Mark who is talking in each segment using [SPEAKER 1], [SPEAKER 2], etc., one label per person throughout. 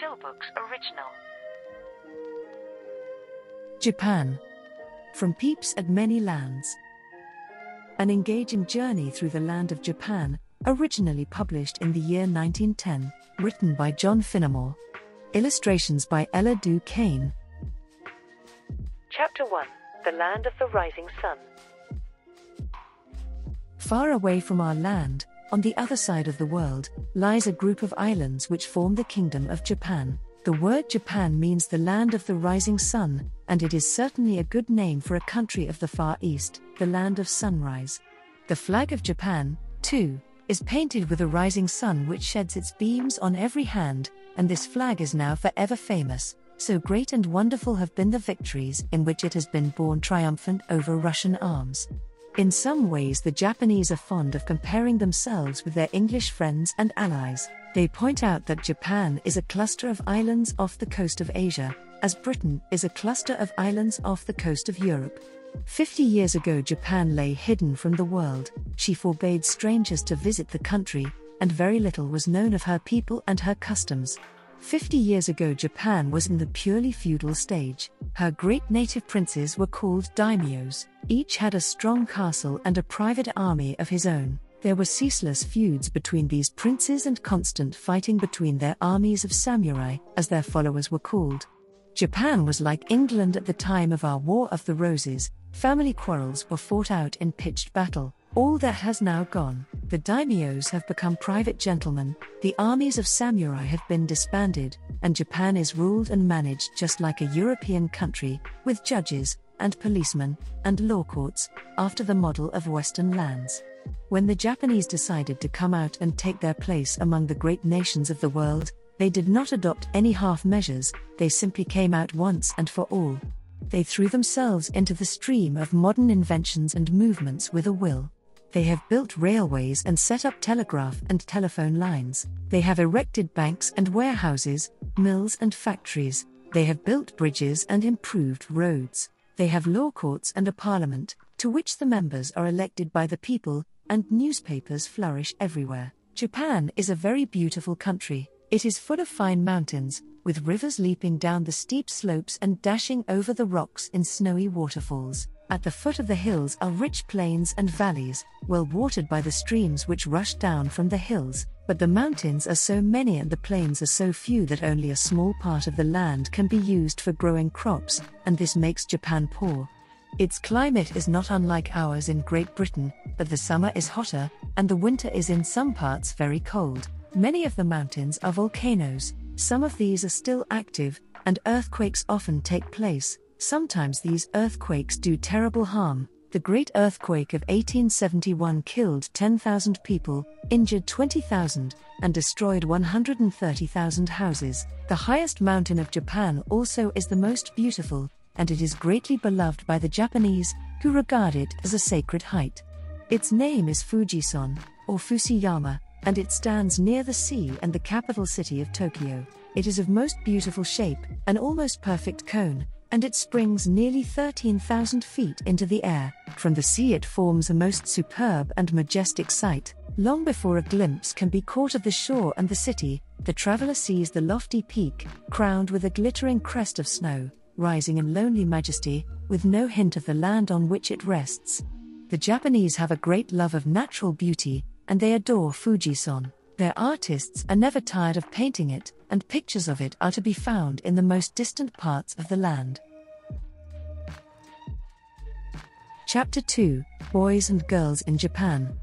[SPEAKER 1] Chillbooks original.
[SPEAKER 2] Japan. From Peeps at Many Lands. An engaging journey through the land of Japan, originally published in the year 1910, written by John Finnemore. Illustrations by Ella Du Cane.
[SPEAKER 1] Chapter 1 The Land of the Rising Sun.
[SPEAKER 2] Far away from our land, on the other side of the world, lies a group of islands which form the Kingdom of Japan. The word Japan means the land of the rising sun, and it is certainly a good name for a country of the Far East, the land of sunrise. The flag of Japan, too, is painted with a rising sun which sheds its beams on every hand, and this flag is now forever famous. So great and wonderful have been the victories in which it has been borne triumphant over Russian arms. In some ways, the Japanese are fond of comparing themselves with their English friends and allies. They point out that Japan is a cluster of islands off the coast of Asia, as Britain is a cluster of islands off the coast of Europe. Fifty years ago, Japan lay hidden from the world, she forbade strangers to visit the country, and very little was known of her people and her customs. Fifty years ago, Japan was in the purely feudal stage. Her great native princes were called daimyos, each had a strong castle and a private army of his own. There were ceaseless feuds between these princes and constant fighting between their armies of samurai, as their followers were called. Japan was like England at the time of our War of the Roses, family quarrels were fought out in pitched battle. All that has now gone. The daimyos have become private gentlemen, the armies of samurai have been disbanded, and Japan is ruled and managed just like a European country, with judges, and policemen, and law courts, after the model of Western lands. When the Japanese decided to come out and take their place among the great nations of the world, they did not adopt any half measures, they simply came out once and for all. They threw themselves into the stream of modern inventions and movements with a will. They have built railways and set up telegraph and telephone lines. They have erected banks and warehouses, mills and factories. They have built bridges and improved roads. They have law courts and a parliament, to which the members are elected by the people, and newspapers flourish everywhere. Japan is a very beautiful country. It is full of fine mountains, with rivers leaping down the steep slopes and dashing over the rocks in snowy waterfalls. At the foot of the hills are rich plains and valleys, well watered by the streams which rush down from the hills, but the mountains are so many and the plains are so few that only a small part of the land can be used for growing crops, and this makes Japan poor. Its climate is not unlike ours in Great Britain, but the summer is hotter, and the winter is in some parts very cold. Many of the mountains are volcanoes, some of these are still active, and earthquakes often take place. Sometimes these earthquakes do terrible harm. The Great Earthquake of 1871 killed 10,000 people, injured 20,000, and destroyed 130,000 houses. The highest mountain of Japan also is the most beautiful, and it is greatly beloved by the Japanese, who regard it as a sacred height. Its name is Fujisan, or Fusiyama, and it stands near the sea and the capital city of Tokyo. It is of most beautiful shape, an almost perfect cone, and it springs nearly 13,000 feet into the air. From the sea, it forms a most superb and majestic sight. Long before a glimpse can be caught of the shore and the city, the traveler sees the lofty peak, crowned with a glittering crest of snow, rising in lonely majesty, with no hint of the land on which it rests. The Japanese have a great love of natural beauty, and they adore Fujisan. Their artists are never tired of painting it, and pictures of it are to be found in the most distant parts of the land. Chapter 2 Boys and Girls in Japan.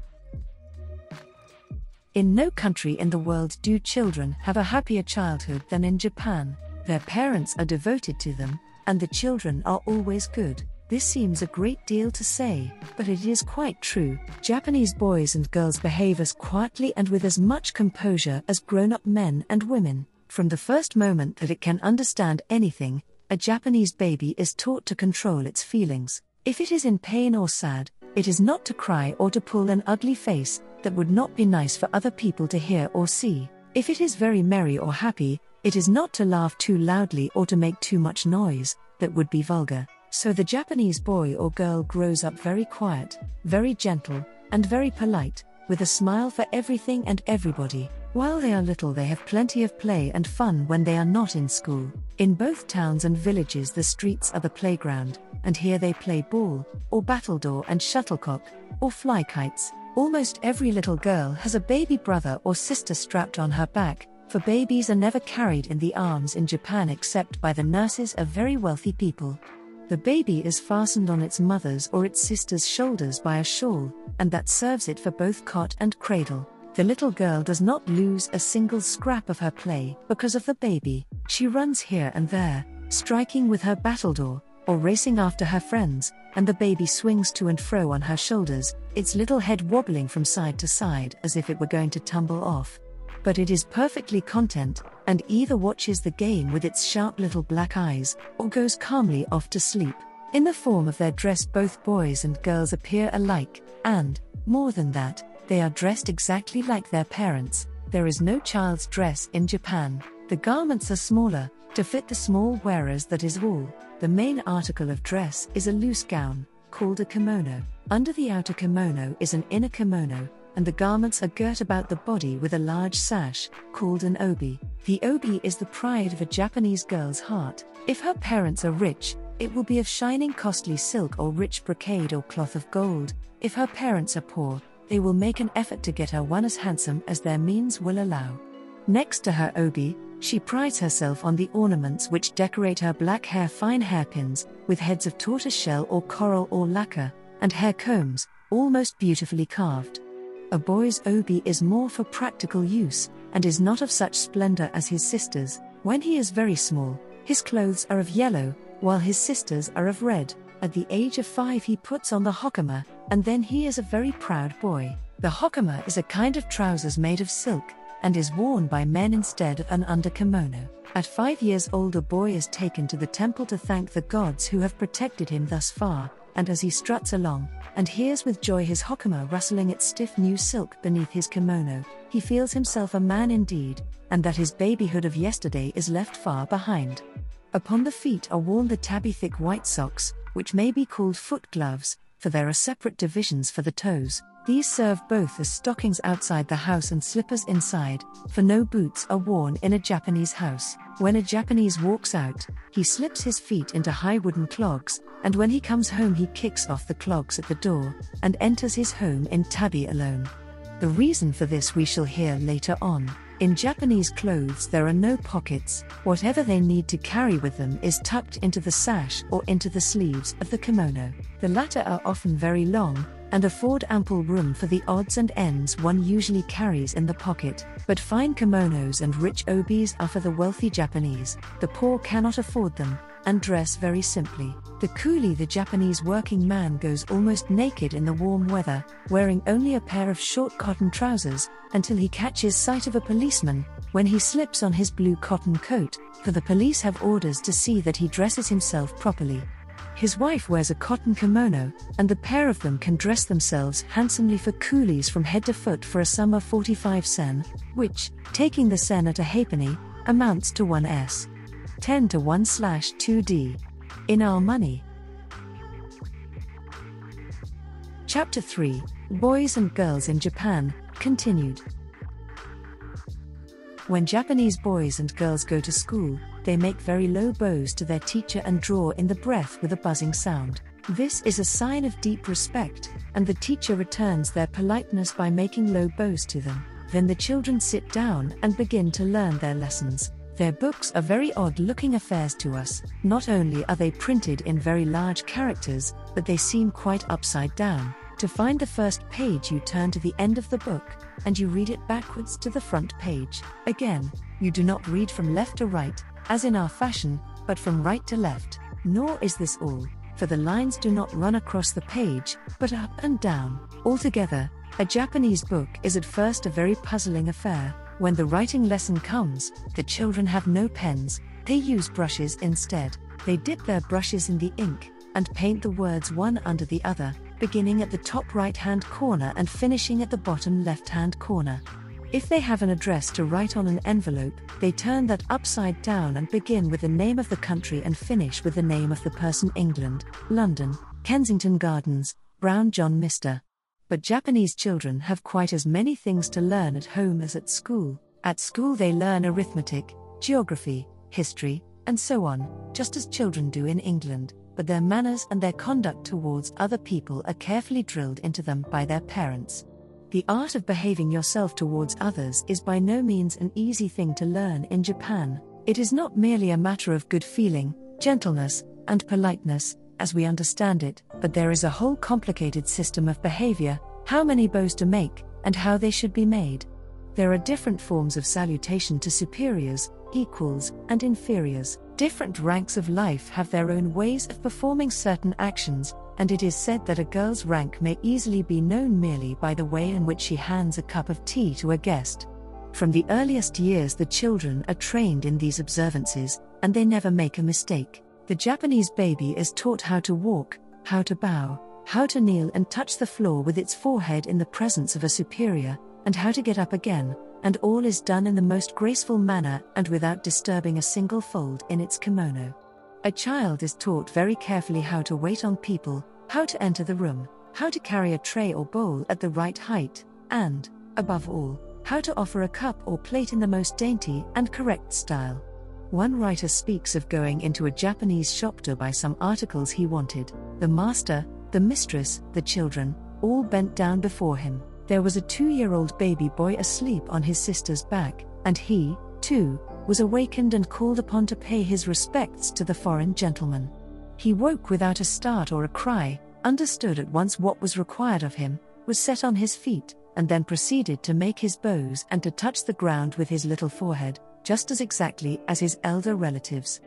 [SPEAKER 2] In no country in the world do children have a happier childhood than in Japan. Their parents are devoted to them, and the children are always good. This seems a great deal to say, but it is quite true. Japanese boys and girls behave as quietly and with as much composure as grown up men and women. From the first moment that it can understand anything, a Japanese baby is taught to control its feelings. If it is in pain or sad, it is not to cry or to pull an ugly face that would not be nice for other people to hear or see. If it is very merry or happy, it is not to laugh too loudly or to make too much noise that would be vulgar. So the Japanese boy or girl grows up very quiet, very gentle, and very polite, with a smile for everything and everybody. While they are little, they have plenty of play and fun when they are not in school. In both towns and villages, the streets are the playground, and here they play ball, or battledore and shuttlecock, or fly kites. Almost every little girl has a baby brother or sister strapped on her back, for babies are never carried in the arms in Japan except by the nurses of very wealthy people. The baby is fastened on its mother's or its sister's shoulders by a shawl, and that serves it for both cot and cradle. The little girl does not lose a single scrap of her play because of the baby. She runs here and there, striking with her battledore, or racing after her friends, and the baby swings to and fro on her shoulders, its little head wobbling from side to side as if it were going to tumble off but it is perfectly content, and either watches the game with its sharp little black eyes, or goes calmly off to sleep. In the form of their dress, both boys and girls appear alike, and, more than that, they are dressed exactly like their parents. There is no child's dress in Japan. The garments are smaller, to fit the small wearers, that is all. The main article of dress is a loose gown, called a kimono. Under the outer kimono is an inner kimono, and the garments are girt about the body with a large sash, called an obi. The obi is the pride of a Japanese girl's heart. If her parents are rich, it will be of shining costly silk or rich brocade or cloth of gold. If her parents are poor, they will make an effort to get her one as handsome as their means will allow. Next to her obi, she prides herself on the ornaments which decorate her black hair fine hairpins, with heads of tortoiseshell or coral or lacquer, and hair combs, all most beautifully carved. A boy's obi is more for practical use, and is not of such splendor as his sister's. When he is very small, his clothes are of yellow, while his sister's are of red. At the age of five, he puts on the hakama, and then he is a very proud boy. The hakama is a kind of trousers made of silk, and is worn by men instead of an under kimono. At five years old, a boy is taken to the temple to thank the gods who have protected him thus far, and as he struts along, and hears with joy his hakama rustling its stiff new silk beneath his kimono, he feels himself a man indeed, and that his babyhood of yesterday is left far behind. Upon the feet are worn the tabi thick white socks, which may be called foot gloves, for there are separate divisions for the toes. These serve both as stockings outside the house and slippers inside, for no boots are worn in a Japanese house. When a Japanese walks out, he slips his feet into high wooden clogs, and when he comes home, he kicks off the clogs at the door and enters his home in tabi alone. The reason for this we shall hear later on. In Japanese clothes, there are no pockets, whatever they need to carry with them is tucked into the sash or into the sleeves of the kimono. The latter are often very long, and afford ample room for the odds and ends one usually carries in the pocket. But fine kimonos and rich obis are for the wealthy Japanese, the poor cannot afford them, and dress very simply. The coolie, the Japanese working man, goes almost naked in the warm weather, wearing only a pair of short cotton trousers, until he catches sight of a policeman, when he slips on his blue cotton coat, for the police have orders to see that he dresses himself properly. His wife wears a cotton kimono, and the pair of them can dress themselves handsomely for coolies from head to foot for a sum of 45 sen, which, taking the sen at a halfpenny, amounts to 1 s. 10 to 1 slash 2d. In Our Money. Chapter 3 Boys and Girls in Japan, continued. When Japanese boys and girls go to school, they make very low bows to their teacher and draw in the breath with a buzzing sound. This is a sign of deep respect, and the teacher returns their politeness by making low bows to them. Then the children sit down and begin to learn their lessons. Their books are very odd looking affairs to us. Not only are they printed in very large characters, but they seem quite upside down. To find the first page, you turn to the end of the book, and you read it backwards to the front page. Again, you do not read from left to right, as in our fashion, but from right to left. Nor is this all, for the lines do not run across the page, but up and down. Altogether, a Japanese book is at first a very puzzling affair. When the writing lesson comes, the children have no pens, they use brushes instead. They dip their brushes in the ink and paint the words one under the other, beginning at the top right hand corner and finishing at the bottom left hand corner. If they have an address to write on an envelope, they turn that upside down and begin with the name of the country and finish with the name of the person England, London, Kensington Gardens, Brown John Mr. But Japanese children have quite as many things to learn at home as at school. At school, they learn arithmetic, geography, history, and so on, just as children do in England, but their manners and their conduct towards other people are carefully drilled into them by their parents. The art of behaving yourself towards others is by no means an easy thing to learn in Japan. It is not merely a matter of good feeling, gentleness, and politeness, as we understand it, but there is a whole complicated system of behavior, how many bows to make, and how they should be made. There are different forms of salutation to superiors, equals, and inferiors. Different ranks of life have their own ways of performing certain actions, and it is said that a girl's rank may easily be known merely by the way in which she hands a cup of tea to a guest. From the earliest years, the children are trained in these observances, and they never make a mistake. The Japanese baby is taught how to walk, how to bow, how to kneel and touch the floor with its forehead in the presence of a superior, and how to get up again, and all is done in the most graceful manner and without disturbing a single fold in its kimono. A child is taught very carefully how to wait on people, how to enter the room, how to carry a tray or bowl at the right height, and, above all, how to offer a cup or plate in the most dainty and correct style. One writer speaks of going into a Japanese shop to buy some articles he wanted. The master, the mistress, the children, all bent down before him there was a two year old baby boy asleep on his sister's back, and he, too, was awakened and called upon to pay his respects to the foreign gentleman. He woke without a start or a cry, understood at once what was required of him, was set on his feet, and then proceeded to make his bows and to touch the ground with his little forehead, just as exactly as his elder relatives.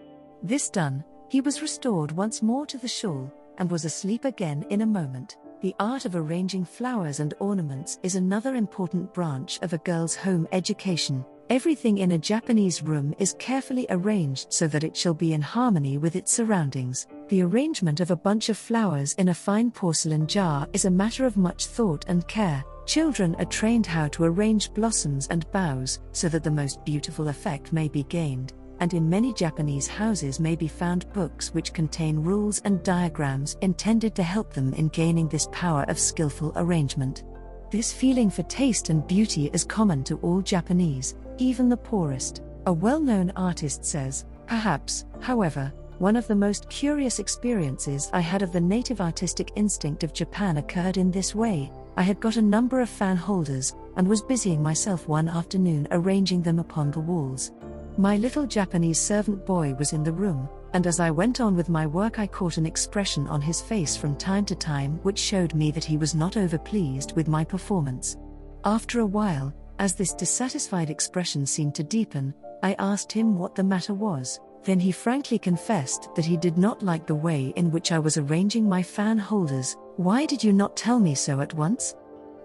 [SPEAKER 2] This done, he was restored once more to the shawl, and was asleep again in a moment. The art of arranging flowers and ornaments is another important branch of a girl's home education. Everything in a Japanese room is carefully arranged so that it shall be in harmony with its surroundings. The arrangement of a bunch of flowers in a fine porcelain jar is a matter of much thought and care. Children are trained how to arrange blossoms and boughs so that the most beautiful effect may be gained and in many Japanese houses may be found books which contain rules and diagrams intended to help them in gaining this power of skillful arrangement. This feeling for taste and beauty is common to all Japanese, even the poorest. A well known artist says, Perhaps, however, one of the most curious experiences I had of the native artistic instinct of Japan occurred in this way. I had got a number of fan holders and was busying myself one afternoon arranging them upon the walls. My little Japanese servant boy was in the room, and as I went on with my work, I caught an expression on his face from time to time which showed me that he was not over pleased with my performance. After a while, as this dissatisfied expression seemed to deepen, I asked him what the matter was. Then he frankly confessed that he did not like the way in which I was arranging my fan holders. Why did you not tell me so at once?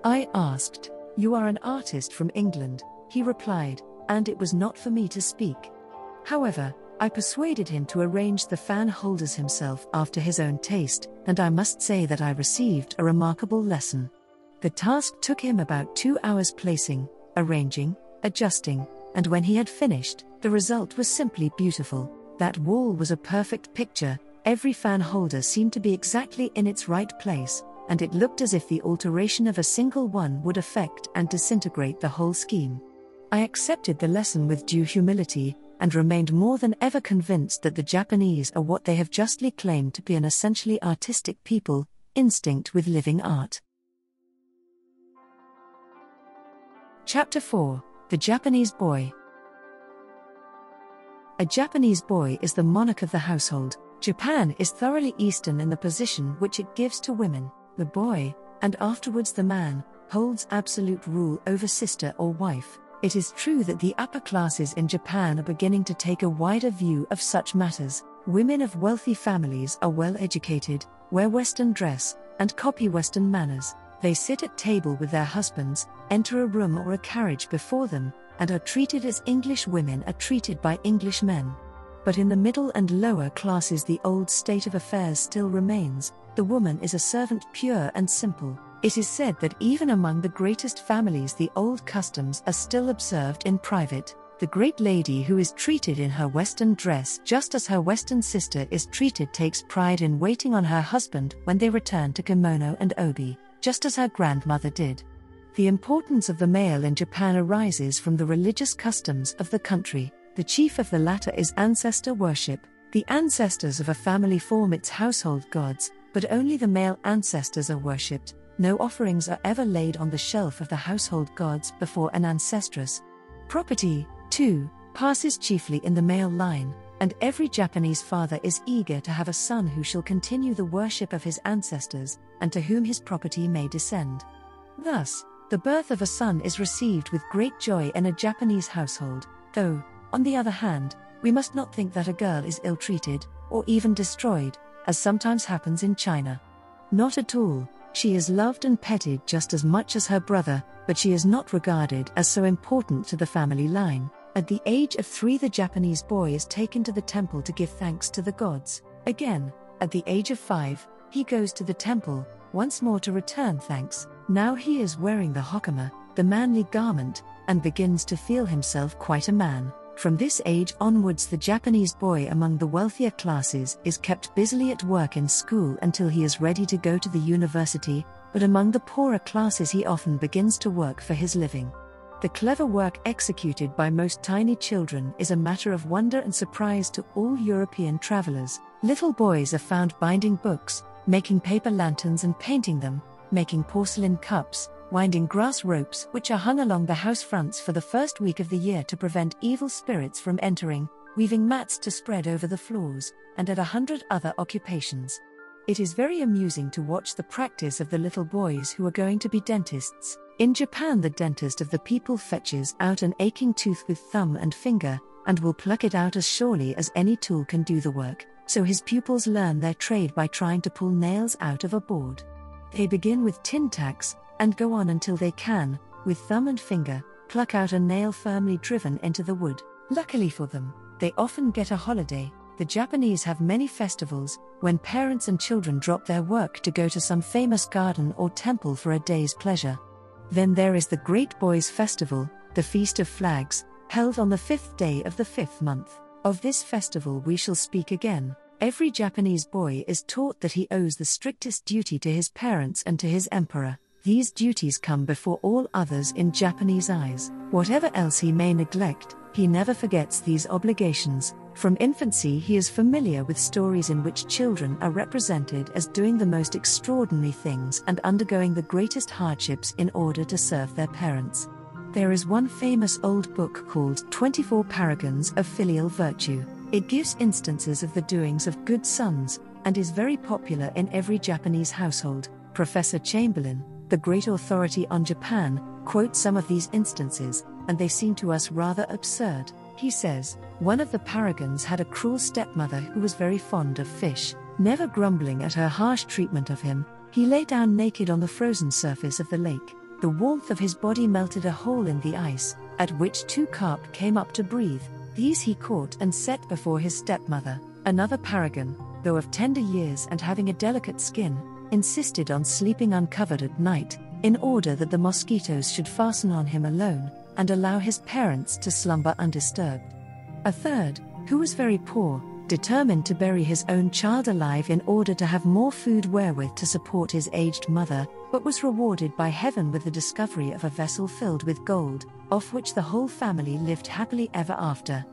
[SPEAKER 2] I asked. You are an artist from England, he replied and it was not for me to speak. However, I persuaded him to arrange the fan holders himself after his own taste, and I must say that I received a remarkable lesson. The task took him about two hours placing, arranging, adjusting, and when he had finished, the result was simply beautiful. That wall was a perfect picture, every fan holder seemed to be exactly in its right place, and it looked as if the alteration of a single one would affect and disintegrate the whole scheme. I accepted the lesson with due humility, and remained more than ever convinced that the Japanese are what they have justly claimed to be an essentially artistic people, instinct with living art. Chapter 4 The Japanese Boy A Japanese boy is the monarch of the household. Japan is thoroughly Eastern in the position which it gives to women. The boy, and afterwards the man, holds absolute rule over sister or wife. It is true that the upper classes in Japan are beginning to take a wider view of such matters. Women of wealthy families are well educated, wear Western dress, and copy Western manners. They sit at table with their husbands, enter a room or a carriage before them, and are treated as English women are treated by English men. But in the middle and lower classes, the old state of affairs still remains the woman is a servant pure and simple. It is said that even among the greatest families, the old customs are still observed in private. The great lady who is treated in her Western dress just as her Western sister is treated takes pride in waiting on her husband when they return to kimono and obi. just as her grandmother did. The importance of the male in Japan arises from the religious customs of the country. The chief of the latter is ancestor worship. The ancestors of a family form its household gods, but only the male ancestors are worshipped. No offerings are ever laid on the shelf of the household gods before an ancestress. Property, too, passes chiefly in the male line, and every Japanese father is eager to have a son who shall continue the worship of his ancestors, and to whom his property may descend. Thus, the birth of a son is received with great joy in a Japanese household, though, on the other hand, we must not think that a girl is ill treated, or even destroyed, as sometimes happens in China. Not at all, she is loved and petted just as much as her brother, but she is not regarded as so important to the family line. At the age of three, the Japanese boy is taken to the temple to give thanks to the gods. Again, at the age of five, he goes to the temple, once more to return thanks. Now he is wearing the hakama, the manly garment, and begins to feel himself quite a man. From this age onwards, the Japanese boy among the wealthier classes is kept busily at work in school until he is ready to go to the university, but among the poorer classes, he often begins to work for his living. The clever work executed by most tiny children is a matter of wonder and surprise to all European travelers. Little boys are found binding books, making paper lanterns and painting them, making porcelain cups, winding grass ropes which are hung along the house fronts for the first week of the year to prevent evil spirits from entering, weaving mats to spread over the floors, and at a hundred other occupations. It is very amusing to watch the practice of the little boys who are going to be dentists. In Japan, the dentist of the people fetches out an aching tooth with thumb and finger, and will pluck it out as surely as any tool can do the work, so his pupils learn their trade by trying to pull nails out of a board. They begin with tin tacks, and go on until they can, with thumb and finger, pluck out a nail firmly driven into the wood. Luckily for them, they often get a holiday. The Japanese have many festivals, when parents and children drop their work to go to some famous garden or temple for a day's pleasure. Then there is the Great Boys Festival, the Feast of Flags, held on the fifth day of the fifth month. Of this festival we shall speak again. Every Japanese boy is taught that he owes the strictest duty to his parents and to his emperor. These duties come before all others in Japanese eyes. Whatever else he may neglect, he never forgets these obligations. From infancy, he is familiar with stories in which children are represented as doing the most extraordinary things and undergoing the greatest hardships in order to serve their parents. There is one famous old book called 24 Paragons of Filial Virtue. It gives instances of the doings of good sons and is very popular in every Japanese household. Professor Chamberlain, the great authority on Japan, quotes some of these instances, and they seem to us rather absurd. He says, One of the paragons had a cruel stepmother who was very fond of fish. Never grumbling at her harsh treatment of him, he lay down naked on the frozen surface of the lake. The warmth of his body melted a hole in the ice, at which two carp came up to breathe. These he caught and set before his stepmother. Another paragon, though of tender years and having a delicate skin, insisted on sleeping uncovered at night, in order that the mosquitoes should fasten on him alone and allow his parents to slumber undisturbed. A third, who was very poor, determined to bury his own child alive in order to have more food wherewith to support his aged mother, but was rewarded by heaven with the discovery of a vessel filled with gold, off which the whole family lived happily ever after.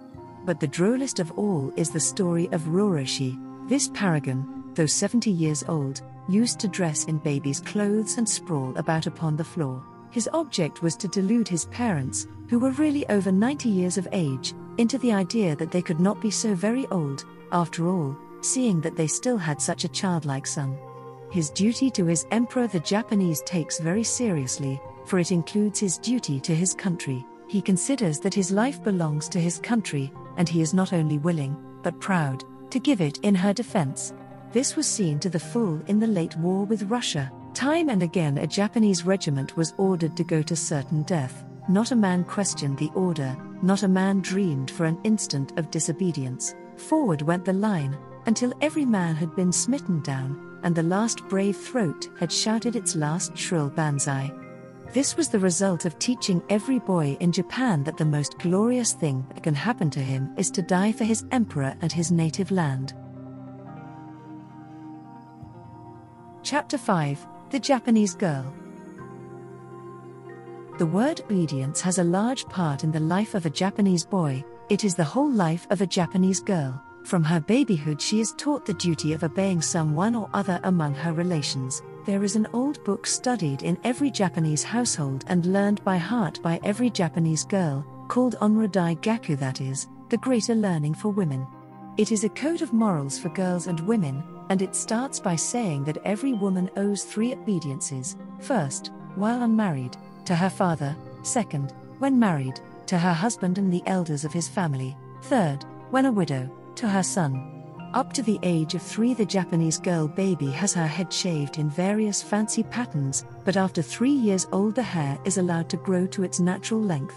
[SPEAKER 2] But the drollest of all is the story of Roroshi. This paragon, though 70 years old, used to dress in baby's clothes and sprawl about upon the floor. His object was to delude his parents, who were really over 90 years of age, into the idea that they could not be so very old, after all, seeing that they still had such a childlike son. His duty to his emperor the Japanese takes very seriously, for it includes his duty to his country. He considers that his life belongs to his country, and he is not only willing, but proud, to give it in her defense. This was seen to the full in the late war with Russia. Time and again, a Japanese regiment was ordered to go to certain death. Not a man questioned the order, not a man dreamed for an instant of disobedience. Forward went the line, until every man had been smitten down, and the last brave throat had shouted its last shrill banzai. This was the result of teaching every boy in Japan that the most glorious thing that can happen to him is to die for his emperor and his native land. Chapter 5 The Japanese Girl. The word obedience has a large part in the life of a Japanese boy, it is the whole life of a Japanese girl. From her babyhood, she is taught the duty of obeying someone or other among her relations. There is an old book studied in every Japanese household and learned by heart by every Japanese girl, called Onna Daigaku, that is, the greater learning for women. It is a code of morals for girls and women, and it starts by saying that every woman owes three obediences first, while unmarried, to her father, second, when married, to her husband and the elders of his family, third, when a widow, to her son. Up to the age of three, the Japanese girl baby has her head shaved in various fancy patterns, but after three years old, the hair is allowed to grow to its natural length.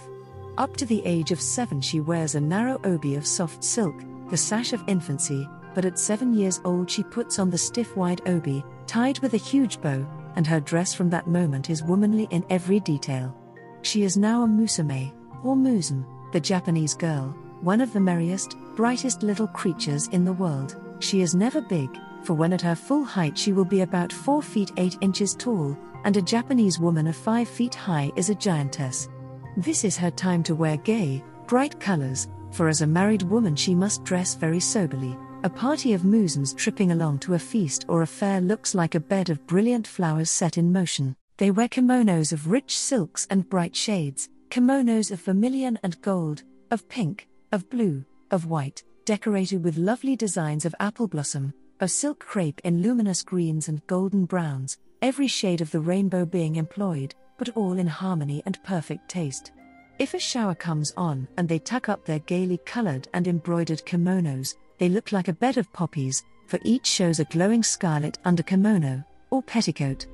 [SPEAKER 2] Up to the age of seven, she wears a narrow obi of soft silk, the sash of infancy, but at seven years old, she puts on the stiff wide obi, tied with a huge bow, and her dress from that moment is womanly in every detail. She is now a musume, or musum, the Japanese girl, one of the merriest, brightest little creatures in the world. She is never big, for when at her full height she will be about 4 feet 8 inches tall, and a Japanese woman of 5 feet high is a giantess. This is her time to wear gay, bright colors, for as a married woman she must dress very soberly. A party of musums tripping along to a feast or a fair looks like a bed of brilliant flowers set in motion. They wear kimonos of rich silks and bright shades, kimonos of vermilion and gold, of pink, of blue, of white, decorated with lovely designs of apple blossom, of silk crepe in luminous greens and golden browns, every shade of the rainbow being employed, but all in harmony and perfect taste. If a shower comes on and they tuck up their gaily colored and embroidered kimonos, they look like a bed of poppies, for each shows a glowing scarlet under kimono, or petticoat.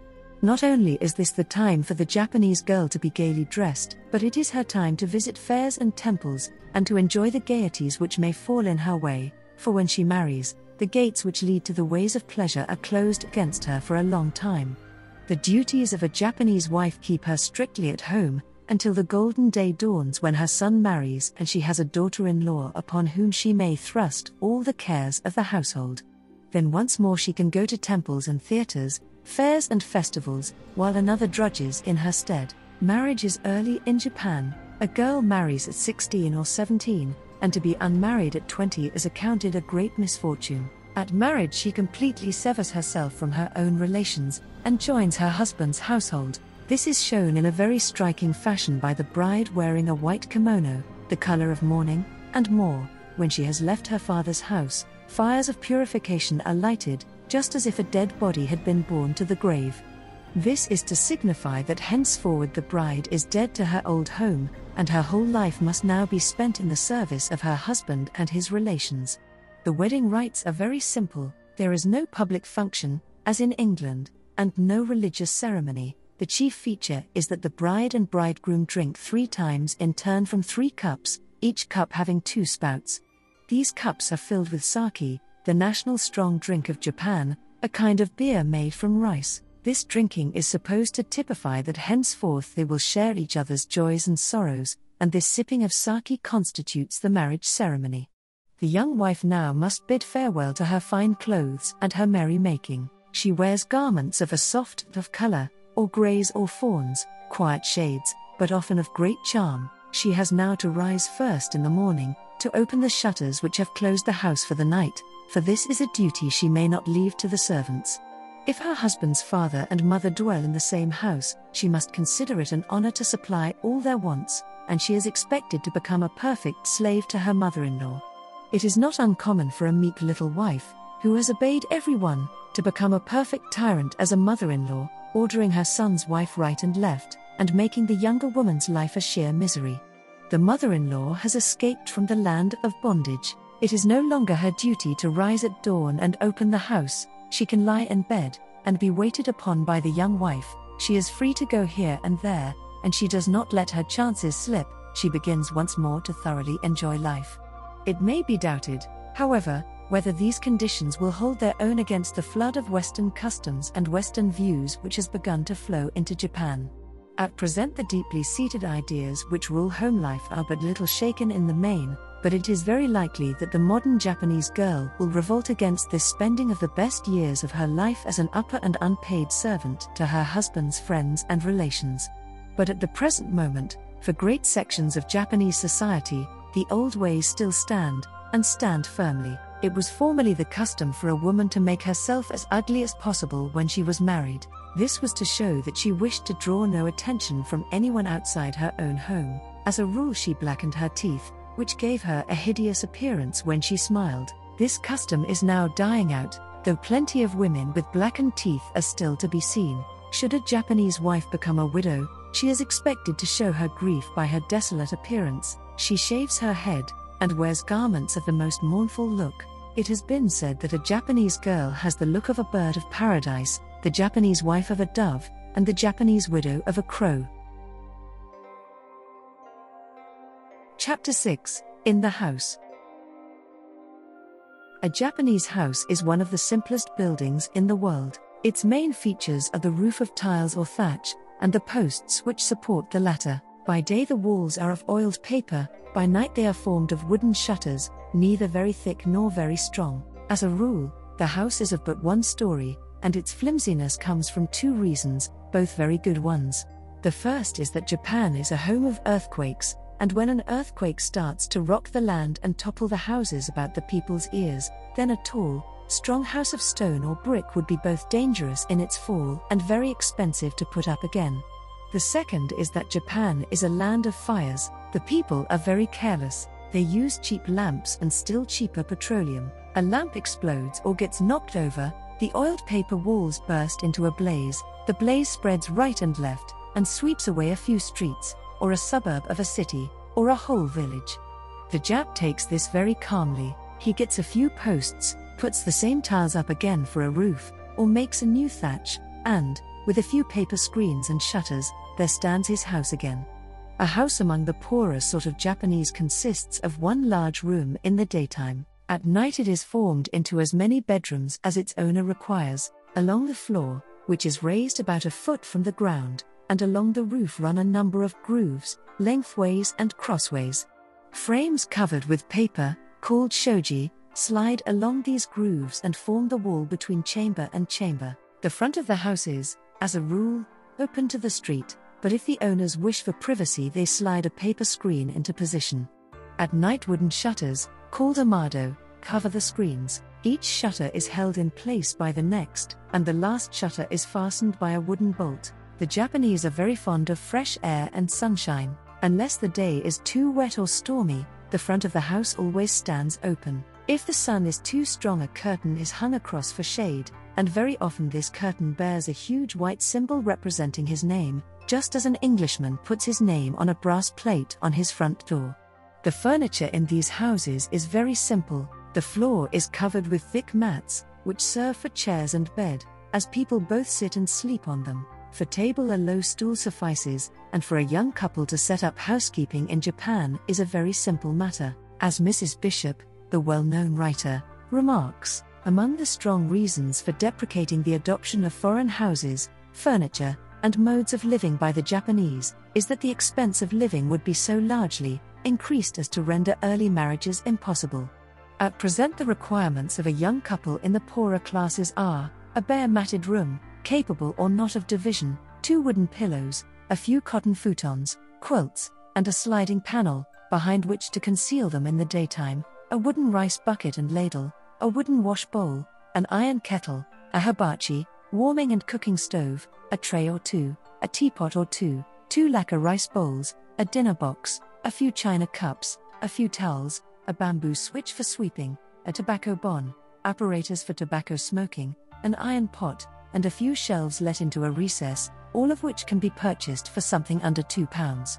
[SPEAKER 2] Not only is this the time for the Japanese girl to be gaily dressed, but it is her time to visit fairs and temples, and to enjoy the gaieties which may fall in her way, for when she marries, the gates which lead to the ways of pleasure are closed against her for a long time. The duties of a Japanese wife keep her strictly at home, until the golden day dawns when her son marries and she has a daughter in law upon whom she may thrust all the cares of the household. Then once more she can go to temples and theatres, fairs and festivals, while another drudges in her stead. Marriage is early in Japan. A girl marries at 16 or 17, and to be unmarried at 20 is accounted a great misfortune. At marriage, she completely severs herself from her own relations and joins her husband's household. This is shown in a very striking fashion by the bride wearing a white kimono, the color of mourning, and more. When she has left her father's house, fires of purification are lighted, just as if a dead body had been borne to the grave. This is to signify that henceforward the bride is dead to her old home, and her whole life must now be spent in the service of her husband and his relations. The wedding rites are very simple, there is no public function, as in England, and no religious ceremony. The chief feature is that the bride and bridegroom drink three times in turn from three cups, each cup having two spouts. These cups are filled with sake, the national strong drink of Japan, a kind of beer made from rice. This drinking is supposed to typify that henceforth they will share each other's joys and sorrows, and this sipping of sake constitutes the marriage ceremony. The young wife now must bid farewell to her fine clothes and her merry making. She wears garments of a soft of color, or greys or fawns, quiet shades, but often of great charm. She has now to rise first in the morning, to open the shutters which have closed the house for the night, for this is a duty she may not leave to the servants. If her husband's father and mother dwell in the same house, she must consider it an honor to supply all their wants, and she is expected to become a perfect slave to her mother in law. It is not uncommon for a meek little wife, who has obeyed everyone, to become a perfect tyrant as a mother in law, ordering her son's wife right and left, and making the younger woman's life a sheer misery. The mother in law has escaped from the land of bondage. It is no longer her duty to rise at dawn and open the house, she can lie in bed and be waited upon by the young wife. She is free to go here and there, and she does not let her chances slip, she begins once more to thoroughly enjoy life. It may be doubted, however, whether these conditions will hold their own against the flood of Western customs and Western views which has begun to flow into Japan. At present, the deeply seated ideas which rule home life are but little shaken in the main, but it is very likely that the modern Japanese girl will revolt against this spending of the best years of her life as an upper and unpaid servant to her husband's friends and relations. But at the present moment, for great sections of Japanese society, the old ways still stand, and stand firmly. It was formerly the custom for a woman to make herself as ugly as possible when she was married. This was to show that she wished to draw no attention from anyone outside her own home. As a rule, she blackened her teeth, which gave her a hideous appearance when she smiled. This custom is now dying out, though plenty of women with blackened teeth are still to be seen. Should a Japanese wife become a widow, she is expected to show her grief by her desolate appearance. She shaves her head, and wears garments of the most mournful look. It has been said that a Japanese girl has the look of a bird of paradise, the Japanese wife of a dove, and the Japanese widow of a crow. Chapter 6 In the House A Japanese house is one of the simplest buildings in the world. Its main features are the roof of tiles or thatch, and the posts which support the latter. By day, the walls are of oiled paper, by night, they are formed of wooden shutters, neither very thick nor very strong. As a rule, the house is of but one story, and its flimsiness comes from two reasons, both very good ones. The first is that Japan is a home of earthquakes, and when an earthquake starts to rock the land and topple the houses about the people's ears, then a tall, strong house of stone or brick would be both dangerous in its fall and very expensive to put up again. The second is that Japan is a land of fires, the people are very careless, they use cheap lamps and still cheaper petroleum. A lamp explodes or gets knocked over, the oiled paper walls burst into a blaze, the blaze spreads right and left, and sweeps away a few streets, or a suburb of a city, or a whole village. The Jap takes this very calmly, he gets a few posts, puts the same tiles up again for a roof, or makes a new thatch, and, with a few paper screens and shutters, there stands his house again. A house among the poorer sort of Japanese consists of one large room in the daytime. At night, it is formed into as many bedrooms as its owner requires. Along the floor, which is raised about a foot from the ground, and along the roof run a number of grooves, lengthways and crossways. Frames covered with paper, called shoji, slide along these grooves and form the wall between chamber and chamber. The front of the house is, as a rule, open to the street, but if the owners wish for privacy, they slide a paper screen into position. At night, wooden shutters, called amado, cover the screens. Each shutter is held in place by the next, and the last shutter is fastened by a wooden bolt. The Japanese are very fond of fresh air and sunshine. Unless the day is too wet or stormy, the front of the house always stands open. If the sun is too strong, a curtain is hung across for shade, and very often this curtain bears a huge white symbol representing his name, just as an Englishman puts his name on a brass plate on his front door. The furniture in these houses is very simple, the floor is covered with thick mats, which serve for chairs and bed, as people both sit and sleep on them. For table a low stool suffices, and for a young couple to set up housekeeping in Japan is a very simple matter, as Mrs. Bishop, the well known writer, remarks. Among the strong reasons for deprecating the adoption of foreign houses, furniture, and modes of living by the Japanese is that the expense of living would be so largely increased as to render early marriages impossible. At present, the requirements of a young couple in the poorer classes are a bare matted room, capable or not of division, two wooden pillows, a few cotton futons, quilts, and a sliding panel, behind which to conceal them in the daytime, a wooden rice bucket and ladle, a wooden wash bowl, an iron kettle, a hibachi, warming and cooking stove, a tray or two, a teapot or two, two lacquer rice bowls, a dinner box, a few china cups, a few towels, a bamboo switch for sweeping, a tobacco bon, apparatus for tobacco smoking, an iron pot, and a few shelves let into a recess, all of which can be purchased for something under £2.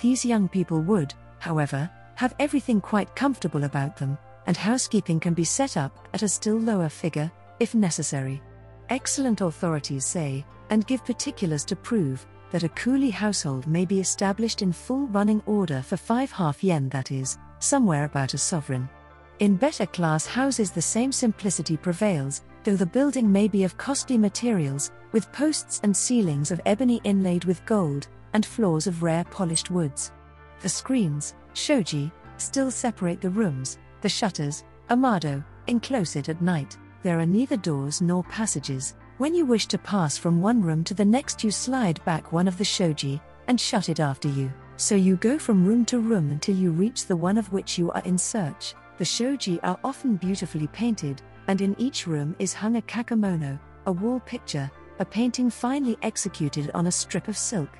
[SPEAKER 2] These young people would, however, have everything quite comfortable about them, and housekeeping can be set up at a still lower figure, if necessary. Excellent authorities say, and give particulars to prove, that a coolie household may be established in full running order for 5 half yen, that is, somewhere about a sovereign. In better class houses, the same simplicity prevails, though the building may be of costly materials, with posts and ceilings of ebony inlaid with gold, and floors of rare polished woods. The screens, shoji, still separate the rooms, the shutters, amado, enclose it at night. There are neither doors nor passages. When you wish to pass from one room to the next, you slide back one of the shoji and shut it after you. So you go from room to room until you reach the one of which you are in search. The shoji are often beautifully painted, and in each room is hung a kakemono, a wall picture, a painting finely executed on a strip of silk.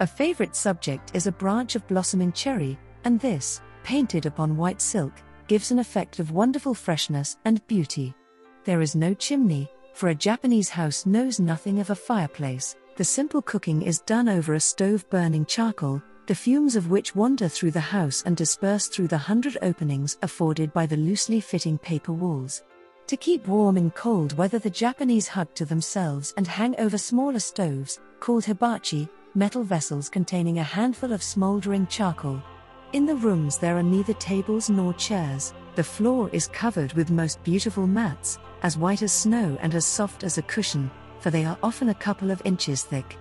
[SPEAKER 2] A favorite subject is a branch of blossoming cherry, and this, painted upon white silk, gives an effect of wonderful freshness and beauty. There is no chimney, for a Japanese house knows nothing of a fireplace. The simple cooking is done over a stove burning charcoal, the fumes of which wander through the house and disperse through the hundred openings afforded by the loosely fitting paper walls. To keep warm in cold weather, the Japanese hug to themselves and hang over smaller stoves, called hibachi, metal vessels containing a handful of smoldering charcoal. In the rooms, there are neither tables nor chairs. The floor is covered with most beautiful mats, as white as snow and as soft as a cushion, for they are often a couple of inches thick.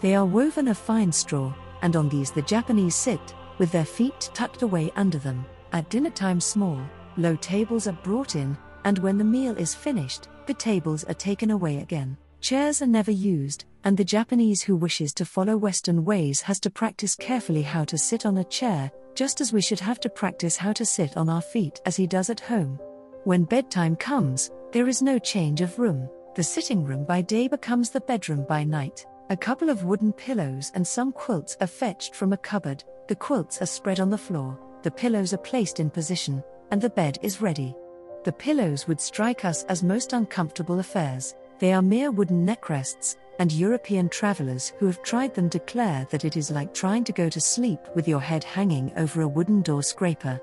[SPEAKER 2] They are woven of fine straw, and on these the Japanese sit, with their feet tucked away under them. At dinner time, small, low tables are brought in, and when the meal is finished, the tables are taken away again. Chairs are never used, and the Japanese who wishes to follow Western ways has to practice carefully how to sit on a chair, just as we should have to practice how to sit on our feet as he does at home. When bedtime comes, there is no change of room. The sitting room by day becomes the bedroom by night. A couple of wooden pillows and some quilts are fetched from a cupboard. The quilts are spread on the floor, the pillows are placed in position, and the bed is ready. The pillows would strike us as most uncomfortable affairs. They are mere wooden neckrests, and European travelers who have tried them declare that it is like trying to go to sleep with your head hanging over a wooden door scraper.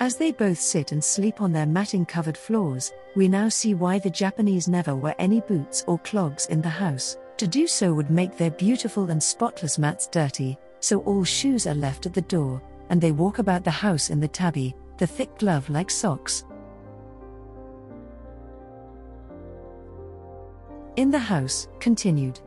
[SPEAKER 2] As they both sit and sleep on their matting covered floors, we now see why the Japanese never wear any boots or clogs in the house. To do so would make their beautiful and spotless mats dirty, so all shoes are left at the door, and they walk about the house in the tabi, the thick glove like socks. In the house, continued.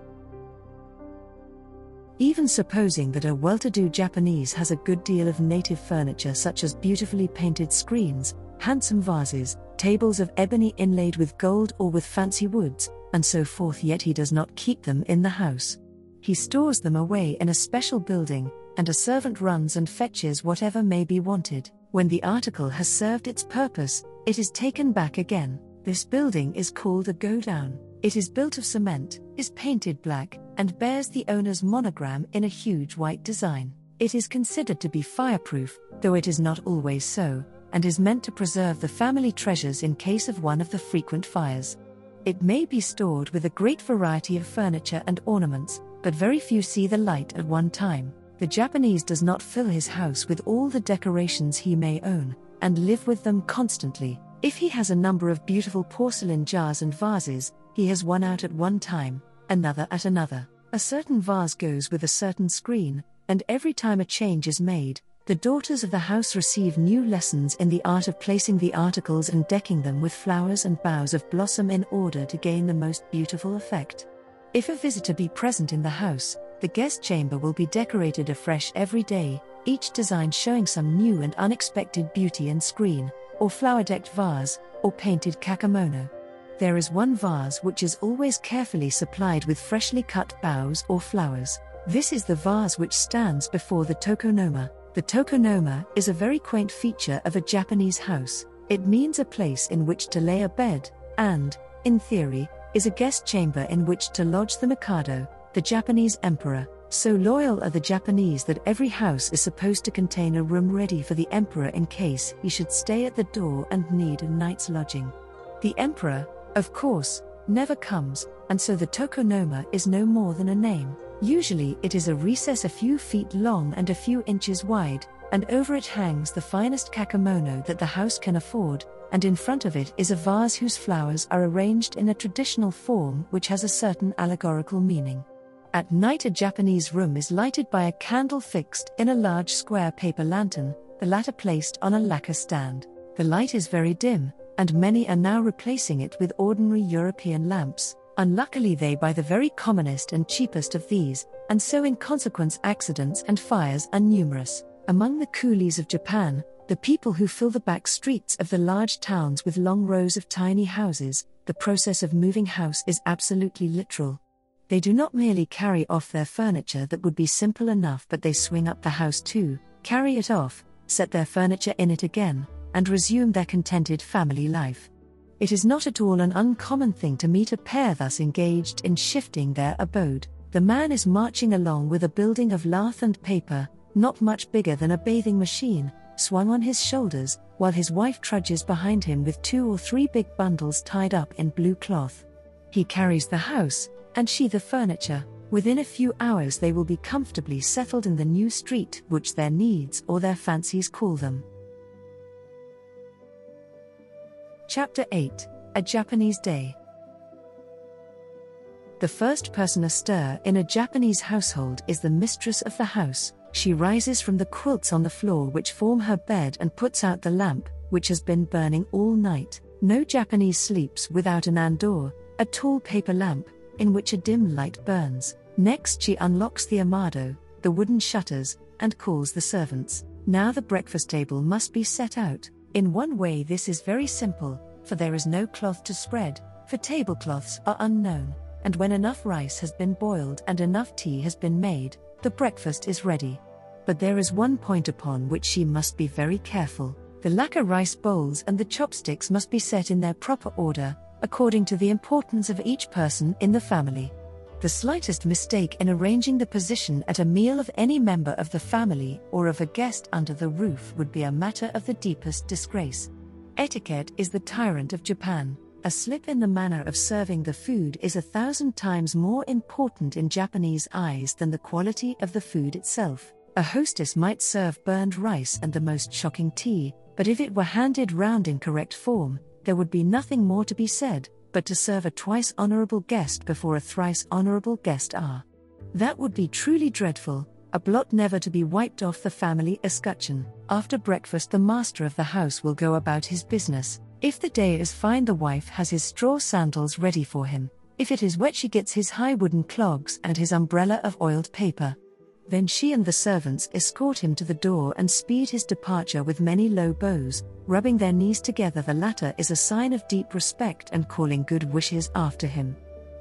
[SPEAKER 2] Even supposing that a well to do Japanese has a good deal of native furniture, such as beautifully painted screens, handsome vases, tables of ebony inlaid with gold or with fancy woods, and so forth, yet he does not keep them in the house. He stores them away in a special building, and a servant runs and fetches whatever may be wanted. When the article has served its purpose, it is taken back again. This building is called a godown. It is built of cement, is painted black, and bears the owner's monogram in a huge white design. It is considered to be fireproof, though it is not always so, and is meant to preserve the family treasures in case of one of the frequent fires. It may be stored with a great variety of furniture and ornaments, but very few see the light at one time. The Japanese does not fill his house with all the decorations he may own, and live with them constantly. If he has a number of beautiful porcelain jars and vases, he has one out at one time, another at another. A certain vase goes with a certain screen, and every time a change is made, the daughters of the house receive new lessons in the art of placing the articles and decking them with flowers and boughs of blossom in order to gain the most beautiful effect. If a visitor be present in the house, the guest chamber will be decorated afresh every day, each design showing some new and unexpected beauty in screen, or flower decked vase, or painted kakemono. There is one vase which is always carefully supplied with freshly cut boughs or flowers. This is the vase which stands before the tokonoma. The tokonoma is a very quaint feature of a Japanese house. It means a place in which to lay a bed, and, in theory, is a guest chamber in which to lodge the Mikado, the Japanese emperor. So loyal are the Japanese that every house is supposed to contain a room ready for the emperor in case he should stay at the door and need a night's lodging. The emperor, of course, never comes, and so the tokonoma is no more than a name. Usually it is a recess a few feet long and a few inches wide, and over it hangs the finest kakemono that the house can afford, and in front of it is a vase whose flowers are arranged in a traditional form which has a certain allegorical meaning. At night, a Japanese room is lighted by a candle fixed in a large square paper lantern, the latter placed on a lacquer stand. The light is very dim, and many are now replacing it with ordinary European lamps. Unluckily, they buy the very commonest and cheapest of these, and so in consequence, accidents and fires are numerous. Among the coolies of Japan, the people who fill the back streets of the large towns with long rows of tiny houses, the process of moving house is absolutely literal. They do not merely carry off their furniture that would be simple enough, but they swing up the house too, carry it off, set their furniture in it again, and resume their contented family life. It is not at all an uncommon thing to meet a pair thus engaged in shifting their abode. The man is marching along with a building of lath and paper, not much bigger than a bathing machine, swung on his shoulders, while his wife trudges behind him with two or three big bundles tied up in blue cloth. He carries the house, and she the furniture. Within a few hours, they will be comfortably settled in the new street which their needs or their fancies call them. Chapter 8 A Japanese Day The first person astir in a Japanese household is the mistress of the house. She rises from the quilts on the floor which form her bed and puts out the lamp, which has been burning all night. No Japanese sleeps without an andon, a tall paper lamp, in which a dim light burns. Next, she unlocks the amado, the wooden shutters, and calls the servants. Now the breakfast table must be set out. In one way, this is very simple, for there is no cloth to spread, for tablecloths are unknown, and when enough rice has been boiled and enough tea has been made, the breakfast is ready. But there is one point upon which she must be very careful. The lacquer rice bowls and the chopsticks must be set in their proper order, according to the importance of each person in the family. The slightest mistake in arranging the position at a meal of any member of the family or of a guest under the roof would be a matter of the deepest disgrace. Etiquette is the tyrant of Japan. A slip in the manner of serving the food is a thousand times more important in Japanese eyes than the quality of the food itself. A hostess might serve burned rice and the most shocking tea, but if it were handed round in correct form, there would be nothing more to be said but to serve a twice honorable guest before a thrice honorable guest are. That would be truly dreadful, a blot never to be wiped off the family escutcheon. After breakfast, the master of the house will go about his business. If the day is fine, the wife has his straw sandals ready for him. If it is wet, she gets his high wooden clogs and his umbrella of oiled paper. Then she and the servants escort him to the door and speed his departure with many low bows, rubbing their knees together. The latter is a sign of deep respect and calling good wishes after him.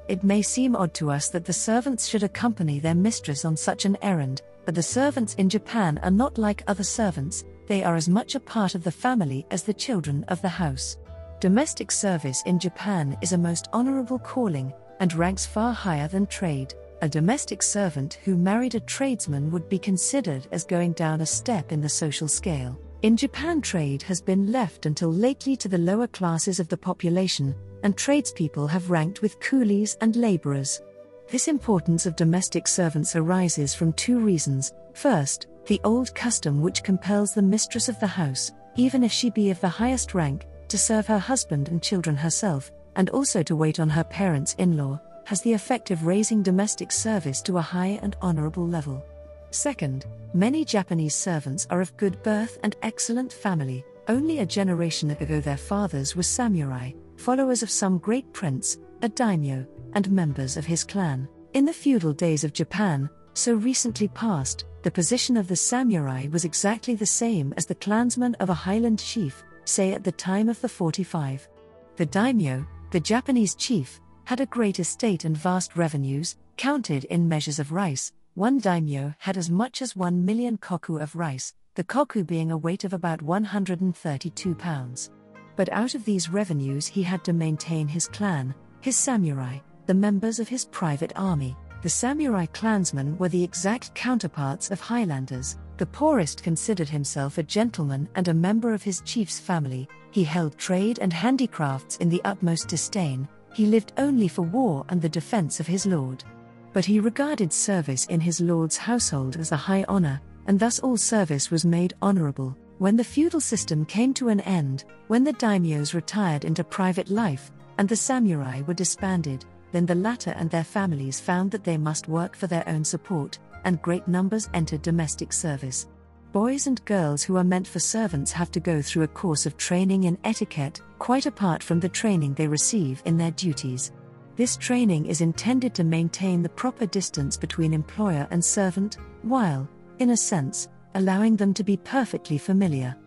[SPEAKER 2] It may seem odd to us that the servants should accompany their mistress on such an errand, but the servants in Japan are not like other servants, they are as much a part of the family as the children of the house. Domestic service in Japan is a most honorable calling, and ranks far higher than trade a domestic servant who married a tradesman would be considered as going down a step in the social scale. In Japan, trade has been left until lately to the lower classes of the population, and tradespeople have ranked with coolies and laborers. This importance of domestic servants arises from two reasons. First, the old custom which compels the mistress of the house, even if she be of the highest rank, to serve her husband and children herself, and also to wait on her parents in law, has the effect of raising domestic service to a high and honorable level. Second, many Japanese servants are of good birth and excellent family. Only a generation ago, their fathers were samurai, followers of some great prince, a daimyo, and members of his clan. In the feudal days of Japan, so recently past, the position of the samurai was exactly the same as the clansman of a highland chief, say at the time of the 45. The daimyo, the Japanese chief, had a great estate and vast revenues, counted in measures of rice. One daimyo had as much as 1 million koku of rice, the koku being a weight of about 132 pounds. But out of these revenues, he had to maintain his clan, his samurai, the members of his private army. The samurai clansmen were the exact counterparts of Highlanders. The poorest considered himself a gentleman and a member of his chief's family. He held trade and handicrafts in the utmost disdain, he lived only for war and the defense of his lord. But he regarded service in his lord's household as a high honor, and thus all service was made honorable. When the feudal system came to an end, when the daimyos retired into private life, and the samurai were disbanded, then the latter and their families found that they must work for their own support, and great numbers entered domestic service. Boys and girls who are meant for servants have to go through a course of training in etiquette, quite apart from the training they receive in their duties. This training is intended to maintain the proper distance between employer and servant, while, in a sense, allowing them to be perfectly familiar.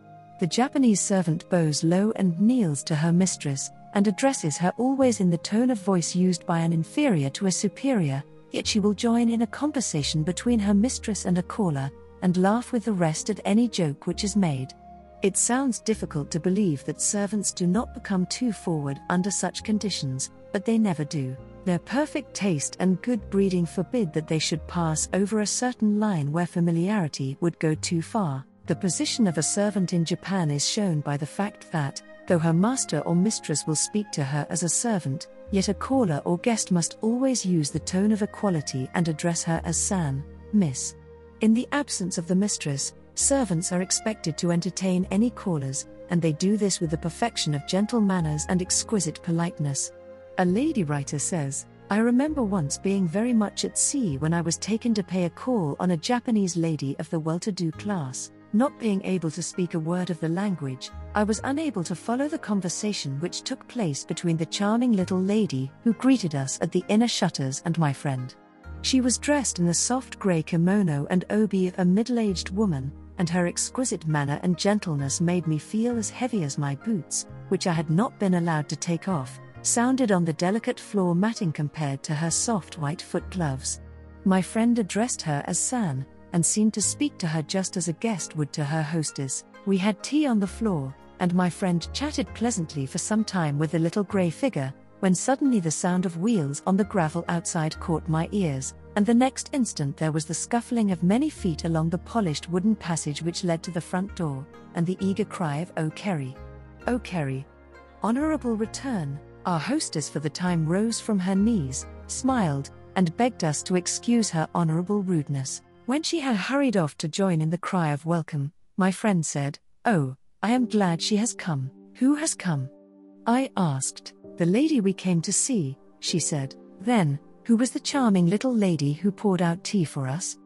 [SPEAKER 2] The Japanese servant bows low and kneels to her mistress, and addresses her always in the tone of voice used by an inferior to a superior, yet she will join in a conversation between her mistress and a caller, and laugh with the rest at any joke which is made. It sounds difficult to believe that servants do not become too forward under such conditions, but they never do. Their perfect taste and good breeding forbid that they should pass over a certain line where familiarity would go too far. The position of a servant in Japan is shown by the fact that, though her master or mistress will speak to her as a servant, yet a caller or guest must always use the tone of equality and address her as san, miss. In the absence of the mistress, servants are expected to entertain any callers, and they do this with the perfection of gentle manners and exquisite politeness. A lady writer says, I remember once being very much at sea when I was taken to pay a call on a Japanese lady of the well to do class. Not being able to speak a word of the language, I was unable to follow the conversation which took place between the charming little lady who greeted us at the inner shutters and my friend. She was dressed in the soft grey kimono and obi of a middle aged woman, and her exquisite manner and gentleness made me feel as heavy as my boots, which I had not been allowed to take off, sounded on the delicate floor matting compared to her soft white foot gloves. My friend addressed her as San, and seemed to speak to her just as a guest would to her hostess. We had tea on the floor, and my friend chatted pleasantly for some time with the little grey figure, when suddenly the sound of wheels on the gravel outside caught my ears, and the next instant there was the scuffling of many feet along the polished wooden passage which led to the front door, and the eager cry of Oh Kerry! Oh Kerry! Honourable return! Our hostess for the time rose from her knees, smiled, and begged us to excuse her honourable rudeness. When she had hurried off to join in the cry of welcome, my friend said, Oh, I am glad she has come. Who has come? I asked. The lady we came to see, she said. Then, who was the charming little lady who poured out tea for us?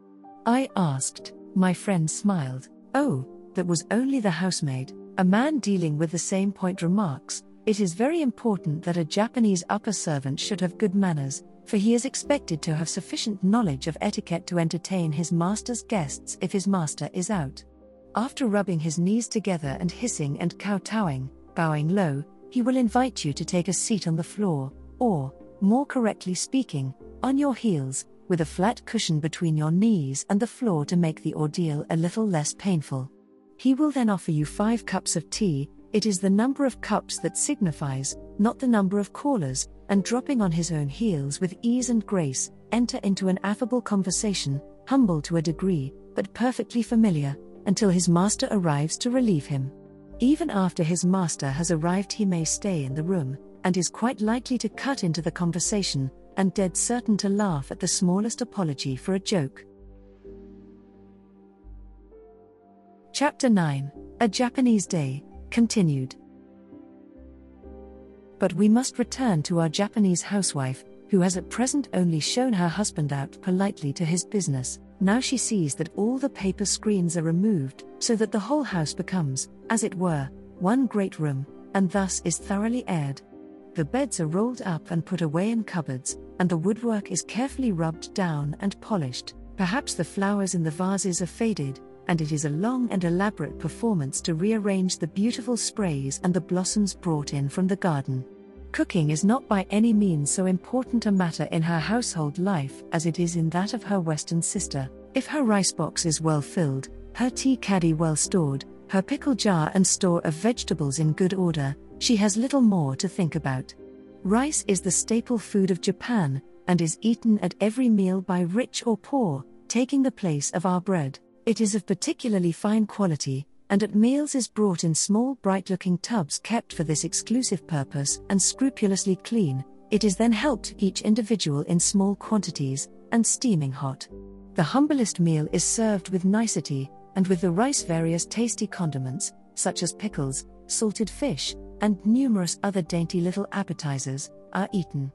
[SPEAKER 2] I asked. My friend smiled. Oh, that was only the housemaid. A man dealing with the same point remarks, it is very important that a Japanese upper servant should have good manners, for he is expected to have sufficient knowledge of etiquette to entertain his master's guests if his master is out. After rubbing his knees together and hissing and kowtowing, bowing low, he will invite you to take a seat on the floor, or, more correctly speaking, on your heels, with a flat cushion between your knees and the floor to make the ordeal a little less painful. He will then offer you five cups of tea, it is the number of cups that signifies, not the number of callers, and dropping on his own heels with ease and grace, enter into an affable conversation, humble to a degree, but perfectly familiar, until his master arrives to relieve him. Even after his master has arrived, he may stay in the room, and is quite likely to cut into the conversation, and dead certain to laugh at the smallest apology for a joke. Chapter 9 A Japanese Day Continued. But we must return to our Japanese housewife, who has at present only shown her husband out politely to his business. Now she sees that all the paper screens are removed, so that the whole house becomes, as it were, one great room, and thus is thoroughly aired. The beds are rolled up and put away in cupboards, and the woodwork is carefully rubbed down and polished. Perhaps the flowers in the vases are faded, and it is a long and elaborate performance to rearrange the beautiful sprays and the blossoms brought in from the garden. Cooking is not by any means so important a matter in her household life as it is in that of her Western sister. If her rice box is well filled, her tea caddy well stored, her pickle jar and store of vegetables in good order, she has little more to think about. Rice is the staple food of Japan, and is eaten at every meal by rich or poor, taking the place of our bread. It is of particularly fine quality, and at meals is brought in small bright looking tubs kept for this exclusive purpose and scrupulously clean. It is then helped each individual in small quantities, and steaming hot. The humblest meal is served with nicety, and with the rice various tasty condiments, such as pickles, salted fish, and numerous other dainty little appetizers, are eaten.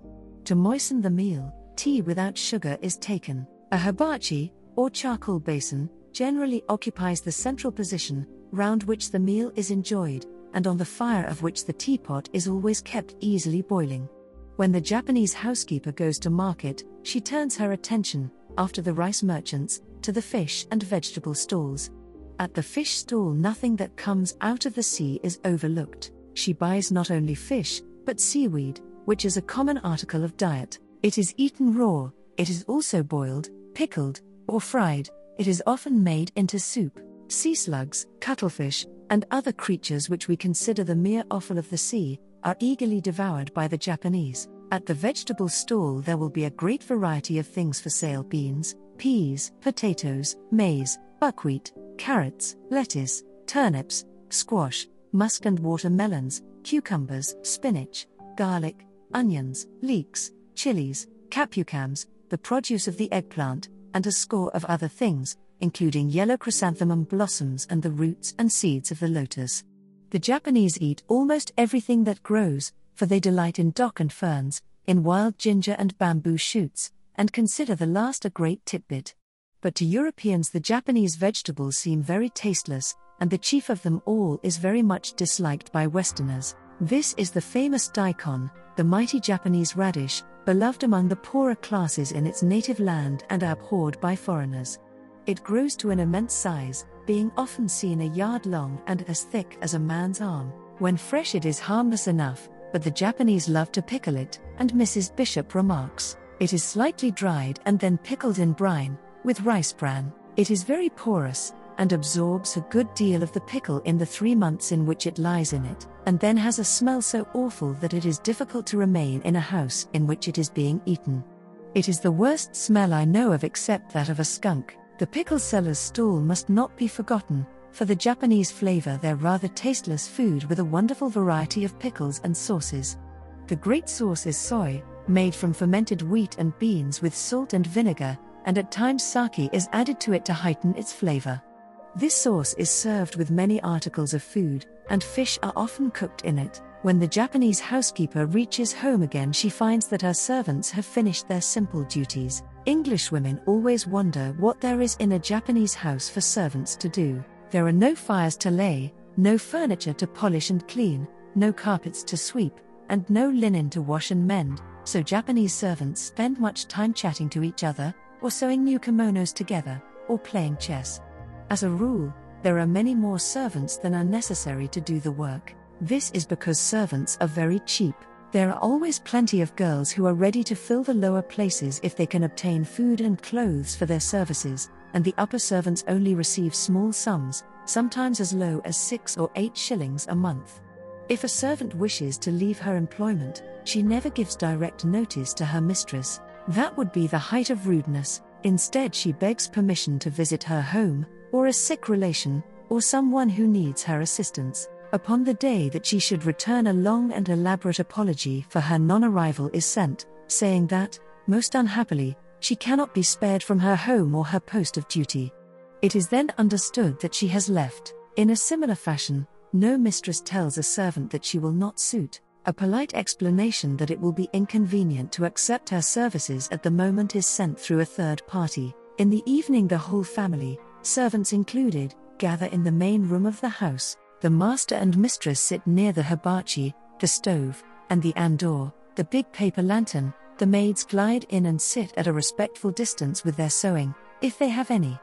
[SPEAKER 2] To moisten the meal, tea without sugar is taken. A hibachi, or charcoal basin, generally occupies the central position, round which the meal is enjoyed, and on the fire of which the teapot is always kept easily boiling. When the Japanese housekeeper goes to market, she turns her attention, after the rice merchants, to the fish and vegetable stalls. At the fish stall, nothing that comes out of the sea is overlooked. She buys not only fish, but seaweed, which is a common article of diet. It is eaten raw, it is also boiled, pickled, or fried, it is often made into soup. Sea slugs, cuttlefish, and other creatures which we consider the mere offal of the sea, are eagerly devoured by the Japanese. At the vegetable stall, there will be a great variety of things for sale beans, peas, potatoes, maize, buckwheat, carrots, lettuce, turnips, squash, musk and watermelons, cucumbers, spinach, garlic, onions, leeks, chilies, capsicums, the produce of the eggplant, and a score of other things, including yellow chrysanthemum blossoms and the roots and seeds of the lotus. The Japanese eat almost everything that grows, for they delight in dock and ferns, in wild ginger and bamboo shoots, and consider the last a great tidbit. But to Europeans, the Japanese vegetables seem very tasteless, and the chief of them all is very much disliked by Westerners. This is the famous daikon, the mighty Japanese radish, beloved among the poorer classes in its native land and abhorred by foreigners. It grows to an immense size, being often seen a yard long and as thick as a man's arm. When fresh, it is harmless enough, but the Japanese love to pickle it, and Mrs. Bishop remarks it is slightly dried and then pickled in brine, with rice bran. It is very porous, and absorbs a good deal of the pickle in the three months in which it lies in it, and then has a smell so awful that it is difficult to remain in a house in which it is being eaten. It is the worst smell I know of except that of a skunk. The pickle seller's stall must not be forgotten, for the Japanese flavor their rather tasteless food with a wonderful variety of pickles and sauces. The great sauce is soy, made from fermented wheat and beans with salt and vinegar, and at times sake is added to it to heighten its flavor. This sauce is served with many articles of food, and fish are often cooked in it. When the Japanese housekeeper reaches home again, she finds that her servants have finished their simple duties. English women always wonder what there is in a Japanese house for servants to do. There are no fires to lay, no furniture to polish and clean, no carpets to sweep, and no linen to wash and mend, so Japanese servants spend much time chatting to each other, or sewing new kimonos together, or playing chess. As a rule, there are many more servants than are necessary to do the work. This is because servants are very cheap. There are always plenty of girls who are ready to fill the lower places if they can obtain food and clothes for their services, and the upper servants only receive small sums, sometimes as low as six or eight shillings a month. If a servant wishes to leave her employment, she never gives direct notice to her mistress. That would be the height of rudeness. Instead, she begs permission to visit her home, or a sick relation, or someone who needs her assistance. Upon the day that she should return, a long and elaborate apology for her non arrival is sent, saying that, most unhappily, she cannot be spared from her home or her post of duty. It is then understood that she has left. In a similar fashion, no mistress tells a servant that she will not suit. A polite explanation that it will be inconvenient to accept her services at the moment is sent through a third party. In the evening, the whole family, servants included, gather in the main room of the house. The master and mistress sit near the hibachi, the stove, and the andon, the big paper lantern. The maids glide in and sit at a respectful distance with their sewing, if they have any.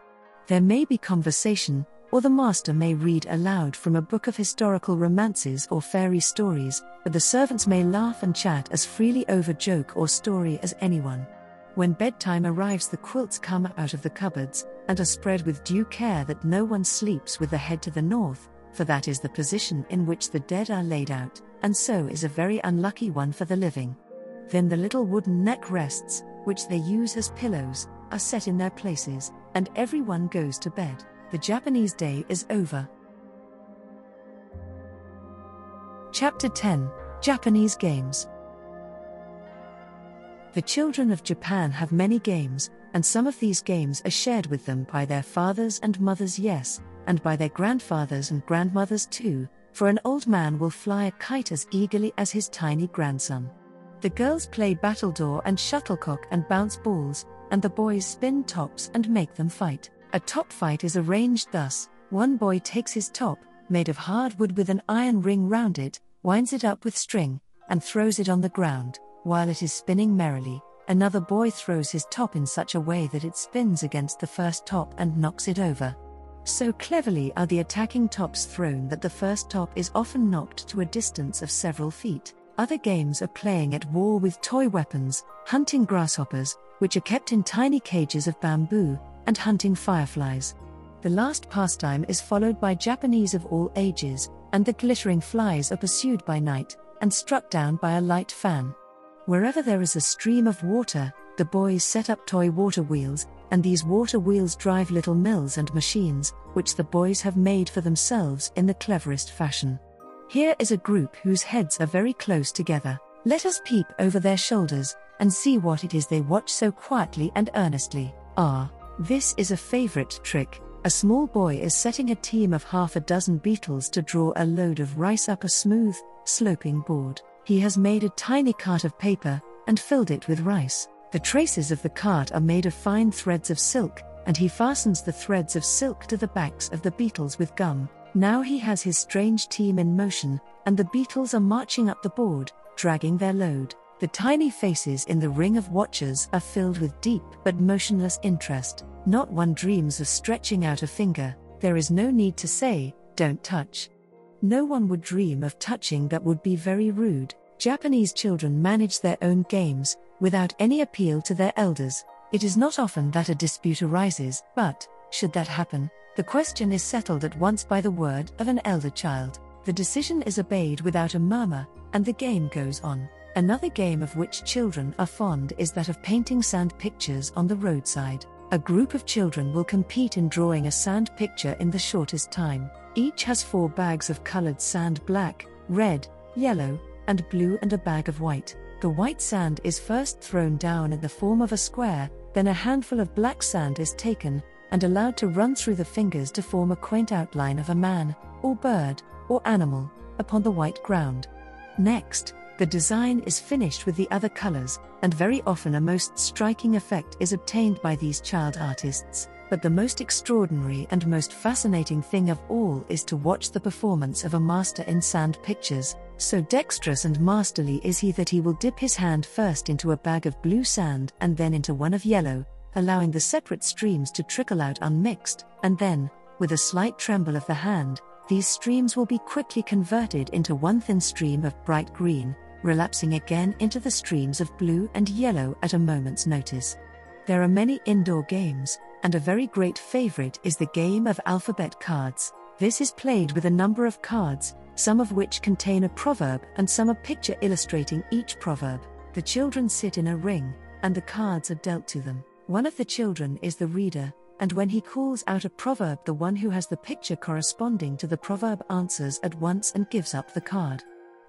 [SPEAKER 2] There may be conversation, or the master may read aloud from a book of historical romances or fairy stories, but the servants may laugh and chat as freely over joke or story as anyone. When bedtime arrives, the quilts come out of the cupboards and are spread with due care that no one sleeps with the head to the north, for that is the position in which the dead are laid out, and so is a very unlucky one for the living. Then the little wooden neck rests, which they use as pillows, are set in their places, and everyone goes to bed. The Japanese day is over. Chapter 10 Japanese Games the children of Japan have many games, and some of these games are shared with them by their fathers and mothers, yes, and by their grandfathers and grandmothers too, for an old man will fly a kite as eagerly as his tiny grandson. The girls play battledore and shuttlecock and bounce balls, and the boys spin tops and make them fight. A top fight is arranged thus one boy takes his top, made of hard wood with an iron ring round it, winds it up with string, and throws it on the ground. While it is spinning merrily, another boy throws his top in such a way that it spins against the first top and knocks it over. So cleverly are the attacking tops thrown that the first top is often knocked to a distance of several feet. Other games are playing at war with toy weapons, hunting grasshoppers, which are kept in tiny cages of bamboo, and hunting fireflies. The last pastime is followed by Japanese of all ages, and the glittering flies are pursued by night and struck down by a light fan. Wherever there is a stream of water, the boys set up toy water wheels, and these water wheels drive little mills and machines, which the boys have made for themselves in the cleverest fashion. Here is a group whose heads are very close together. Let us peep over their shoulders and see what it is they watch so quietly and earnestly. Ah, this is a favorite trick. A small boy is setting a team of half a dozen beetles to draw a load of rice up a smooth, sloping board. He has made a tiny cart of paper and filled it with rice. The traces of the cart are made of fine threads of silk, and he fastens the threads of silk to the backs of the beetles with gum. Now he has his strange team in motion, and the beetles are marching up the board, dragging their load. The tiny faces in the ring of watchers are filled with deep but motionless interest. Not one dreams of stretching out a finger. There is no need to say, don't touch. No one would dream of touching that would be very rude. Japanese children manage their own games, without any appeal to their elders. It is not often that a dispute arises, but, should that happen, the question is settled at once by the word of an elder child. The decision is obeyed without a murmur, and the game goes on. Another game of which children are fond is that of painting sand pictures on the roadside. A group of children will compete in drawing a sand picture in the shortest time. Each has four bags of colored sand black, red, yellow, and blue, and a bag of white. The white sand is first thrown down in the form of a square, then a handful of black sand is taken and allowed to run through the fingers to form a quaint outline of a man, or bird, or animal, upon the white ground. Next, the design is finished with the other colors, and very often a most striking effect is obtained by these child artists. But the most extraordinary and most fascinating thing of all is to watch the performance of a master in sand pictures. So dexterous and masterly is he that he will dip his hand first into a bag of blue sand and then into one of yellow, allowing the separate streams to trickle out unmixed, and then, with a slight tremble of the hand, these streams will be quickly converted into one thin stream of bright green, relapsing again into the streams of blue and yellow at a moment's notice. There are many indoor games, and a very great favorite is the game of alphabet cards. This is played with a number of cards, some of which contain a proverb and some a picture illustrating each proverb. The children sit in a ring, and the cards are dealt to them. One of the children is the reader, and when he calls out a proverb, the one who has the picture corresponding to the proverb answers at once and gives up the card.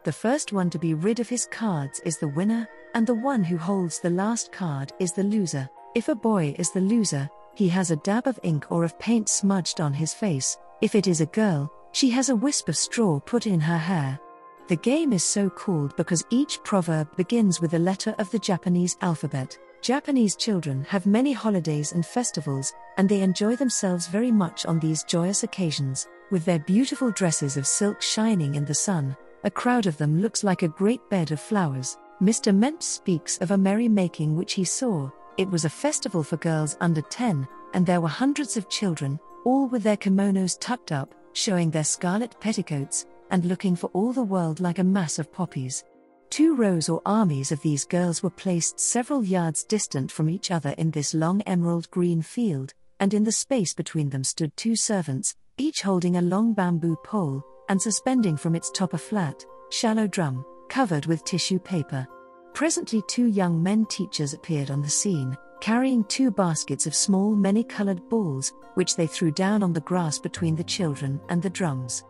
[SPEAKER 2] The first one to be rid of his cards is the winner, and the one who holds the last card is the loser. If a boy is the loser, he has a dab of ink or of paint smudged on his face. If it is a girl, she has a wisp of straw put in her hair. The game is so called because each proverb begins with a letter of the Japanese alphabet. Japanese children have many holidays and festivals, and they enjoy themselves very much on these joyous occasions. With their beautiful dresses of silk shining in the sun, a crowd of them looks like a great bed of flowers. Mr. Ment speaks of a merry making which he saw. It was a festival for girls under 10, and there were hundreds of children, all with their kimonos tucked up, showing their scarlet petticoats, and looking for all the world like a mass of poppies. Two rows or armies of these girls were placed several yards distant from each other in this long emerald green field, and in the space between them stood two servants, each holding a long bamboo pole, and suspending from its top a flat, shallow drum, covered with tissue paper. Presently, two young men teachers appeared on the scene, carrying two baskets of small, many colored balls, which they threw down on the grass between the children and the drums.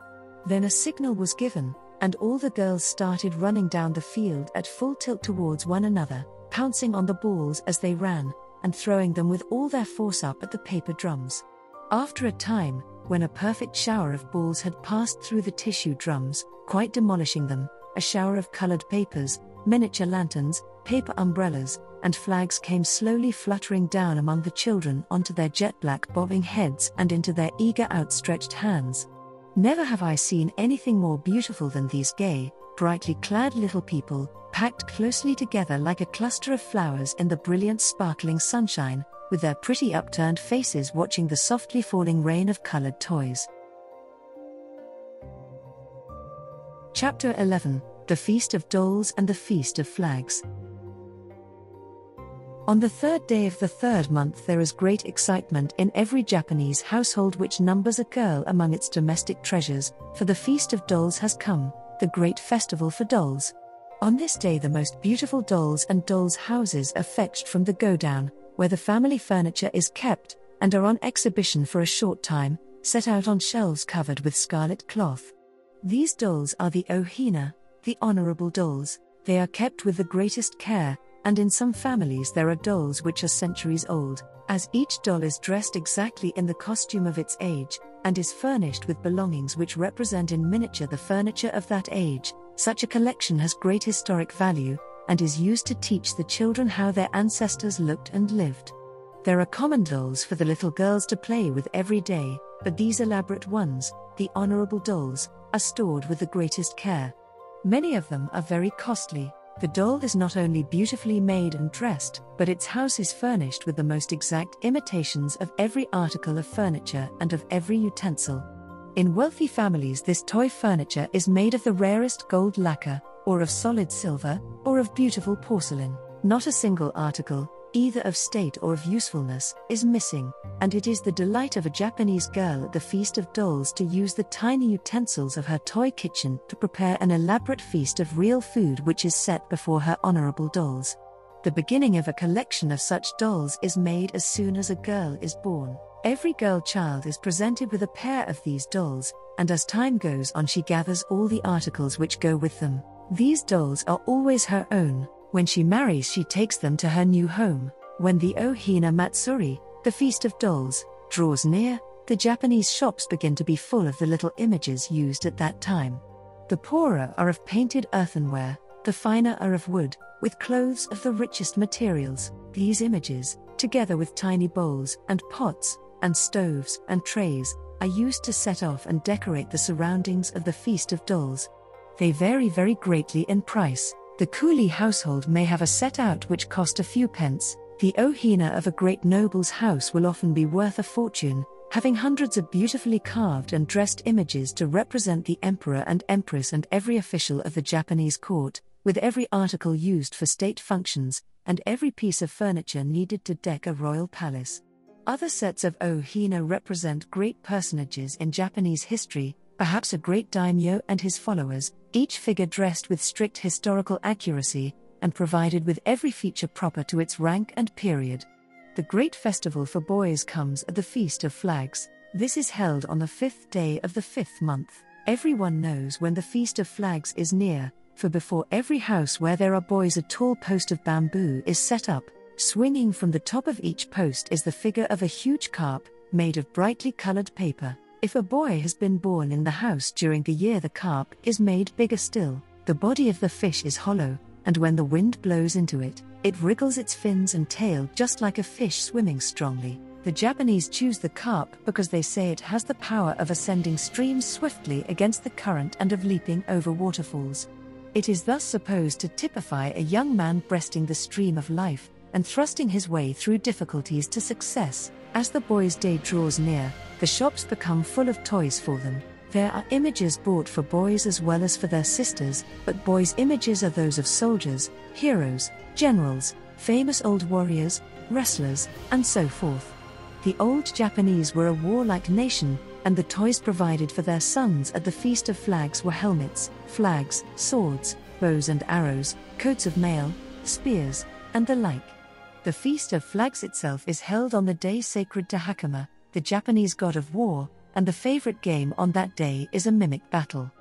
[SPEAKER 2] Then a signal was given, and all the girls started running down the field at full tilt towards one another, pouncing on the balls as they ran, and throwing them with all their force up at the paper drums. After a time, when a perfect shower of balls had passed through the tissue drums, quite demolishing them, a shower of colored papers, miniature lanterns, paper umbrellas, and flags came slowly fluttering down among the children onto their jet black bobbing heads and into their eager outstretched hands. Never have I seen anything more beautiful than these gay, brightly clad little people, packed closely together like a cluster of flowers in the brilliant sparkling sunshine, with their pretty upturned faces watching the softly falling rain of colored toys. Chapter 11 The Feast of Dolls and the Feast of Flags. On the third day of the third month, there is great excitement in every Japanese household which numbers a girl among its domestic treasures, for the Feast of Dolls has come, the great festival for dolls. On this day, the most beautiful dolls and dolls' houses are fetched from the godown, where the family furniture is kept, and are on exhibition for a short time, set out on shelves covered with scarlet cloth. These dolls are the ohina, the honorable dolls, they are kept with the greatest care and in some families there are dolls which are centuries old, as each doll is dressed exactly in the costume of its age, and is furnished with belongings which represent in miniature the furniture of that age. Such a collection has great historic value, and is used to teach the children how their ancestors looked and lived. There are common dolls for the little girls to play with every day, but these elaborate ones, the honorable dolls, are stored with the greatest care. Many of them are very costly, the doll is not only beautifully made and dressed, but its house is furnished with the most exact imitations of every article of furniture and of every utensil. In wealthy families, this toy furniture is made of the rarest gold lacquer, or of solid silver, or of beautiful porcelain. Not a single article, either of state or of usefulness, is missing, and it is the delight of a Japanese girl at the Feast of Dolls to use the tiny utensils of her toy kitchen to prepare an elaborate feast of real food which is set before her honorable dolls. The beginning of a collection of such dolls is made as soon as a girl is born. Every girl child is presented with a pair of these dolls, and as time goes on, she gathers all the articles which go with them. These dolls are always her own, when she marries, she takes them to her new home. When the Ohina Matsuri, the Feast of Dolls, draws near, the Japanese shops begin to be full of the little images used at that time. The poorer are of painted earthenware, the finer are of wood, with clothes of the richest materials. These images, together with tiny bowls and pots, and stoves and trays, are used to set off and decorate the surroundings of the Feast of Dolls. They vary very greatly in price. The coolie household may have a set out which cost a few pence. The ohina of a great noble's house will often be worth a fortune, having hundreds of beautifully carved and dressed images to represent the emperor and empress and every official of the Japanese court, with every article used for state functions, and every piece of furniture needed to deck a royal palace. Other sets of ohina represent great personages in Japanese history, perhaps a great daimyo and his followers, each figure dressed with strict historical accuracy, and provided with every feature proper to its rank and period. The great festival for boys comes at the Feast of Flags. This is held on the fifth day of the fifth month. Everyone knows when the Feast of Flags is near, for before every house where there are boys, a tall post of bamboo is set up. Swinging from the top of each post is the figure of a huge carp, made of brightly colored paper. If a boy has been born in the house during the year, the carp is made bigger still. The body of the fish is hollow, and when the wind blows into it, it wriggles its fins and tail just like a fish swimming strongly. The Japanese choose the carp because they say it has the power of ascending streams swiftly against the current and of leaping over waterfalls. It is thus supposed to typify a young man breasting the stream of life and thrusting his way through difficulties to success. As the boy's day draws near, the shops become full of toys for them. There are images bought for boys as well as for their sisters, but boys' images are those of soldiers, heroes, generals, famous old warriors, wrestlers, and so forth. The old Japanese were a warlike nation, and the toys provided for their sons at the Feast of Flags were helmets, flags, swords, bows and arrows, coats of mail, spears, and the like. The Feast of Flags itself is held on the day sacred to Hachiman, the Japanese god of war, and the favorite game on that day is a mimic battle.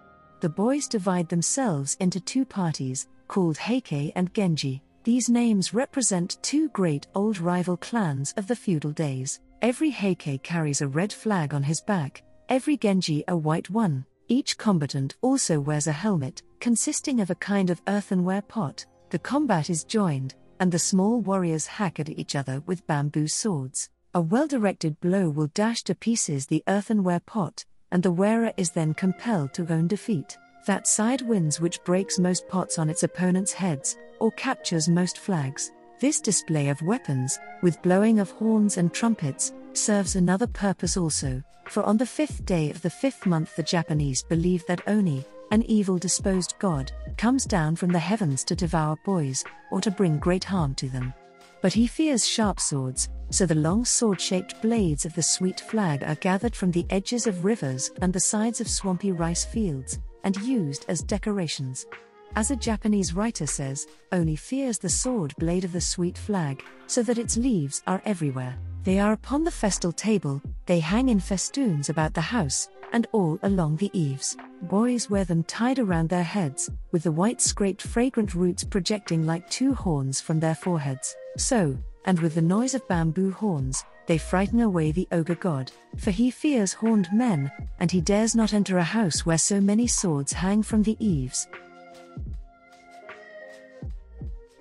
[SPEAKER 2] The boys divide themselves into two parties, called Heike and Genji. These names represent two great old rival clans of the feudal days. Every Heike carries a red flag on his back, every Genji a white one. Each combatant also wears a helmet, consisting of a kind of earthenware pot. The combat is joined, and the small warriors hack at each other with bamboo swords. A well directed blow will dash to pieces the earthenware pot, and the wearer is then compelled to own defeat. That side wins which breaks most pots on its opponent's heads, or captures most flags. This display of weapons, with blowing of horns and trumpets, serves another purpose also, for on the fifth day of the fifth month the Japanese believe that Oni, an evil disposed god, comes down from the heavens to devour boys, or to bring great harm to them. But he fears sharp swords, so the long sword shaped blades of the sweet flag are gathered from the edges of rivers and the sides of swampy rice fields, and used as decorations. As a Japanese writer says, Oni fears the sword blade of the sweet flag, so that its leaves are everywhere. They are upon the festal table, they hang in festoons about the house, and all along the eaves. Boys wear them tied around their heads, with the white scraped fragrant roots projecting like two horns from their foreheads. So, and with the noise of bamboo horns, they frighten away the ogre god, for he fears horned men, and he dares not enter a house where so many swords hang from the eaves.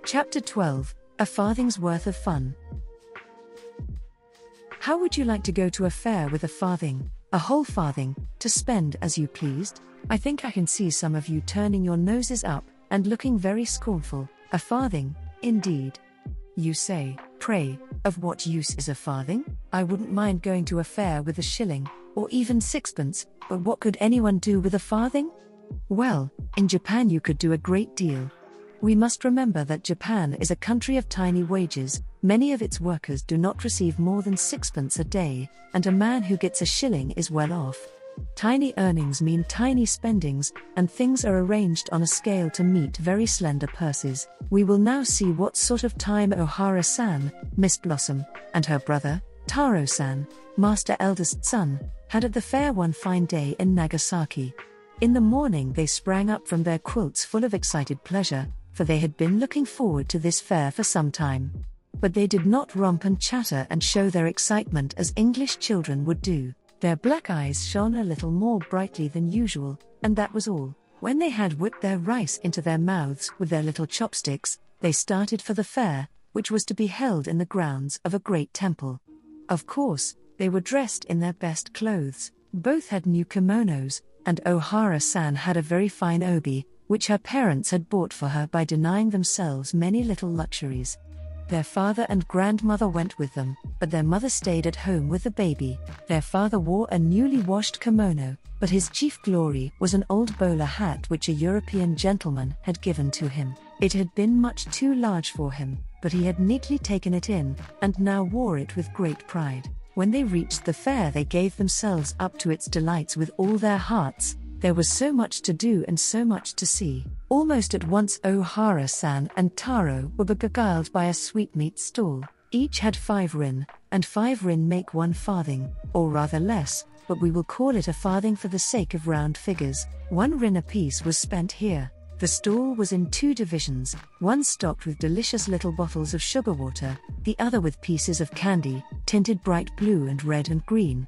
[SPEAKER 2] Chapter 12 A Farthing's Worth of Fun. How would you like to go to a fair with a farthing, a whole farthing, to spend as you pleased? I think I can see some of you turning your noses up and looking very scornful. A farthing, indeed. You say, pray, of what use is a farthing? I wouldn't mind going to a fair with a shilling, or even sixpence, but what could anyone do with a farthing? Well, in Japan you could do a great deal. We must remember that Japan is a country of tiny wages, many of its workers do not receive more than sixpence a day, and a man who gets a shilling is well off. Tiny earnings mean tiny spendings, and things are arranged on a scale to meet very slender purses. We will now see what sort of time Ohara san, Miss Blossom, and her brother, Taro san, master eldest son, had at the fair one fine day in Nagasaki. In the morning they sprang up from their quilts full of excited pleasure, for they had been looking forward to this fair for some time. But they did not romp and chatter and show their excitement as English children would do. Their black eyes shone a little more brightly than usual, and that was all. When they had whipped their rice into their mouths with their little chopsticks, they started for the fair, which was to be held in the grounds of a great temple. Of course, they were dressed in their best clothes. Both had new kimonos, and Ohara san had a very fine obi, which her parents had bought for her by denying themselves many little luxuries. Their father and grandmother went with them, but their mother stayed at home with the baby. Their father wore a newly washed kimono, but his chief glory was an old bowler hat which a European gentleman had given to him. It had been much too large for him, but he had neatly taken it in, and now wore it with great pride. When they reached the fair, they gave themselves up to its delights with all their hearts, there was so much to do and so much to see. Almost at once, Ohara san and Taro were beguiled by a sweetmeat stall. Each had five rin, and five rin make one farthing, or rather less, but we will call it a farthing for the sake of round figures. One rin apiece was spent here. The stall was in two divisions, one stocked with delicious little bottles of sugar water, the other with pieces of candy, tinted bright blue and red and green.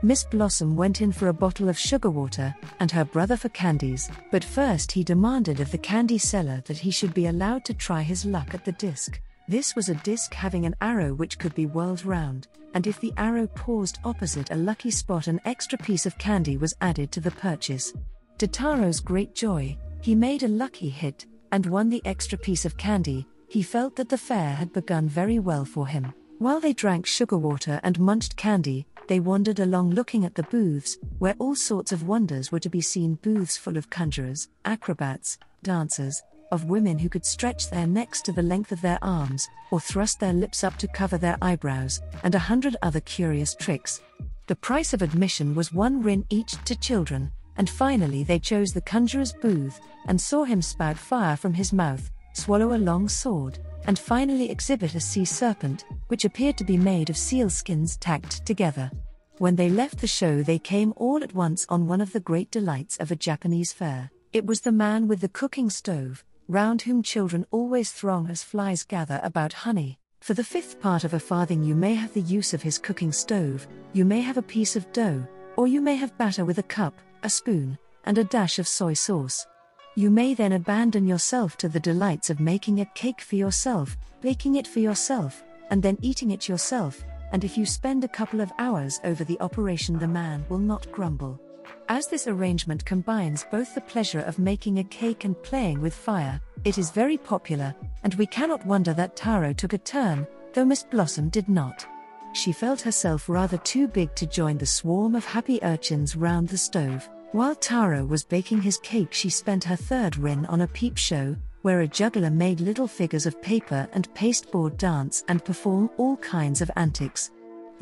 [SPEAKER 2] Miss Blossom went in for a bottle of sugar water, and her brother for candies, but first he demanded of the candy seller that he should be allowed to try his luck at the disc. This was a disc having an arrow which could be whirled round, and if the arrow paused opposite a lucky spot, an extra piece of candy was added to the purchase. To Taro's great joy, he made a lucky hit, and won the extra piece of candy. He felt that the fair had begun very well for him. While they drank sugar water and munched candy, they wandered along looking at the booths, where all sorts of wonders were to be seen booths full of conjurers, acrobats, dancers, of women who could stretch their necks to the length of their arms, or thrust their lips up to cover their eyebrows, and a hundred other curious tricks. The price of admission was one rin each to children, and finally they chose the conjurer's booth, and saw him spout fire from his mouth, swallow a long sword, and finally exhibit a sea serpent, which appeared to be made of seal skins tacked together. When they left the show, they came all at once on one of the great delights of a Japanese fair. It was the man with the cooking stove, round whom children always throng as flies gather about honey. For the fifth part of a farthing, you may have the use of his cooking stove, you may have a piece of dough, or you may have batter with a cup, a spoon, and a dash of soy sauce. You may then abandon yourself to the delights of making a cake for yourself, baking it for yourself, and then eating it yourself, and if you spend a couple of hours over the operation, the man will not grumble. As this arrangement combines both the pleasure of making a cake and playing with fire, It is very popular, and we cannot wonder that Taro took a turn, though Miss Blossom did not. She felt herself rather too big to join the swarm of happy urchins round the stove. While Taro was baking his cake, she spent her third rin on a peep show, where a juggler made little figures of paper and pasteboard dance and perform all kinds of antics.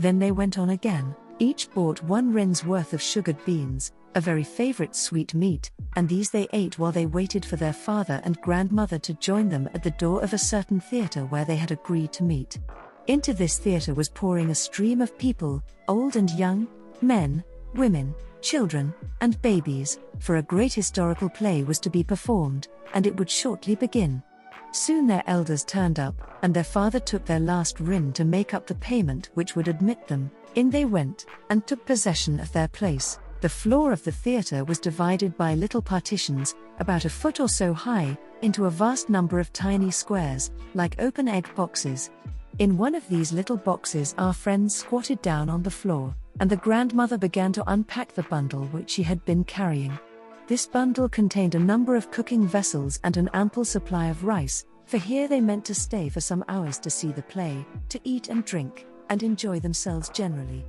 [SPEAKER 2] Then they went on again. Each bought one rin's worth of sugared beans, a very favorite sweet meat, and these they ate while they waited for their father and grandmother to join them at the door of a certain theatre where they had agreed to meet. Into this theatre was pouring a stream of people, old and young, men, women, children, and babies, for a great historical play was to be performed, and it would shortly begin. Soon their elders turned up, and their father took their last rin to make up the payment which would admit them. In they went, and took possession of their place. The floor of the theatre was divided by little partitions, about a foot or so high, into a vast number of tiny squares, like open egg boxes. In one of these little boxes, our friends squatted down on the floor, and the grandmother began to unpack the bundle which she had been carrying. This bundle contained a number of cooking vessels and an ample supply of rice, for here they meant to stay for some hours to see the play, to eat and drink, and enjoy themselves generally.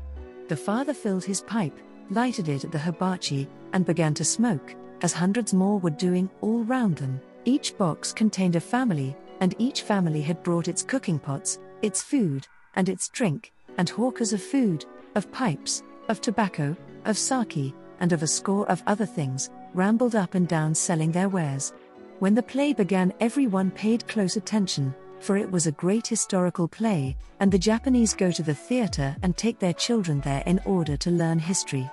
[SPEAKER 2] The father filled his pipe, lighted it at the hibachi, and began to smoke, as hundreds more were doing all round them. Each box contained a family, and each family had brought its cooking pots, its food, and its drink, and hawkers of food, of pipes, of tobacco, of sake, and of a score of other things, rambled up and down selling their wares. When the play began, everyone paid close attention, for it was a great historical play, and the Japanese go to the theatre and take their children there in order to learn history.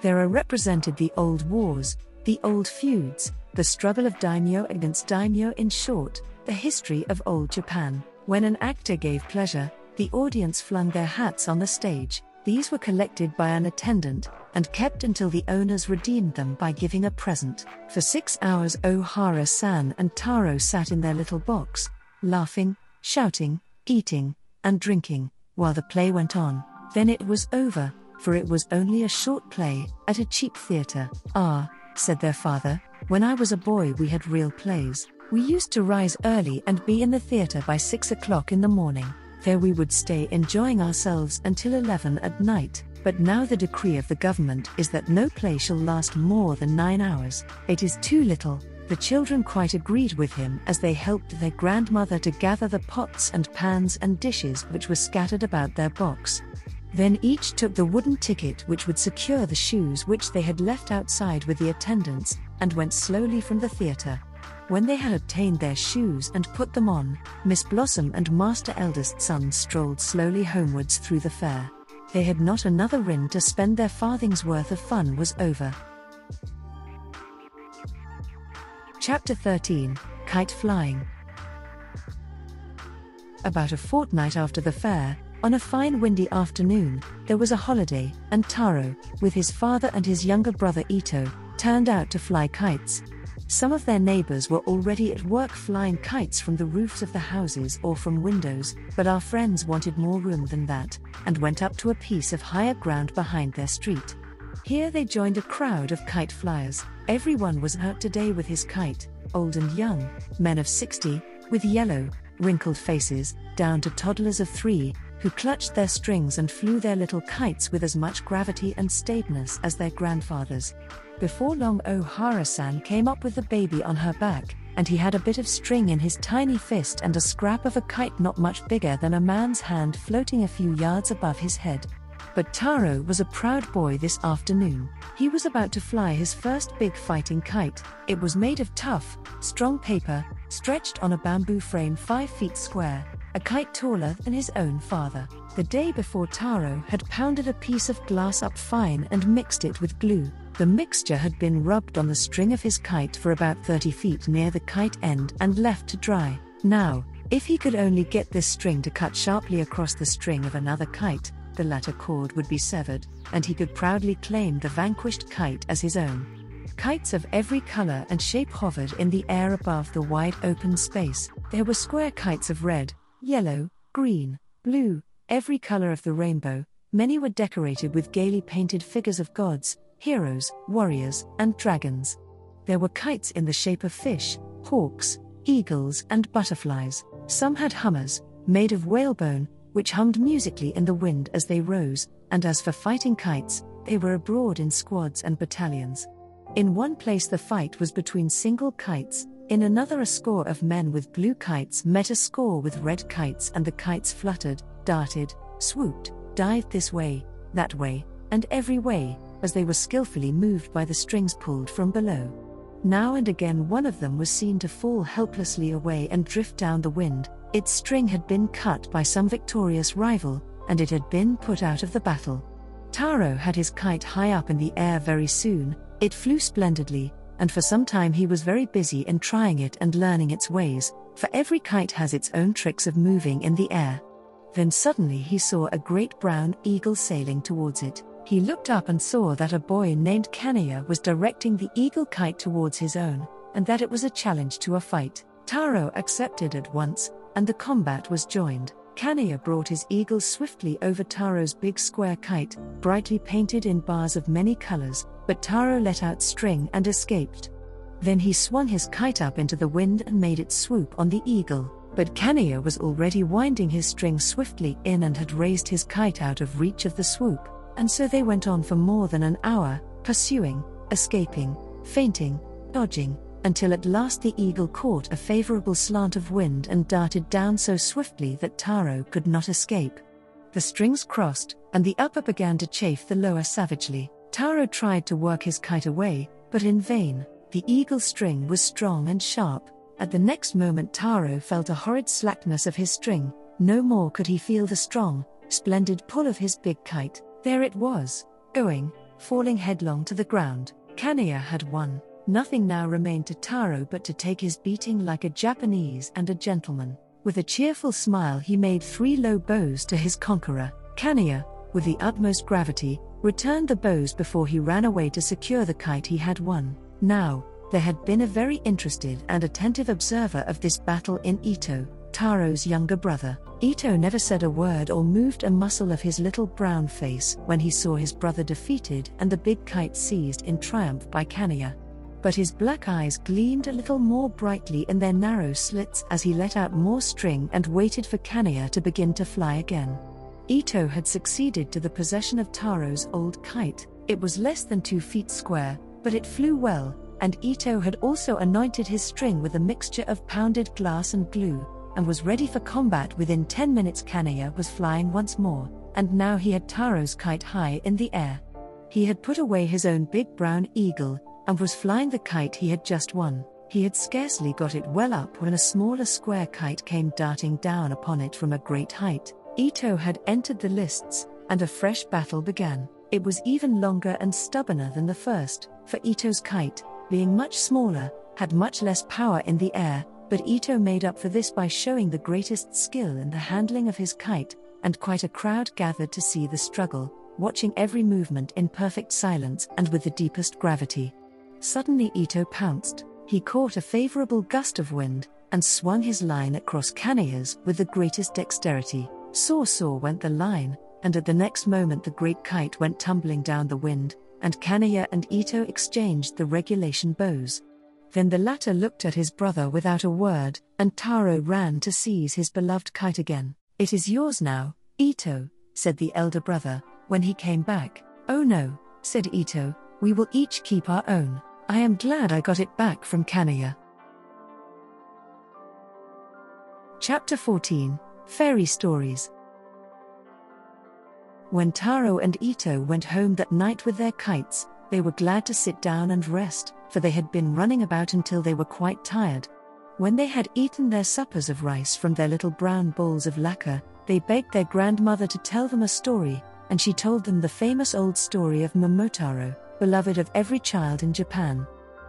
[SPEAKER 2] There are represented the old wars, the old feuds, the struggle of daimyo against daimyo, in short, the history of old Japan. When an actor gave pleasure, the audience flung their hats on the stage. These were collected by an attendant and kept until the owners redeemed them by giving a present. For six hours, Ohara san and Taro sat in their little box, laughing, shouting, eating, and drinking, while the play went on. Then it was over, for it was only a short play, at a cheap theatre. Ah, said their father, when I was a boy we had real plays. We used to rise early and be in the theatre by six o'clock in the morning. There we would stay enjoying ourselves until 11 at night. But now the decree of the government is that no play shall last more than nine hours. It is too little. The children quite agreed with him as they helped their grandmother to gather the pots and pans and dishes which were scattered about their box. Then each took the wooden ticket which would secure the shoes which they had left outside with the attendants, and went slowly from the theatre. When they had obtained their shoes and put them on, Miss Blossom and Master Eldest Son strolled slowly homewards through the fair. They had not another rin to spend their farthing's worth of fun was over. Chapter 13 Kite Flying About a fortnight after the fair, on a fine windy afternoon, there was a holiday, and Taro, with his father and his younger brother Ito, turned out to fly kites. Some of their neighbors were already at work flying kites from the roofs of the houses or from windows, but our friends wanted more room than that, and went up to a piece of higher ground behind their street. Here they joined a crowd of kite flyers. Everyone was out today with his kite, old and young, men of 60, with yellow, wrinkled faces, down to toddlers of three, who clutched their strings and flew their little kites with as much gravity and staidness as their grandfathers. Before long, Ohara san came up with the baby on her back, and he had a bit of string in his tiny fist and a scrap of a kite not much bigger than a man's hand floating a few yards above his head. But Taro was a proud boy this afternoon. He was about to fly his first big fighting kite. It was made of tough, strong paper, stretched on a bamboo frame five feet square, a kite taller than his own father. The day before, Taro had pounded a piece of glass up fine and mixed it with glue. The mixture had been rubbed on the string of his kite for about 30 feet near the kite end and left to dry. Now, if he could only get this string to cut sharply across the string of another kite, the latter cord would be severed, and he could proudly claim the vanquished kite as his own. Kites of every color and shape hovered in the air above the wide open space. There were square kites of red, yellow, green, blue, every color of the rainbow. Many were decorated with gaily painted figures of gods, heroes, warriors, and dragons. There were kites in the shape of fish, hawks, eagles, and butterflies. Some had hummers, made of whalebone, which hummed musically in the wind as they rose, and as for fighting kites, they were abroad in squads and battalions. In one place, the fight was between single kites, in another, a score of men with blue kites met a score with red kites, and the kites fluttered, darted, swooped, dived this way, that way, and every way, as they were skillfully moved by the strings pulled from below. Now and again, one of them was seen to fall helplessly away and drift down the wind. Its string had been cut by some victorious rival, and it had been put out of the battle. Taro had his kite high up in the air very soon, it flew splendidly, and for some time he was very busy in trying it and learning its ways, for every kite has its own tricks of moving in the air. Then suddenly he saw a great brown eagle sailing towards it. He looked up and saw that a boy named Kaniya was directing the eagle kite towards his own, and that it was a challenge to a fight. Taro accepted at once, and the combat was joined. Kaniya brought his eagle swiftly over Taro's big square kite, brightly painted in bars of many colors, but Taro let out string and escaped. Then he swung his kite up into the wind and made it swoop on the eagle, but Kaniya was already winding his string swiftly in and had raised his kite out of reach of the swoop, and so they went on for more than an hour, pursuing, escaping, feinting, dodging, until at last the eagle caught a favorable slant of wind and darted down so swiftly that Taro could not escape. The strings crossed, and the upper began to chafe the lower savagely. Taro tried to work his kite away, but in vain. The eagle string was strong and sharp. At the next moment, Taro felt a horrid slackness of his string. No more could he feel the strong, splendid pull of his big kite. There it was, going, falling headlong to the ground. Kaniya had won. Nothing now remained to Taro but to take his beating like a Japanese and a gentleman. With a cheerful smile, he made three low bows to his conqueror. Kaniya, with the utmost gravity, returned the bows before he ran away to secure the kite he had won. Now, there had been a very interested and attentive observer of this battle in Ito, Taro's younger brother. Ito never said a word or moved a muscle of his little brown face when he saw his brother defeated and the big kite seized in triumph by Kaniya but his black eyes gleamed a little more brightly in their narrow slits as he let out more string and waited for Kaniya to begin to fly again. Ito had succeeded to the possession of Taro's old kite. It was less than two feet square, but it flew well, and Ito had also anointed his string with a mixture of pounded glass and glue, and was ready for combat within 10 minutes. Kaniya was flying once more, and now he had Taro's kite high in the air. He had put away his own big brown eagle, and was flying the kite he had just won. He had scarcely got it well up when a smaller square kite came darting down upon it from a great height. Ito had entered the lists, and a fresh battle began. It was even longer and stubborner than the first, for Ito's kite, being much smaller, had much less power in the air, but Ito made up for this by showing the greatest skill in the handling of his kite, and quite a crowd gathered to see the struggle, watching every movement in perfect silence and with the deepest gravity. Suddenly Ito pounced. He caught a favorable gust of wind and swung his line across Kaniya's with the greatest dexterity. Saw saw went the line, and at the next moment the great kite went tumbling down the wind, and Kaniya and Ito exchanged the regulation bows. Then the latter looked at his brother without a word, and Taro ran to seize his beloved kite again. It is yours now, Ito, said the elder brother, when he came back. Oh no, said Ito, we will each keep our own. I am glad I got it back from Kaniya. Chapter 14 Fairy Stories When Taro and Ito went home that night with their kites, they were glad to sit down and rest, for they had been running about until they were quite tired. When they had eaten their suppers of rice from their little brown bowls of lacquer, they begged their grandmother to tell them a story, and she told them the famous old story of Momotaro beloved of every child in Japan.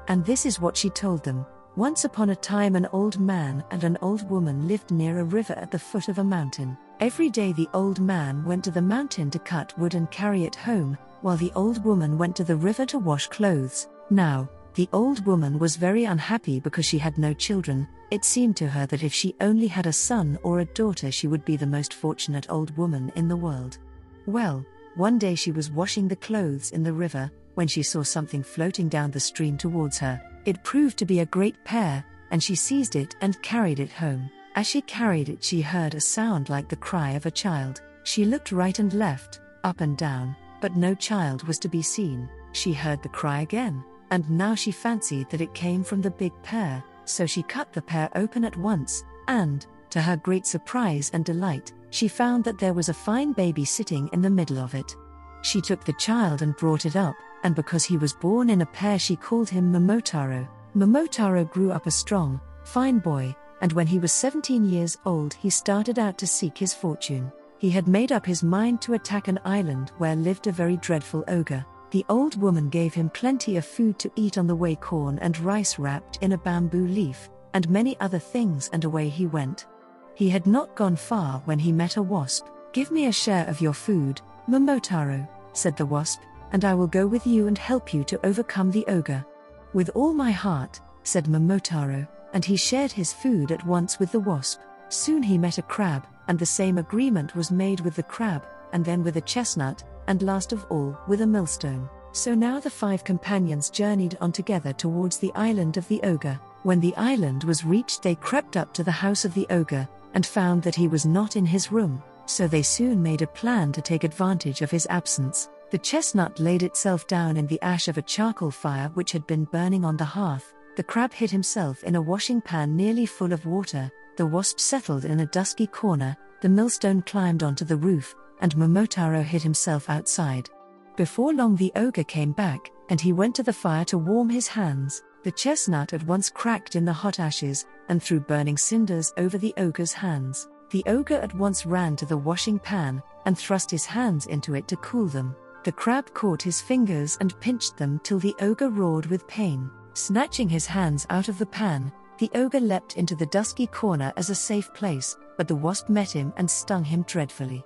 [SPEAKER 2] And this is what she told them Once upon a time, an old man and an old woman lived near a river at the foot of a mountain. Every day, the old man went to the mountain to cut wood and carry it home, while the old woman went to the river to wash clothes. Now, the old woman was very unhappy because she had no children. It seemed to her that if she only had a son or a daughter, she would be the most fortunate old woman in the world. Well, one day she was washing the clothes in the river, when she saw something floating down the stream towards her. It proved to be a great pear, and she seized it and carried it home. As she carried it, she heard a sound like the cry of a child. She looked right and left, up and down, but no child was to be seen. She heard the cry again, and now she fancied that it came from the big pear, so she cut the pear open at once, and, to her great surprise and delight, she found that there was a fine baby sitting in the middle of it. She took the child and brought it up, and because he was born in a pear, she called him Momotaro. Momotaro grew up a strong, fine boy, and when he was 17 years old, he started out to seek his fortune. He had made up his mind to attack an island where lived a very dreadful ogre. The old woman gave him plenty of food to eat on the way corn and rice wrapped in a bamboo leaf, and many other things, and away he went. He had not gone far when he met a wasp. Give me a share of your food, Momotaro, said the wasp, and I will go with you and help you to overcome the ogre. With all my heart, said Momotaro, and he shared his food at once with the wasp. Soon he met a crab, and the same agreement was made with the crab, and then with a chestnut, and last of all with a millstone. So now the five companions journeyed on together towards the island of the ogre. When the island was reached, they crept up to the house of the ogre, and found that he was not in his room, so they soon made a plan to take advantage of his absence. The chestnut laid itself down in the ash of a charcoal fire which had been burning on the hearth, the crab hid himself in a washing pan nearly full of water, the wasp settled in a dusky corner, the millstone climbed onto the roof, and Momotaro hid himself outside. Before long, the ogre came back, and he went to the fire to warm his hands. The chestnut at once cracked in the hot ashes, and threw burning cinders over the ogre's hands. The ogre at once ran to the washing pan, and thrust his hands into it to cool them. The crab caught his fingers and pinched them till the ogre roared with pain. Snatching his hands out of the pan, the ogre leapt into the dusky corner as a safe place, but the wasp met him and stung him dreadfully.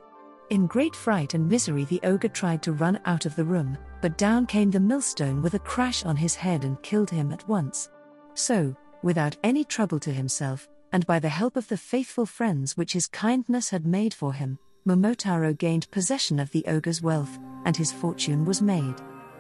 [SPEAKER 2] In great fright and misery, the ogre tried to run out of the room, but down came the millstone with a crash on his head and killed him at once. So, without any trouble to himself, and by the help of the faithful friends which his kindness had made for him, Momotaro gained possession of the ogre's wealth, and his fortune was made.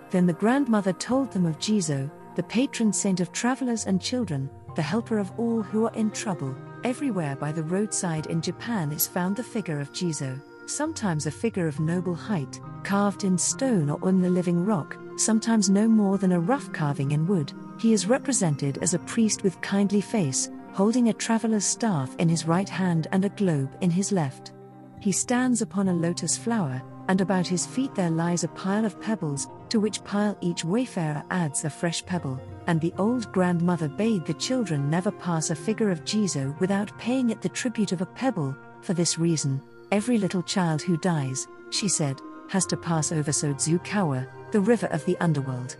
[SPEAKER 2] Then the grandmother told them of Jizo, the patron saint of travelers and children, the helper of all who are in trouble. Everywhere by the roadside in Japan is found the figure of Jizo, sometimes a figure of noble height, carved in stone or on the living rock, sometimes no more than a rough carving in wood. He is represented as a priest with kindly face, holding a traveler's staff in his right hand and a globe in his left. He stands upon a lotus flower, and about his feet there lies a pile of pebbles, to which pile each wayfarer adds a fresh pebble. And the old grandmother bade the children never pass a figure of Jizo without paying it the tribute of a pebble. For this reason, every little child who dies, she said, has to pass over Sodzukawa, the river of the underworld.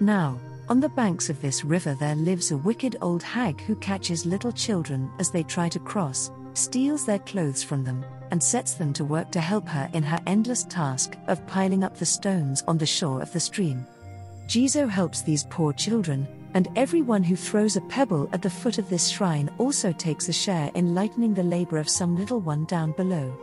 [SPEAKER 2] Now, on the banks of this river there lives a wicked old hag who catches little children as they try to cross, steals their clothes from them, and sets them to work to help her in her endless task of piling up the stones on the shore of the stream. Jizo helps these poor children, and everyone who throws a pebble at the foot of this shrine also takes a share in lightening the labor of some little one down below.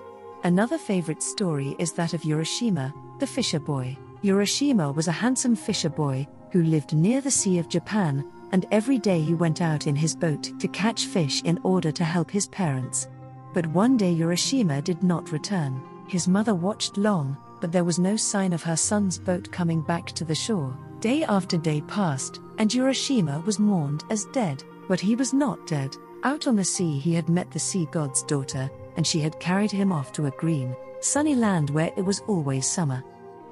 [SPEAKER 2] Another favorite story is that of Urashima, the fisher boy. Urashima was a handsome fisher boy who lived near the Sea of Japan, and every day he went out in his boat to catch fish in order to help his parents. But one day Urashima did not return. His mother watched long, but there was no sign of her son's boat coming back to the shore. Day after day passed, and Urashima was mourned as dead, but he was not dead. Out on the sea, he had met the sea god's daughter, and she had carried him off to a green, sunny land where it was always summer.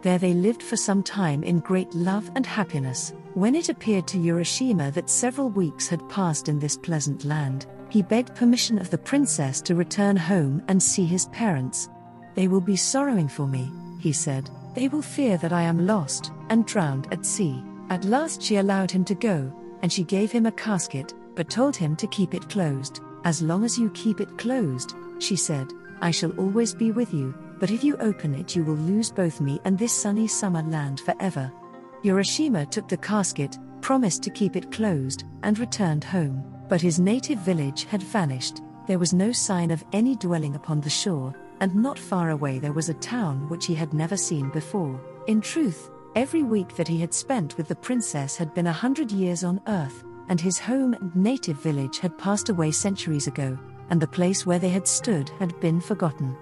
[SPEAKER 2] There they lived for some time in great love and happiness. When it appeared to Urashima that several weeks had passed in this pleasant land, he begged permission of the princess to return home and see his parents. They will be sorrowing for me, he said. They will fear that I am lost and drowned at sea. At last she allowed him to go, and she gave him a casket, but told him to keep it closed. As long as you keep it closed, she said, I shall always be with you, but if you open it, you will lose both me and this sunny summer land forever. Urashima took the casket, promised to keep it closed, and returned home. But his native village had vanished, there was no sign of any dwelling upon the shore, and not far away there was a town which he had never seen before. In truth, every week that he had spent with the princess had been a hundred years on earth, and his home and native village had passed away centuries ago, and the place where they had stood had been forgotten.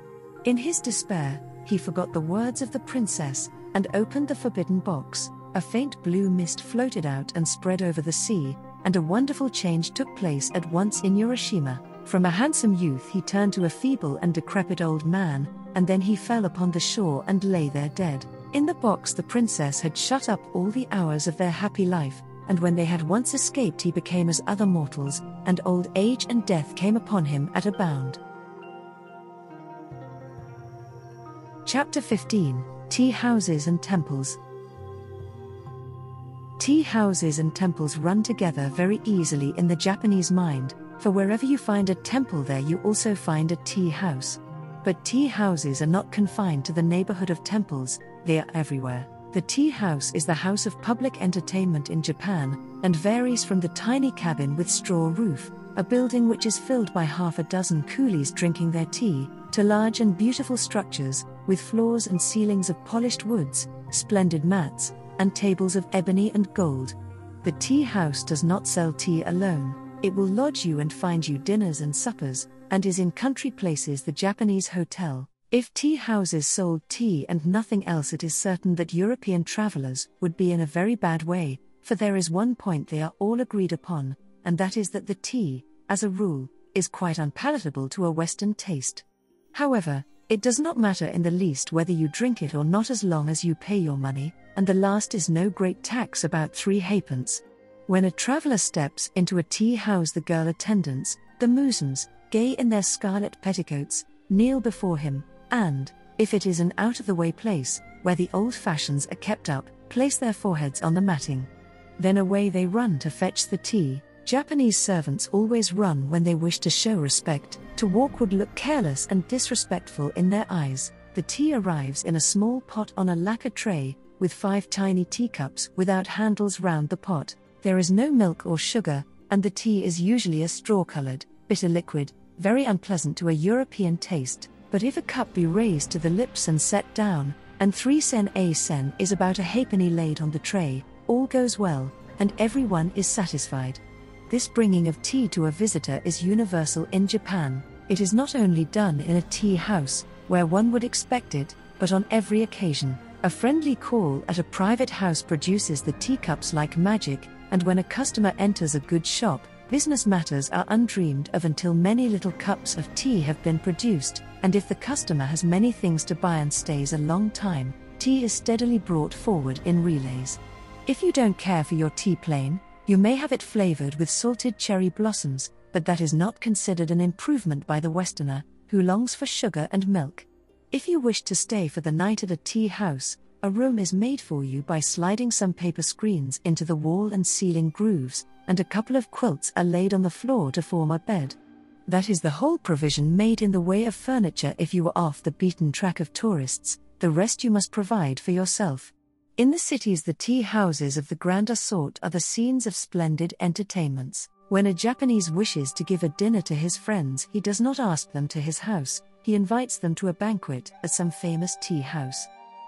[SPEAKER 2] In his despair, he forgot the words of the princess and opened the forbidden box. A faint blue mist floated out and spread over the sea, and a wonderful change took place at once in Urashima. From a handsome youth, he turned to a feeble and decrepit old man, and then he fell upon the shore and lay there dead. In the box, the princess had shut up all the hours of their happy life, and when they had once escaped, he became as other mortals, and old age and death came upon him at a bound. Chapter 15 Tea Houses and Temples. Tea houses and temples run together very easily in the Japanese mind, for wherever you find a temple, there you also find a tea house. But tea houses are not confined to the neighborhood of temples, they are everywhere. The tea house is the house of public entertainment in Japan, and varies from the tiny cabin with straw roof, a building which is filled by half a dozen coolies drinking their tea, to large and beautiful structures, with floors and ceilings of polished woods, splendid mats, and tables of ebony and gold. The tea house does not sell tea alone, it will lodge you and find you dinners and suppers, and is in country places the Japanese hotel. If tea houses sold tea and nothing else, it is certain that European travelers would be in a very bad way, for there is one point they are all agreed upon, and that is that the tea, as a rule, is quite unpalatable to a Western taste. However, it does not matter in the least whether you drink it or not as long as you pay your money, and the last is no great tax about three halfpence. When a traveller steps into a tea house, the girl attendants, the musumes, gay in their scarlet petticoats, kneel before him, and, if it is an out of the way place, where the old fashions are kept up, place their foreheads on the matting. Then away they run to fetch the tea. Japanese servants always run when they wish to show respect, to walk would look careless and disrespectful in their eyes. The tea arrives in a small pot on a lacquer tray, with five tiny teacups without handles round the pot. There is no milk or sugar, and the tea is usually a straw colored, bitter liquid, very unpleasant to a European taste. But if a cup be raised to the lips and set down, and three sen a sen is about a halfpenny laid on the tray, all goes well, and everyone is satisfied. This bringing of tea to a visitor is universal in Japan. It is not only done in a tea house, where one would expect it, but on every occasion. A friendly call at a private house produces the teacups like magic, and when a customer enters a good shop, business matters are undreamed of until many little cups of tea have been produced, and if the customer has many things to buy and stays a long time, tea is steadily brought forward in relays. If you don't care for your tea plain, you may have it flavored with salted cherry blossoms, but that is not considered an improvement by the Westerner, who longs for sugar and milk. If you wish to stay for the night at a tea house, a room is made for you by sliding some paper screens into the wall and ceiling grooves, and a couple of quilts are laid on the floor to form a bed. That is the whole provision made in the way of furniture if you are off the beaten track of tourists, the rest you must provide for yourself. In the cities, the tea houses of the grander sort are the scenes of splendid entertainments. When a Japanese wishes to give a dinner to his friends, he does not ask them to his house, he invites them to a banquet at some famous tea house.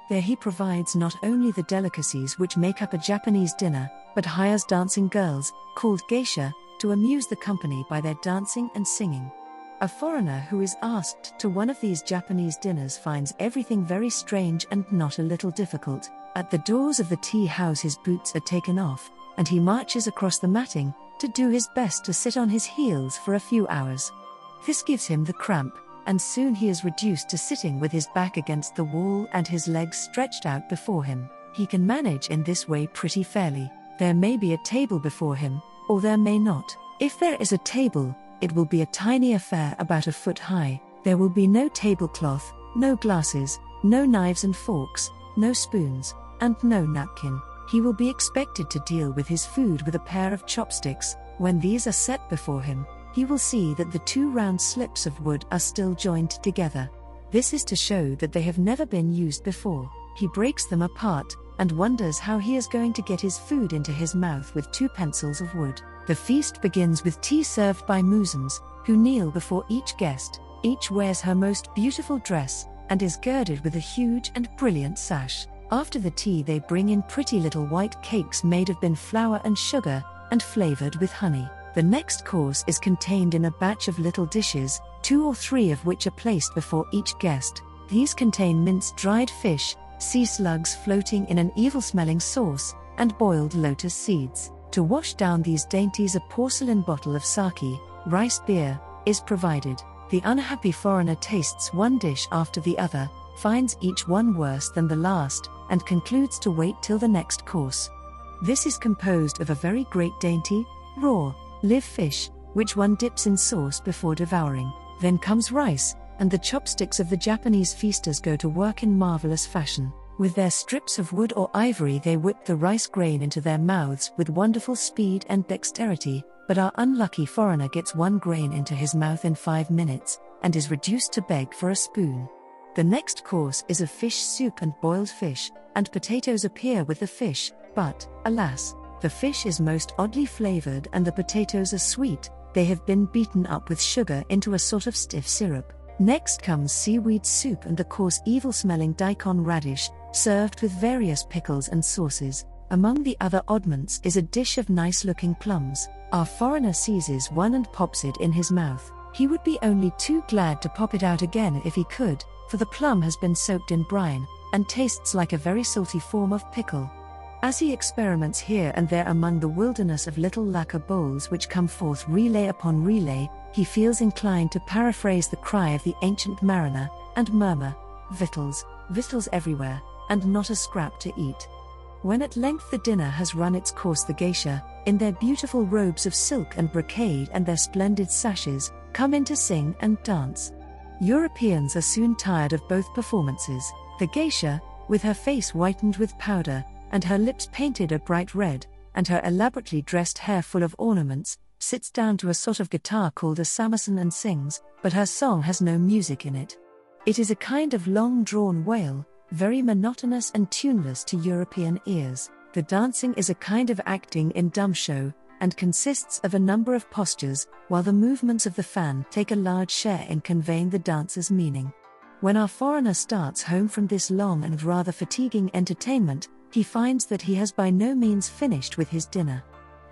[SPEAKER 2] There he provides not only the delicacies which make up a Japanese dinner, but hires dancing girls, called geisha, to amuse the company by their dancing and singing. A foreigner who is asked to one of these Japanese dinners finds everything very strange and not a little difficult. At the doors of the tea house, his boots are taken off, and he marches across the matting to do his best to sit on his heels for a few hours. This gives him the cramp, and soon he is reduced to sitting with his back against the wall and his legs stretched out before him. He can manage in this way pretty fairly. There may be a table before him, or there may not. If there is a table, it will be a tiny affair about a foot high. There will be no tablecloth, no glasses, no knives and forks, no spoons, and no napkin. He will be expected to deal with his food with a pair of chopsticks. When these are set before him, he will see that the two round slips of wood are still joined together. This is to show that they have never been used before. He breaks them apart and wonders how he is going to get his food into his mouth with two pencils of wood. The feast begins with tea served by musumes, who kneel before each guest. Each wears her most beautiful dress and is girded with a huge and brilliant sash. After the tea, they bring in pretty little white cakes made of bin flour and sugar, and flavored with honey. The next course is contained in a batch of little dishes, two or three of which are placed before each guest. These contain minced dried fish, sea slugs floating in an evil smelling sauce, and boiled lotus seeds. To wash down these dainties, a porcelain bottle of sake, rice beer, is provided. The unhappy foreigner tastes one dish after the other, finds each one worse than the last, and concludes to wait till the next course. This is composed of a very great dainty, raw, live fish, which one dips in sauce before devouring. Then comes rice, and the chopsticks of the Japanese feasters go to work in marvelous fashion. With their strips of wood or ivory, they whip the rice grain into their mouths with wonderful speed and dexterity, but our unlucky foreigner gets one grain into his mouth in five minutes, and is reduced to beg for a spoon. The next course is a fish soup and boiled fish, and potatoes appear with the fish, but, alas, the fish is most oddly flavored and the potatoes are sweet, they have been beaten up with sugar into a sort of stiff syrup. Next comes seaweed soup and the coarse evil smelling daikon radish, served with various pickles and sauces. Among the other oddments is a dish of nice looking plums. Our foreigner seizes one and pops it in his mouth. He would be only too glad to pop it out again if he could, for the plum has been soaked in brine, and tastes like a very salty form of pickle. As he experiments here and there among the wilderness of little lacquer bowls which come forth relay upon relay, he feels inclined to paraphrase the cry of the ancient mariner, and murmur, Victuals, victuals everywhere, and not a scrap to eat. When at length the dinner has run its course, the geisha, in their beautiful robes of silk and brocade and their splendid sashes, come in to sing and dance. Europeans are soon tired of both performances. The geisha, with her face whitened with powder, and her lips painted a bright red, and her elaborately dressed hair full of ornaments, sits down to a sort of guitar called a samisen and sings, but her song has no music in it. It is a kind of long drawn wail, very monotonous and tuneless to European ears. The dancing is a kind of acting in dumb show, and consists of a number of postures, while the movements of the fan take a large share in conveying the dancer's meaning. When our foreigner starts home from this long and rather fatiguing entertainment, he finds that he has by no means finished with his dinner.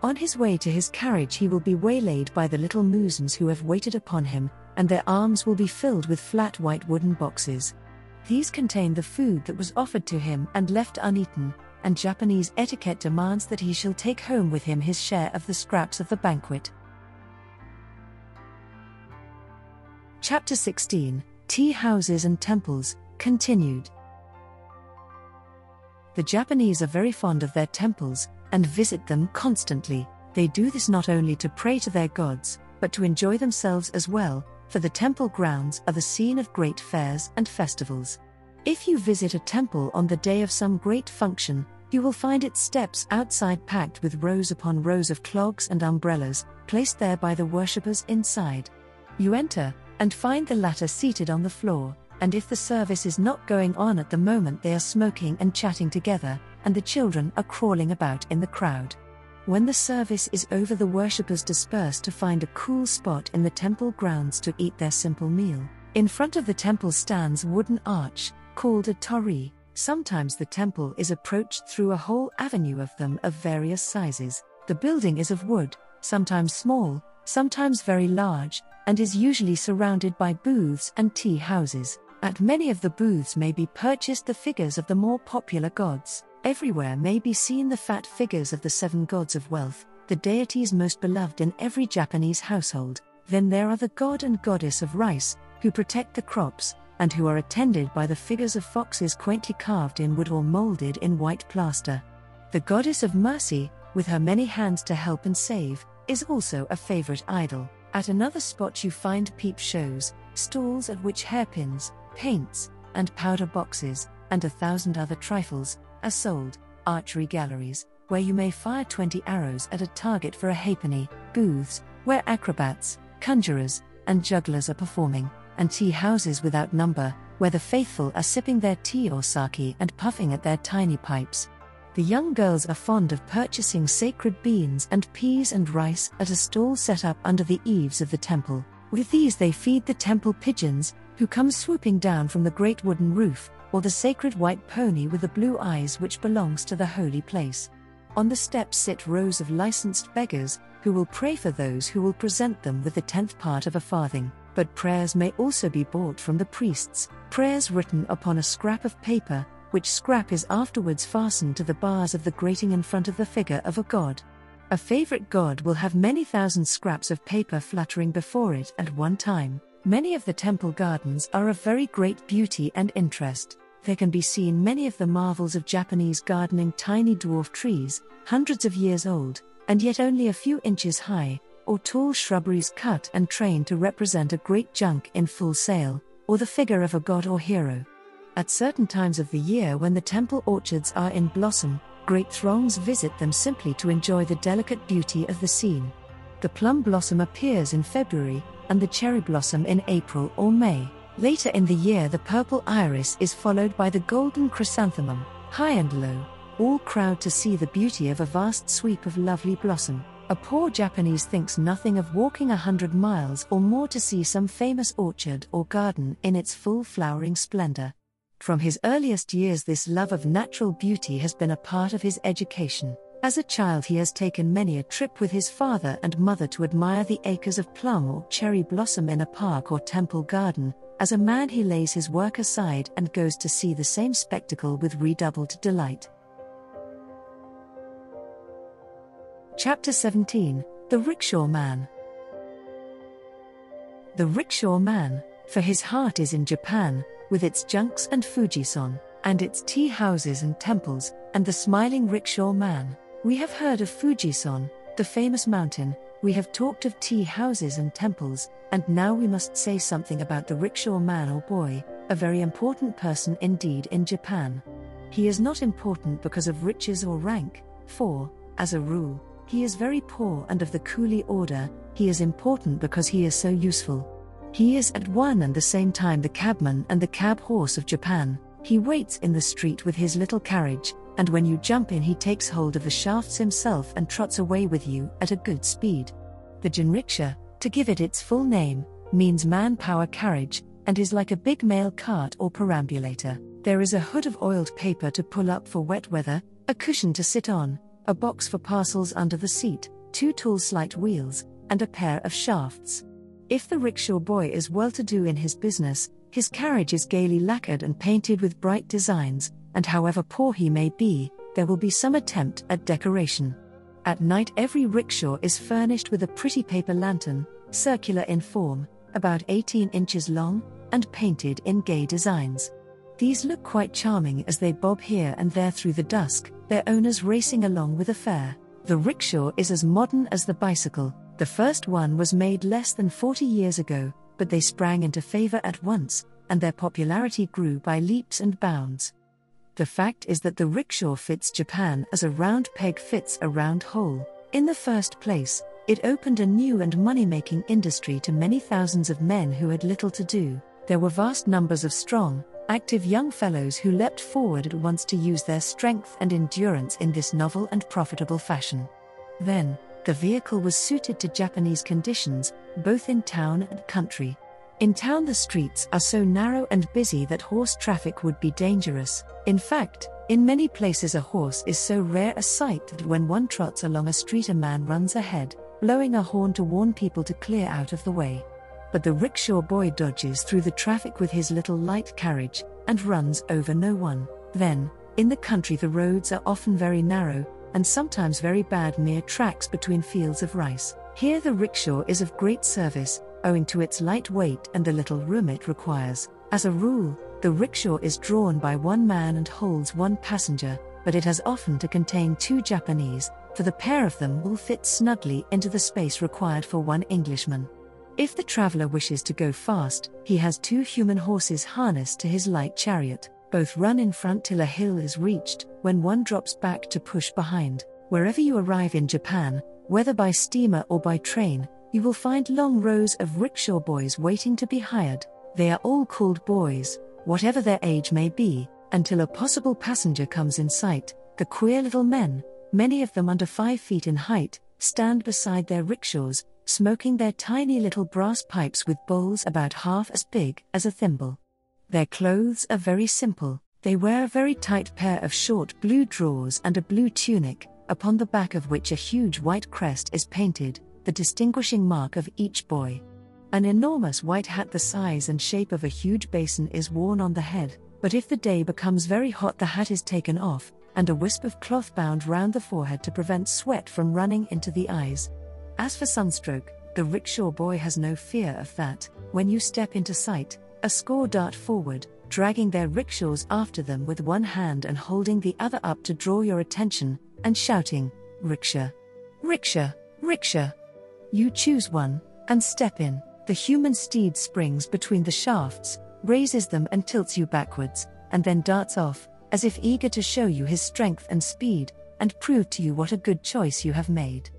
[SPEAKER 2] On his way to his carriage, he will be waylaid by the little Musumes who have waited upon him, and their arms will be filled with flat white wooden boxes. These contain the food that was offered to him and left uneaten, and Japanese etiquette demands that he shall take home with him his share of the scraps of the banquet. Chapter 16 Tea Houses and Temples, continued. The Japanese are very fond of their temples and visit them constantly. They do this not only to pray to their gods, but to enjoy themselves as well, for the temple grounds are the scene of great fairs and festivals. If you visit a temple on the day of some great function, you will find its steps outside packed with rows upon rows of clogs and umbrellas, placed there by the worshippers inside. You enter, and find the latter seated on the floor, and if the service is not going on at the moment, they are smoking and chatting together, and the children are crawling about in the crowd. When the service is over, the worshippers disperse to find a cool spot in the temple grounds to eat their simple meal. In front of the temple stands wooden arch, called a torii. Sometimes the temple is approached through a whole avenue of them of various sizes. The building is of wood, sometimes small, sometimes very large, and is usually surrounded by booths and tea houses. At many of the booths may be purchased the figures of the more popular gods. Everywhere may be seen the fat figures of the seven gods of wealth, the deities most beloved in every Japanese household. Then there are the god and goddess of rice, who protect the crops, and who are attended by the figures of foxes quaintly carved in wood or molded in white plaster. The goddess of mercy, with her many hands to help and save, is also a favorite idol. At another spot, you find peep shows, stalls at which hairpins, paints, and powder boxes, and a thousand other trifles, are sold, archery galleries, where you may fire 20 arrows at a target for a halfpenny, booths, where acrobats, conjurers, and jugglers are performing and tea houses without number, where the faithful are sipping their tea or sake and puffing at their tiny pipes. The young girls are fond of purchasing sacred beans and peas and rice at a stall set up under the eaves of the temple. With these, they feed the temple pigeons, who come swooping down from the great wooden roof, or the sacred white pony with the blue eyes which belongs to the holy place. On the steps sit rows of licensed beggars, who will pray for those who will present them with the tenth part of a farthing. But prayers may also be bought from the priests, prayers written upon a scrap of paper, which scrap is afterwards fastened to the bars of the grating in front of the figure of a god. A favorite god will have many thousand scraps of paper fluttering before it at one time. Many of the temple gardens are of very great beauty and interest. There can be seen many of the marvels of Japanese gardening tiny dwarf trees, hundreds of years old, and yet only a few inches high, or tall shrubberies cut and trained to represent a great junk in full sail, or the figure of a god or hero. At certain times of the year when the temple orchards are in blossom, great throngs visit them simply to enjoy the delicate beauty of the scene. The plum blossom appears in February, and the cherry blossom in April or May. Later in the year, the purple iris is followed by the golden chrysanthemum, high and low, all crowd to see the beauty of a vast sweep of lovely blossom. A poor Japanese thinks nothing of walking a hundred miles or more to see some famous orchard or garden in its full flowering splendor. From his earliest years, this love of natural beauty has been a part of his education. As a child, he has taken many a trip with his father and mother to admire the acres of plum or cherry blossom in a park or temple garden. As a man, he lays his work aside and goes to see the same spectacle with redoubled delight. Chapter 17 The Rickshaw Man. The Rickshaw Man, for his heart is in Japan, with its junks and Fujisan, and its tea houses and temples, and the smiling rickshaw man. We have heard of Fujisan, the famous mountain, we have talked of tea houses and temples, and now we must say something about the rickshaw man or boy, a very important person indeed in Japan. He is not important because of riches or rank, for, as a rule, he is very poor and of the coolie order, he is important because he is so useful. He is at one and the same time the cabman and the cab horse of Japan. He waits in the street with his little carriage, and when you jump in, he takes hold of the shafts himself and trots away with you at a good speed. The jinriksha, to give it its full name, means manpower carriage, and is like a big mail cart or perambulator. There is a hood of oiled paper to pull up for wet weather, a cushion to sit on, a box for parcels under the seat, two tall slight wheels, and a pair of shafts. If the rickshaw boy is well to do in his business, his carriage is gaily lacquered and painted with bright designs, and however poor he may be, there will be some attempt at decoration. At night, every rickshaw is furnished with a pretty paper lantern, circular in form, about 18 inches long, and painted in gay designs. These look quite charming as they bob here and there through the dusk, their owners racing along with a fare. The rickshaw is as modern as the bicycle, the first one was made less than 40 years ago, but they sprang into favor at once, and their popularity grew by leaps and bounds. The fact is that the rickshaw fits Japan as a round peg fits a round hole. In the first place, it opened a new and money making industry to many thousands of men who had little to do. There were vast numbers of strong, active young fellows who leapt forward at once to use their strength and endurance in this novel and profitable fashion. Then, the vehicle was suited to Japanese conditions, both in town and country. In town, the streets are so narrow and busy that horse traffic would be dangerous. In fact, in many places, a horse is so rare a sight that when one trots along a street, a man runs ahead, blowing a horn to warn people to clear out of the way. But the rickshaw boy dodges through the traffic with his little light carriage and runs over no one. Then, in the country, the roads are often very narrow, and sometimes very bad mere tracks between fields of rice. Here the rickshaw is of great service, owing to its light weight and the little room it requires. As a rule, the rickshaw is drawn by one man and holds one passenger, but it has often to contain two Japanese, for the pair of them will fit snugly into the space required for one Englishman. If the traveler wishes to go fast, he has two human horses harnessed to his light chariot both run in front till a hill is reached, when one drops back to push behind. Wherever you arrive in Japan, whether by steamer or by train, you will find long rows of rickshaw boys waiting to be hired. They are all called boys, whatever their age may be, until a possible passenger comes in sight. The queer little men, many of them under five feet in height, stand beside their rickshaws, smoking their tiny little brass pipes with bowls about half as big as a thimble. Their clothes are very simple. They wear a very tight pair of short blue drawers and a blue tunic, upon the back of which a huge white crest is painted, the distinguishing mark of each boy. An enormous white hat the size and shape of a huge basin is worn on the head, but if the day becomes very hot, the hat is taken off, and a wisp of cloth bound round the forehead to prevent sweat from running into the eyes. As for sunstroke, the rickshaw boy has no fear of that. When you step into sight, a score dart forward, dragging their rickshaws after them with one hand and holding the other up to draw your attention, and shouting, Rickshaw! Rickshaw! Rickshaw! You choose one, and step in. The human steed springs between the shafts, raises them and tilts you backwards, and then darts off, as if eager to show you his strength and speed, and prove to you what a good choice you have made.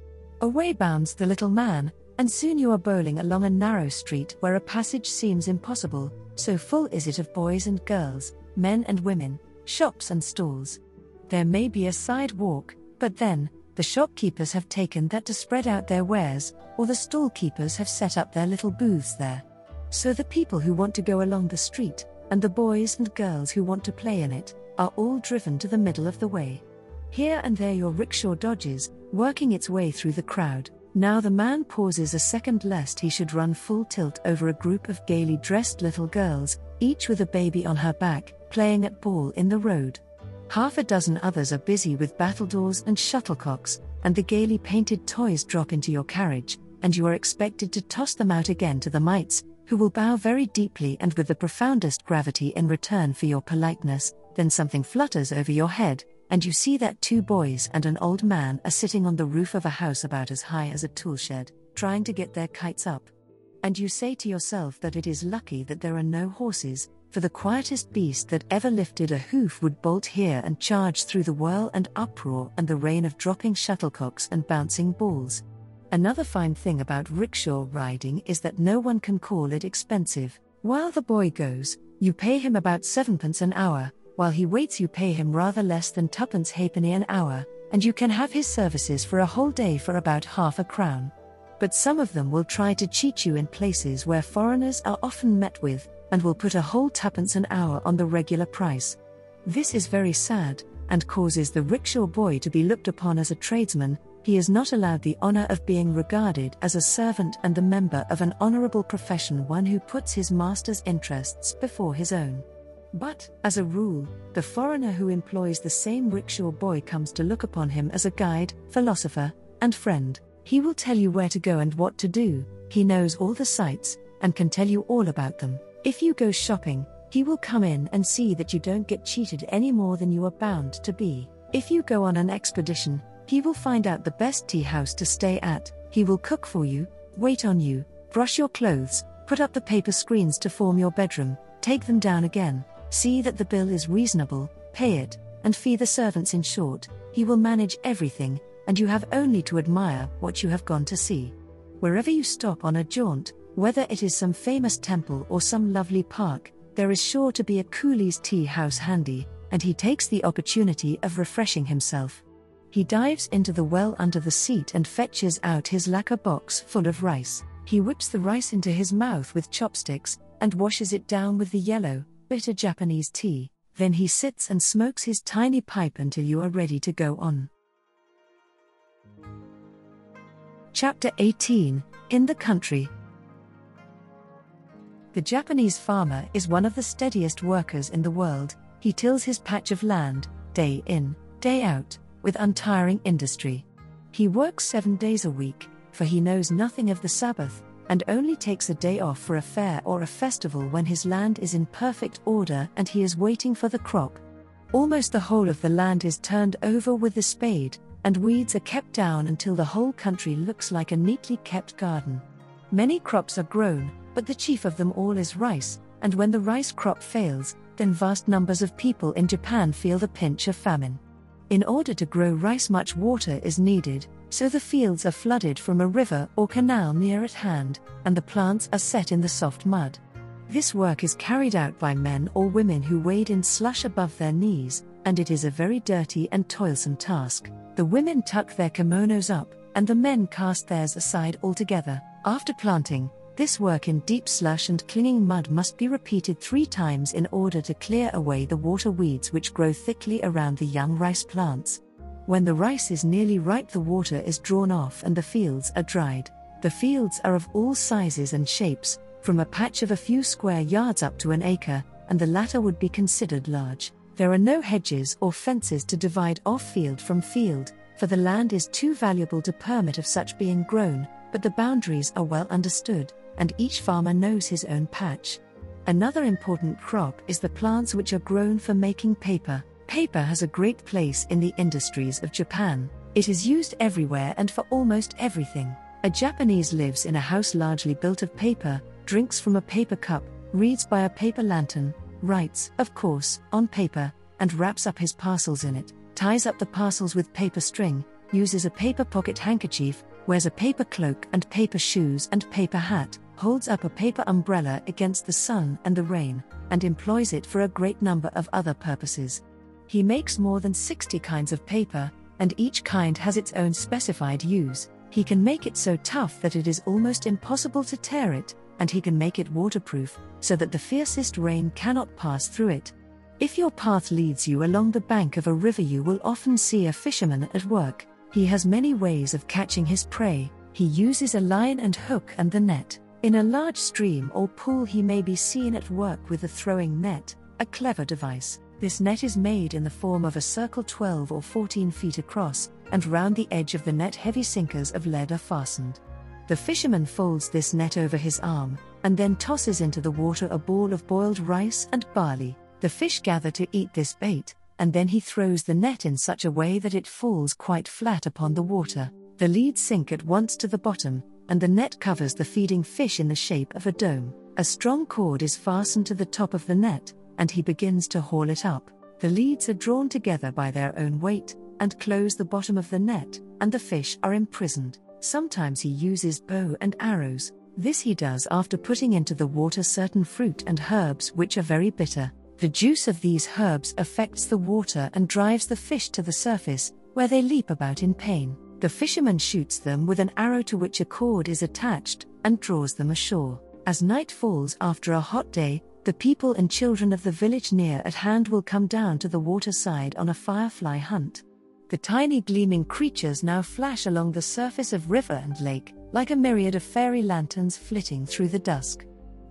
[SPEAKER 2] Away bounds the little man, and soon you are bowling along a narrow street where a passage seems impossible, so full is it of boys and girls, men and women, shops and stalls. There may be a sidewalk, but then, the shopkeepers have taken that to spread out their wares, or the stall keepers have set up their little booths there. So the people who want to go along the street, and the boys and girls who want to play in it, are all driven to the middle of the way. Here and there your rickshaw dodges, working its way through the crowd. Now the man pauses a second lest he should run full tilt over a group of gaily dressed little girls, each with a baby on her back, playing at ball in the road. Half a dozen others are busy with battledores and shuttlecocks, and the gaily painted toys drop into your carriage, and you are expected to toss them out again to the mites, who will bow very deeply and with the profoundest gravity in return for your politeness. Then something flutters over your head, and you see that two boys and an old man are sitting on the roof of a house about as high as a tool shed, trying to get their kites up. And you say to yourself that it is lucky that there are no horses, for the quietest beast that ever lifted a hoof would bolt here and charge through the whirl and uproar and the rain of dropping shuttlecocks and bouncing balls. Another fine thing about rickshaw riding is that no one can call it expensive. While the boy goes, you pay him about sevenpence an hour, while he waits, you pay him rather less than twopence halfpenny an hour, and you can have his services for a whole day for about half a crown. But some of them will try to cheat you in places where foreigners are often met with, and will put a whole twopence an hour on the regular price. This is very sad, and causes the rickshaw boy to be looked upon as a tradesman, he is not allowed the honor of being regarded as a servant and the member of an honorable profession, one who puts his master's interests before his own. But, as a rule, the foreigner who employs the same rickshaw boy comes to look upon him as a guide, philosopher, and friend. He will tell you where to go and what to do, he knows all the sights, and can tell you all about them. If you go shopping, he will come in and see that you don't get cheated any more than you are bound to be. If you go on an expedition, he will find out the best tea house to stay at, he will cook for you, wait on you, brush your clothes, put up the paper screens to form your bedroom, take them down again, see that the bill is reasonable, pay it, and fee the servants in short, he will manage everything, and you have only to admire what you have gone to see. Wherever you stop on a jaunt, whether it is some famous temple or some lovely park, there is sure to be a coolie's tea house handy, and he takes the opportunity of refreshing himself. He dives into the well under the seat and fetches out his lacquer box full of rice. He whips the rice into his mouth with chopsticks and washes it down with the yellow, bitter Japanese tea. Then he sits and smokes his tiny pipe until you are ready to go on. Chapter 18 In the Country the Japanese farmer is one of the steadiest workers in the world. He tills his patch of land, day in, day out, with untiring industry. He works seven days a week, for he knows nothing of the Sabbath, and only takes a day off for a fair or a festival when his land is in perfect order and he is waiting for the crop. Almost the whole of the land is turned over with the spade, and weeds are kept down until the whole country looks like a neatly kept garden. Many crops are grown, but the chief of them all is rice, and when the rice crop fails, then vast numbers of people in Japan feel the pinch of famine. In order to grow rice, much water is needed, so the fields are flooded from a river or canal near at hand, and the plants are set in the soft mud. This work is carried out by men or women who wade in slush above their knees, and it is a very dirty and toilsome task. The women tuck their kimonos up, and the men cast theirs aside altogether. After planting, this work in deep slush and clinging mud must be repeated three times in order to clear away the water weeds which grow thickly around the young rice plants. When the rice is nearly ripe, the water is drawn off and the fields are dried. The fields are of all sizes and shapes, from a patch of a few square yards up to an acre, and the latter would be considered large. There are no hedges or fences to divide off field from field, for the land is too valuable to permit of such being grown, but the boundaries are well understood, and each farmer knows his own patch. Another important crop is the plants which are grown for making paper. Paper has a great place in the industries of Japan. It is used everywhere and for almost everything. A Japanese lives in a house largely built of paper, drinks from a paper cup, reads by a paper lantern, writes, of course, on paper, and wraps up his parcels in it, ties up the parcels with paper string, uses a paper pocket handkerchief, wears a paper cloak and paper shoes and paper hat, holds up a paper umbrella against the sun and the rain, and employs it for a great number of other purposes. He makes more than 60 kinds of paper, and each kind has its own specified use. He can make it so tough that it is almost impossible to tear it, and he can make it waterproof, so that the fiercest rain cannot pass through it. If your path leads you along the bank of a river, you will often see a fisherman at work. He has many ways of catching his prey. He uses a line and hook and the net. In a large stream or pool, he may be seen at work with a throwing net, a clever device. This net is made in the form of a circle 12 or 14 feet across, and round the edge of the net, heavy sinkers of lead are fastened. The fisherman folds this net over his arm, and then tosses into the water a ball of boiled rice and barley. The fish gather to eat this bait, and then he throws the net in such a way that it falls quite flat upon the water. The leads sink at once to the bottom, and the net covers the feeding fish in the shape of a dome. A strong cord is fastened to the top of the net, and he begins to haul it up. The leads are drawn together by their own weight, and close the bottom of the net, and the fish are imprisoned. Sometimes he uses bow and arrows. This he does after putting into the water certain fruit and herbs which are very bitter. The juice of these herbs affects the water and drives the fish to the surface, where they leap about in pain. The fisherman shoots them with an arrow to which a cord is attached, and draws them ashore. As night falls after a hot day, the people and children of the village near at hand will come down to the waterside on a firefly hunt. The tiny gleaming creatures now flash along the surface of river and lake, like a myriad of fairy lanterns flitting through the dusk.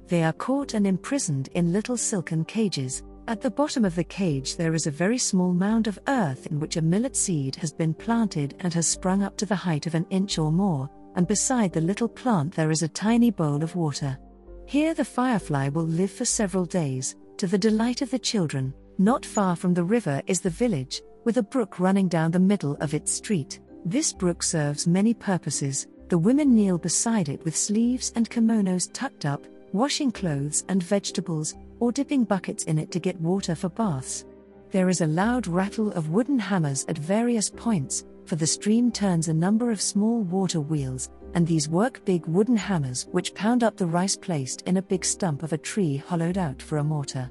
[SPEAKER 2] They are caught and imprisoned in little silken cages. At the bottom of the cage, there is a very small mound of earth in which a millet seed has been planted and has sprung up to the height of an inch or more, and beside the little plant, there is a tiny bowl of water. Here, the firefly will live for several days, to the delight of the children. Not far from the river is the village, with a brook running down the middle of its street. This brook serves many purposes. The women kneel beside it with sleeves and kimonos tucked up, washing clothes and vegetables, or dipping buckets in it to get water for baths. There is a loud rattle of wooden hammers at various points, for the stream turns a number of small water wheels, and these work big wooden hammers which pound up the rice placed in a big stump of a tree hollowed out for a mortar.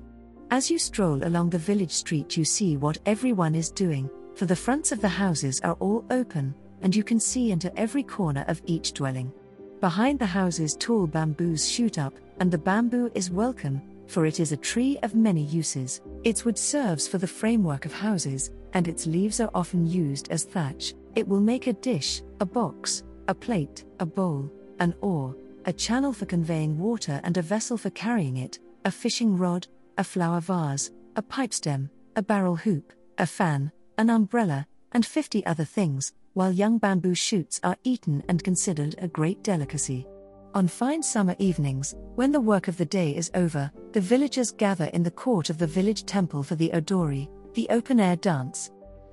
[SPEAKER 2] As you stroll along the village street, you see what everyone is doing, for the fronts of the houses are all open, and you can see into every corner of each dwelling. Behind the houses, tall bamboos shoot up, and the bamboo is welcome, for it is a tree of many uses. Its wood serves for the framework of houses, and its leaves are often used as thatch. It will make a dish, a box, a plate, a bowl, an oar, a channel for conveying water, and a vessel for carrying it, a fishing rod, a flower vase, a pipe stem, a barrel hoop, a fan, an umbrella, and 50 other things, while young bamboo shoots are eaten and considered a great delicacy. On fine summer evenings, when the work of the day is over, the villagers gather in the court of the village temple for the Odori, the open air dance.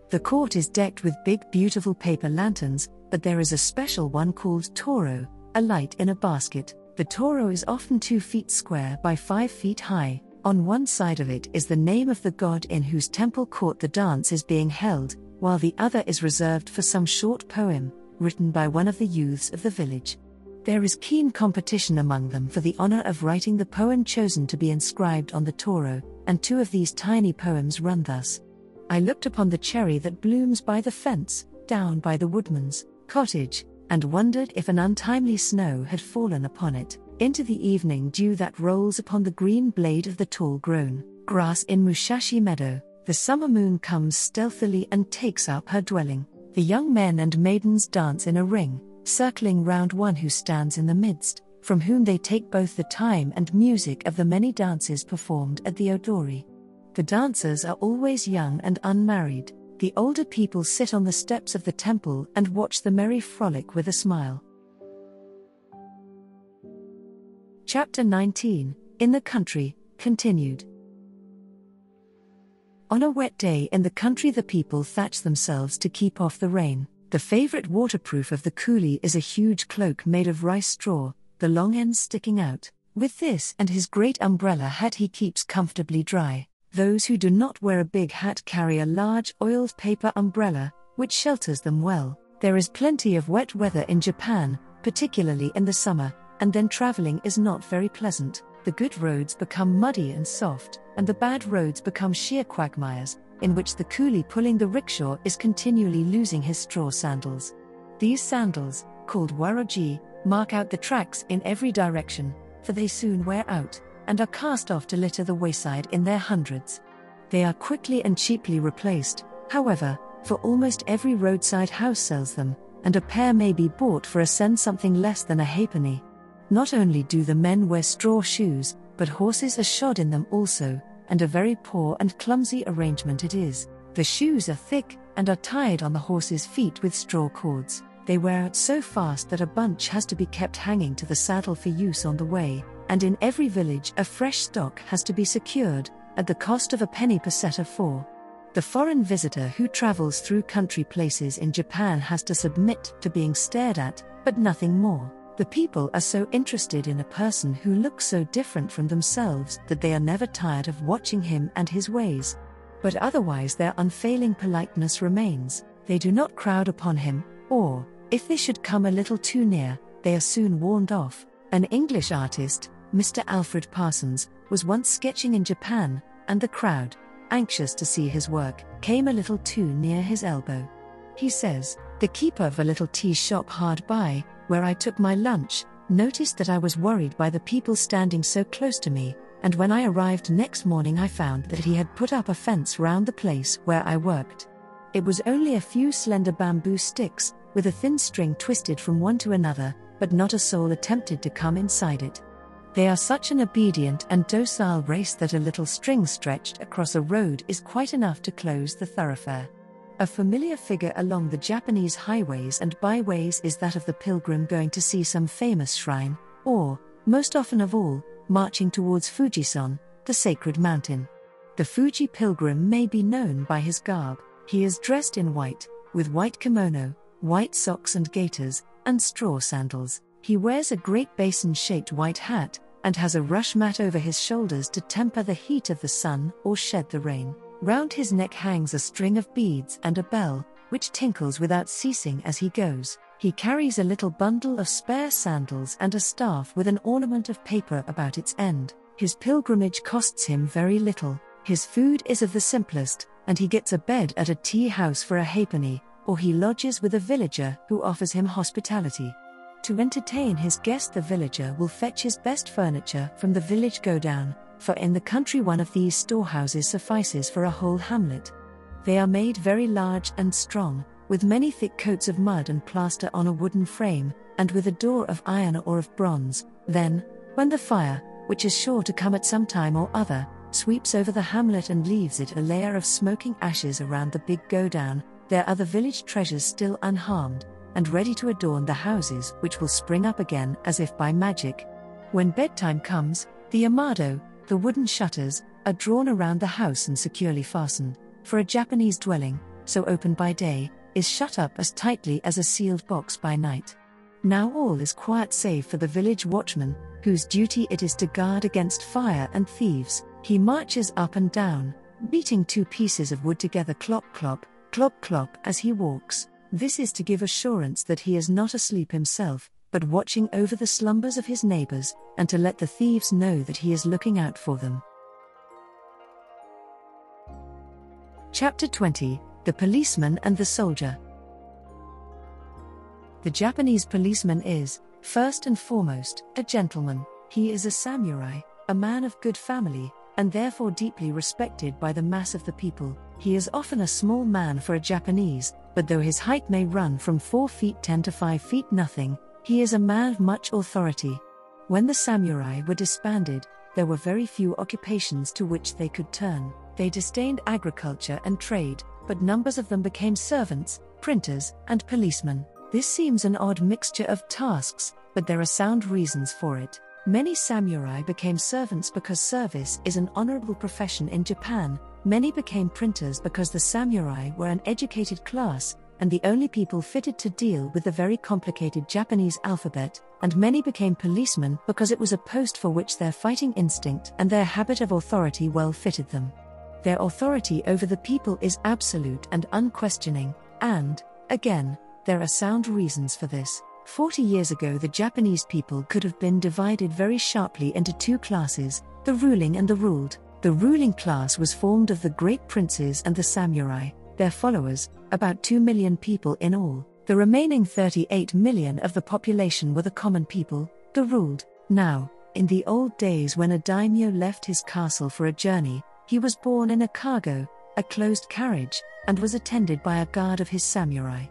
[SPEAKER 2] The court is decked with big, beautiful paper lanterns, but there is a special one called Toro, a light in a basket. The Toro is often two feet square by five feet high, on one side of it is the name of the god in whose temple court the dance is being held, while the other is reserved for some short poem, written by one of the youths of the village. There is keen competition among them for the honor of writing the poem chosen to be inscribed on the Toro, and two of these tiny poems run thus I looked upon the cherry that blooms by the fence, down by the woodman's cottage, and wondered if an untimely snow had fallen upon it into the evening dew that rolls upon the green blade of the tall grown grass in Musashi Meadow. The summer moon comes stealthily and takes up her dwelling. The young men and maidens dance in a ring, circling round one who stands in the midst, from whom they take both the time and music of the many dances performed at the Odori. The dancers are always young and unmarried. The older people sit on the steps of the temple and watch the merry frolic with a smile. Chapter 19 In the Country, continued. On a wet day in the country, the people thatch themselves to keep off the rain. The favorite waterproof of the coolie is a huge cloak made of rice straw, the long ends sticking out. With this and his great umbrella hat, he keeps comfortably dry. Those who do not wear a big hat carry a large oiled paper umbrella, which shelters them well. There is plenty of wet weather in Japan, particularly in the summer, and then traveling is not very pleasant. The good roads become muddy and soft, and the bad roads become sheer quagmires, in which the coolie pulling the rickshaw is continually losing his straw sandals. These sandals, called waraji, mark out the tracks in every direction, for they soon wear out, and are cast off to litter the wayside in their hundreds. They are quickly and cheaply replaced, however, for almost every roadside house sells them, and a pair may be bought for a cent something less than a halfpenny. Not only do the men wear straw shoes, but horses are shod in them also, and a very poor and clumsy arrangement it is. The shoes are thick and are tied on the horse's feet with straw cords. They wear out so fast that a bunch has to be kept hanging to the saddle for use on the way, and in every village a fresh stock has to be secured, at the cost of a penny per set of four. The foreign visitor who travels through country places in Japan has to submit to being stared at, but nothing more. The people are so interested in a person who looks so different from themselves that they are never tired of watching him and his ways. But otherwise, their unfailing politeness remains. They do not crowd upon him, or, if they should come a little too near, they are soon warned off. An English artist, Mr. Alfred Parsons, was once sketching in Japan, and the crowd, anxious to see his work, came a little too near his elbow. He says, The keeper of a little tea shop hard by, where I took my lunch, noticed that I was worried by the people standing so close to me, and when I arrived next morning, I found that he had put up a fence round the place where I worked. It was only a few slender bamboo sticks, with a thin string twisted from one to another, but not a soul attempted to come inside it. They are such an obedient and docile race that a little string stretched across a road is quite enough to close the thoroughfare. A familiar figure along the Japanese highways and byways is that of the pilgrim going to see some famous shrine, or, most often of all, marching towards Fujisan, the sacred mountain. The Fuji pilgrim may be known by his garb. He is dressed in white, with white kimono, white socks and gaiters, and straw sandals. He wears a great basin shaped white hat, and has a rush mat over his shoulders to temper the heat of the sun or shed the rain. Round his neck hangs a string of beads and a bell, which tinkles without ceasing as he goes. He carries a little bundle of spare sandals and a staff with an ornament of paper about its end. His pilgrimage costs him very little. His food is of the simplest, and he gets a bed at a tea house for a halfpenny, or he lodges with a villager who offers him hospitality. To entertain his guest, the villager will fetch his best furniture from the village godown, for in the country one of these storehouses suffices for a whole hamlet. They are made very large and strong, with many thick coats of mud and plaster on a wooden frame, and with a door of iron or of bronze. Then, when the fire, which is sure to come at some time or other, sweeps over the hamlet and leaves it a layer of smoking ashes around the big godown, there are the village treasures still unharmed, and ready to adorn the houses which will spring up again as if by magic. When bedtime comes, the amado, the wooden shutters are drawn around the house and securely fastened, for a Japanese dwelling, so open by day, is shut up as tightly as a sealed box by night. Now all is quiet save for the village watchman, whose duty it is to guard against fire and thieves. He marches up and down, beating two pieces of wood together clop clop, clop clop as he walks. This is to give assurance that he is not asleep himself, but watching over the slumbers of his neighbors, and to let the thieves know that he is looking out for them. Chapter 20 The Policeman and the Soldier. The Japanese policeman is, first and foremost, a gentleman. He is a samurai, a man of good family, and therefore deeply respected by the mass of the people. He is often a small man for a Japanese, but though his height may run from 4 feet 10 to 5 feet nothing, he is a man of much authority. When the samurai were disbanded, there were very few occupations to which they could turn. They disdained agriculture and trade, but numbers of them became servants, printers, and policemen. This seems an odd mixture of tasks, but there are sound reasons for it. Many samurai became servants because service is an honorable profession in Japan. Many became printers because the samurai were an educated class and the only people fitted to deal with the very complicated Japanese alphabet, and many became policemen because it was a post for which their fighting instinct and their habit of authority well fitted them. Their authority over the people is absolute and unquestioning, and, again, there are sound reasons for this. Forty years ago, the Japanese people could have been divided very sharply into two classes the ruling and the ruled. The ruling class was formed of the great princes and the samurai, their followers, about 2 million people in all. The remaining 38 million of the population were the common people, the ruled. Now, in the old days when a daimyo left his castle for a journey, he was borne in a kago, a closed carriage, and was attended by a guard of his samurai.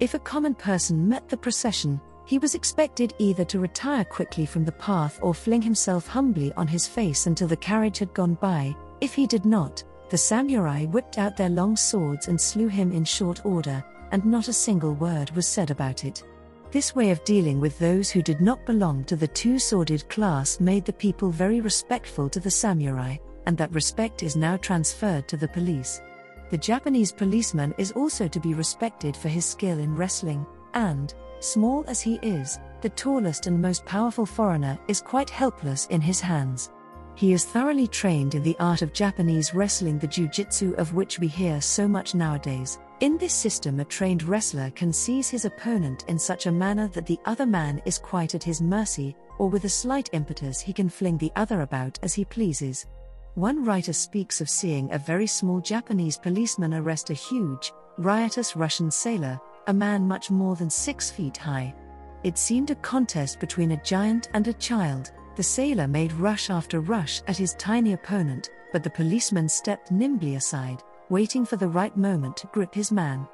[SPEAKER 2] If a common person met the procession, he was expected either to retire quickly from the path or fling himself humbly on his face until the carriage had gone by. If he did not, the samurai whipped out their long swords and slew him in short order, and not a single word was said about it. This way of dealing with those who did not belong to the two sworded class made the people very respectful to the samurai, and that respect is now transferred to the police. The Japanese policeman is also to be respected for his skill in wrestling, and, small as he is, the tallest and most powerful foreigner is quite helpless in his hands. He is thoroughly trained in the art of Japanese wrestling, the jiu-jitsu of which we hear so much nowadays. In this system, a trained wrestler can seize his opponent in such a manner that the other man is quite at his mercy, or with a slight impetus, he can fling the other about as he pleases. One writer speaks of seeing a very small Japanese policeman arrest a huge, riotous Russian sailor, a man much more than six feet high. It seemed a contest between a giant and a child. The sailor made rush after rush at his tiny opponent, but the policeman stepped nimbly aside, waiting for the right moment to grip his man.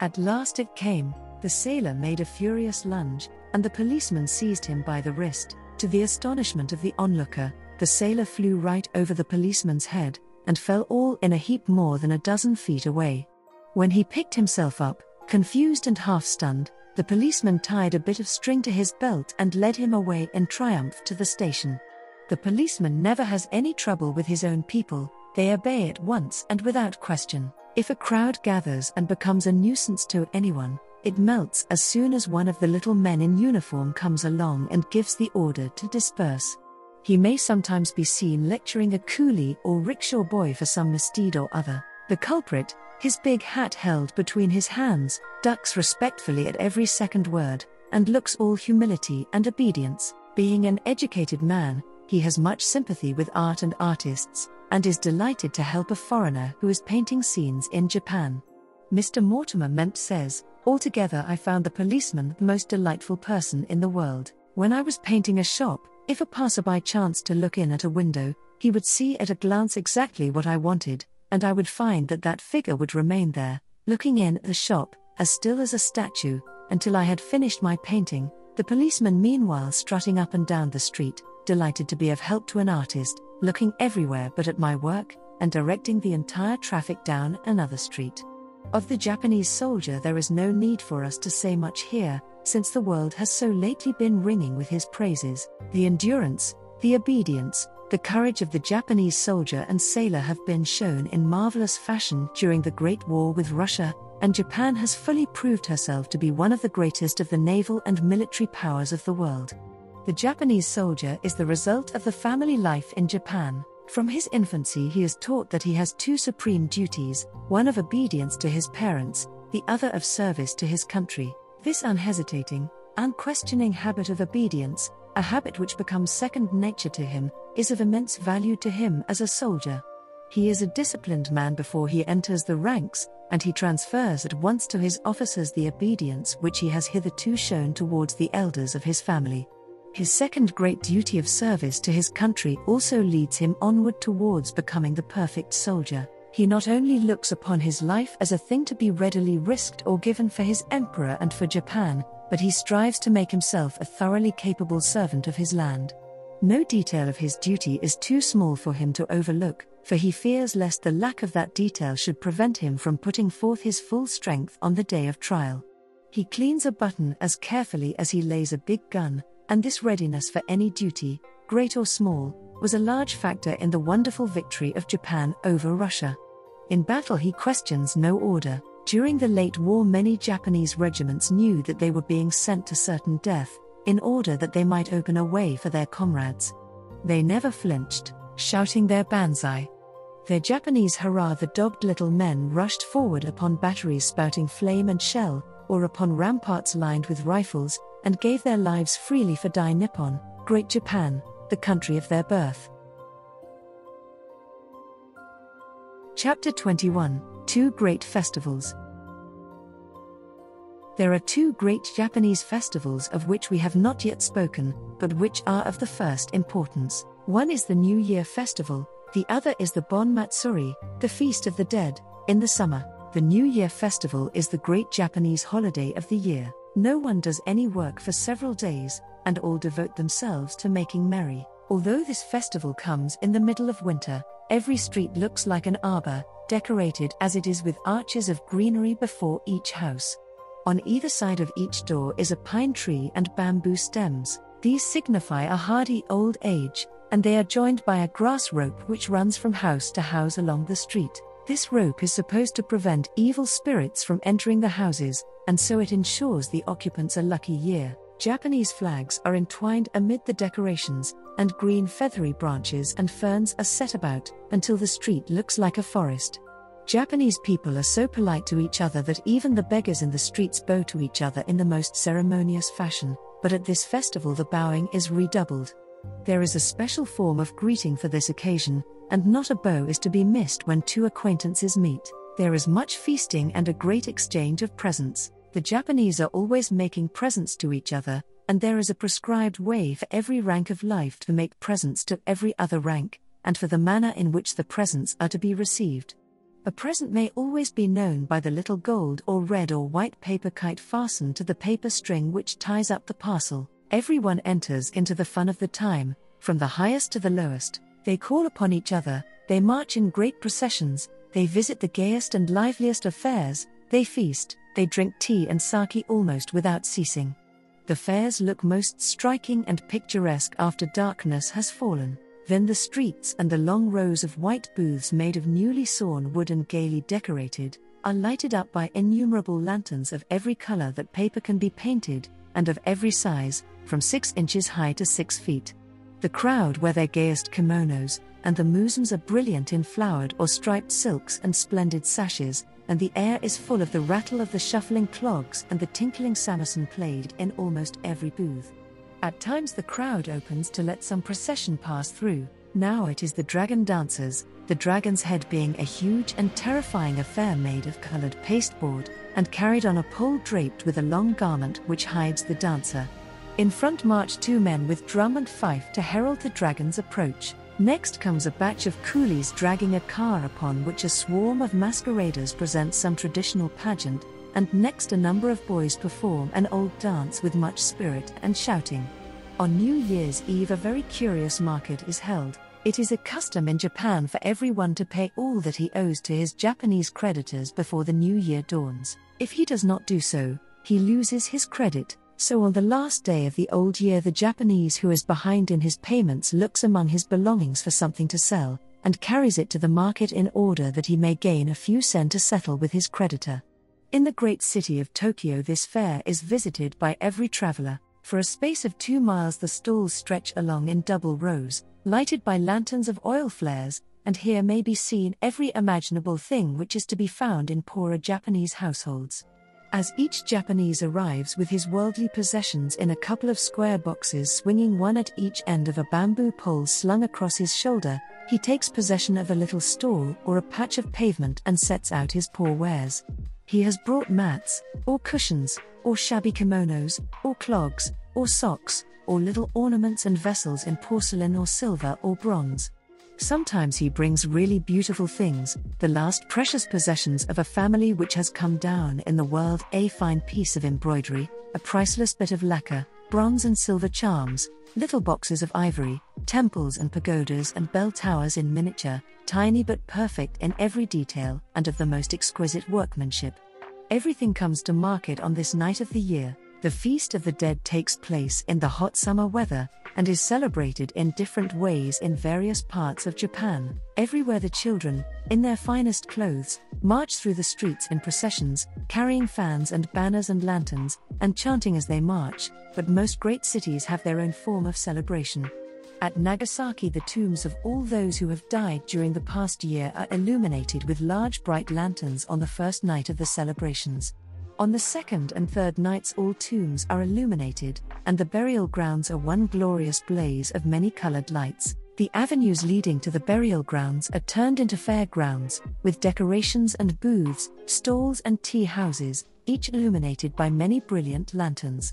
[SPEAKER 2] At last it came, the sailor made a furious lunge, and the policeman seized him by the wrist. To the astonishment of the onlooker, the sailor flew right over the policeman's head and fell all in a heap more than a dozen feet away. When he picked himself up, confused and half stunned, the policeman tied a bit of string to his belt and led him away in triumph to the station. The policeman never has any trouble with his own people, they obey at once and without question. If a crowd gathers and becomes a nuisance to anyone, it melts as soon as one of the little men in uniform comes along and gives the order to disperse. He may sometimes be seen lecturing a coolie or rickshaw boy for some misdeed or other. The culprit, his big hat held between his hands, ducks respectfully at every second word, and looks all humility and obedience. Being an educated man, he has much sympathy with art and artists, and is delighted to help a foreigner who is painting scenes in Japan. Mr. Mortimer Menpes says, Altogether, I found the policeman the most delightful person in the world. When I was painting a shop, if a passerby chanced to look in at a window, he would see at a glance exactly what I wanted, and I would find that that figure would remain there, looking in at the shop, as still as a statue, until I had finished my painting, the policeman meanwhile strutting up and down the street, delighted to be of help to an artist, looking everywhere but at my work, and directing the entire traffic down another street. Of the Japanese soldier, there is no need for us to say much here, since the world has so lately been ringing with his praises. The endurance, the obedience, the courage of the Japanese soldier and sailor have been shown in marvelous fashion during the Great War with Russia, and Japan has fully proved herself to be one of the greatest of the naval and military powers of the world. The Japanese soldier is the result of the family life in Japan. From his infancy, he is taught that he has two supreme duties one of obedience to his parents, the other of service to his country. This unhesitating, unquestioning habit of obedience, a habit which becomes second nature to him, is of immense value to him as a soldier. He is a disciplined man before he enters the ranks, and he transfers at once to his officers the obedience which he has hitherto shown towards the elders of his family. His second great duty of service to his country also leads him onward towards becoming the perfect soldier. He not only looks upon his life as a thing to be readily risked or given for his emperor and for Japan, but he strives to make himself a thoroughly capable servant of his land. No detail of his duty is too small for him to overlook, for he fears lest the lack of that detail should prevent him from putting forth his full strength on the day of trial. He cleans a button as carefully as he lays a big gun, and this readiness for any duty, great or small, was a large factor in the wonderful victory of Japan over Russia. In battle, he questions no order. During the late war, many Japanese regiments knew that they were being sent to certain death, in order that they might open a way for their comrades. They never flinched, shouting their banzai. Their Japanese hurrah, the dogged little men rushed forward upon batteries spouting flame and shell, or upon ramparts lined with rifles, and gave their lives freely for Dai Nippon, Great Japan, the country of their birth. Chapter 21 Two Great Festivals. There are two great Japanese festivals of which we have not yet spoken, but which are of the first importance. One is the New Year Festival, the other is the Bon Matsuri, the Feast of the Dead, in the summer. The New Year Festival is the great Japanese holiday of the year. No one does any work for several days, and all devote themselves to making merry. Although this festival comes in the middle of winter, every street looks like an arbor, decorated as it is with arches of greenery before each house. On either side of each door is a pine tree and bamboo stems. These signify a hardy old age, and they are joined by a grass rope which runs from house to house along the street. This rope is supposed to prevent evil spirits from entering the houses, and so it ensures the occupants a lucky year. Japanese flags are entwined amid the decorations, and green feathery branches and ferns are set about until the street looks like a forest. Japanese people are so polite to each other that even the beggars in the streets bow to each other in the most ceremonious fashion, but at this festival the bowing is redoubled. There is a special form of greeting for this occasion, and not a bow is to be missed when two acquaintances meet. There is much feasting and a great exchange of presents. The Japanese are always making presents to each other, and there is a prescribed way for every rank of life to make presents to every other rank, and for the manner in which the presents are to be received. A present may always be known by the little gold or red or white paper kite fastened to the paper string which ties up the parcel. Everyone enters into the fun of the time, from the highest to the lowest. They call upon each other, they march in great processions, they visit the gayest and liveliest of fairs, they feast, they drink tea and sake almost without ceasing. The fairs look most striking and picturesque after darkness has fallen. Then the streets and the long rows of white booths made of newly sawn wood and gaily decorated are lighted up by innumerable lanterns of every color that paper can be painted, and of every size, from 6 inches high to 6 feet. The crowd wear their gayest kimonos, and the musumes are brilliant in flowered or striped silks and splendid sashes, and the air is full of the rattle of the shuffling clogs and the tinkling samisen played in almost every booth. At times the crowd opens to let some procession pass through. Now it is the dragon dancers, the dragon's head being a huge and terrifying affair made of colored pasteboard, and carried on a pole draped with a long garment which hides the dancer. In front march two men with drum and fife to herald the dragon's approach. Next comes a batch of coolies dragging a car upon which a swarm of masqueraders present some traditional pageant, and next a number of boys perform an old dance with much spirit and shouting. On New Year's Eve, a very curious market is held. It is a custom in Japan for everyone to pay all that he owes to his Japanese creditors before the new year dawns. If he does not do so, he loses his credit, so on the last day of the old year, the Japanese who is behind in his payments looks among his belongings for something to sell, and carries it to the market in order that he may gain a few sen to settle with his creditor. In the great city of Tokyo, this fair is visited by every traveler. For a space of two miles, the stalls stretch along in double rows, lighted by lanterns of oil flares, and here may be seen every imaginable thing which is to be found in poorer Japanese households. As each Japanese arrives with his worldly possessions in a couple of square boxes swinging one at each end of a bamboo pole slung across his shoulder, he takes possession of a little stall or a patch of pavement and sets out his poor wares. He has brought mats, or cushions, or shabby kimonos, or clogs, or socks, or little ornaments and vessels in porcelain or silver or bronze. Sometimes he brings really beautiful things, the last precious possessions of a family which has come down in the world, a fine piece of embroidery, a priceless bit of lacquer, bronze and silver charms, little boxes of ivory, temples and pagodas and bell towers in miniature, tiny but perfect in every detail and of the most exquisite workmanship. Everything comes to market on this night of the year. The Feast of the Dead takes place in the hot summer weather and is celebrated in different ways in various parts of Japan. Everywhere the children, in their finest clothes, march through the streets in processions, carrying fans and banners and lanterns, and chanting as they march, but most great cities have their own form of celebration. At Nagasaki, the tombs of all those who have died during the past year are illuminated with large bright lanterns on the first night of the celebrations. On the second and third nights, all tombs are illuminated, and the burial grounds are one glorious blaze of many colored lights. The avenues leading to the burial grounds are turned into fairgrounds, with decorations and booths, stalls, and tea houses, each illuminated by many brilliant lanterns.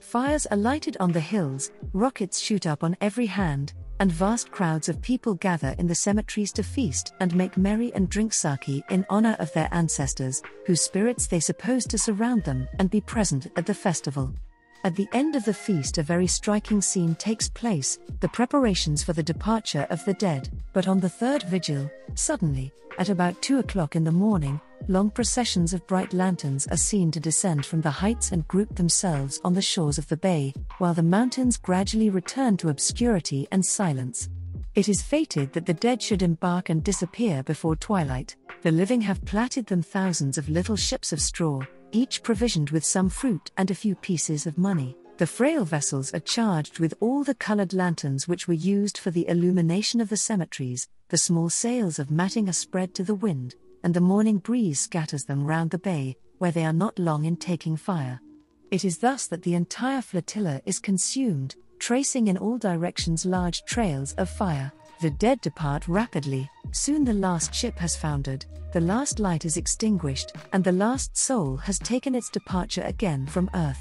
[SPEAKER 2] Fires are lighted on the hills, rockets shoot up on every hand, and vast crowds of people gather in the cemeteries to feast and make merry and drink sake in honor of their ancestors, whose spirits they suppose to surround them and be present at the festival. At the end of the feast, a very striking scene takes place the preparations for the departure of the dead. But on the third vigil, suddenly, at about 2 o'clock in the morning, long processions of bright lanterns are seen to descend from the heights and group themselves on the shores of the bay, while the mountains gradually return to obscurity and silence. It is fated that the dead should embark and disappear before twilight. The living have platted them thousands of little ships of straw, each provisioned with some fruit and a few pieces of money. The frail vessels are charged with all the colored lanterns which were used for the illumination of the cemeteries, the small sails of matting are spread to the wind, and the morning breeze scatters them round the bay, where they are not long in taking fire. It is thus that the entire flotilla is consumed, tracing in all directions large trails of fire. The dead depart rapidly, soon the last ship has foundered, the last light is extinguished, and the last soul has taken its departure again from earth.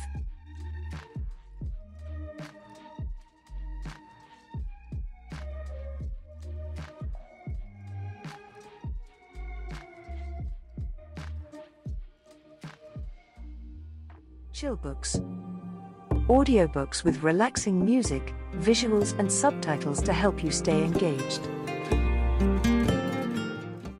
[SPEAKER 2] Chill Books. Audiobooks with relaxing music, visuals, and subtitles to help you stay engaged.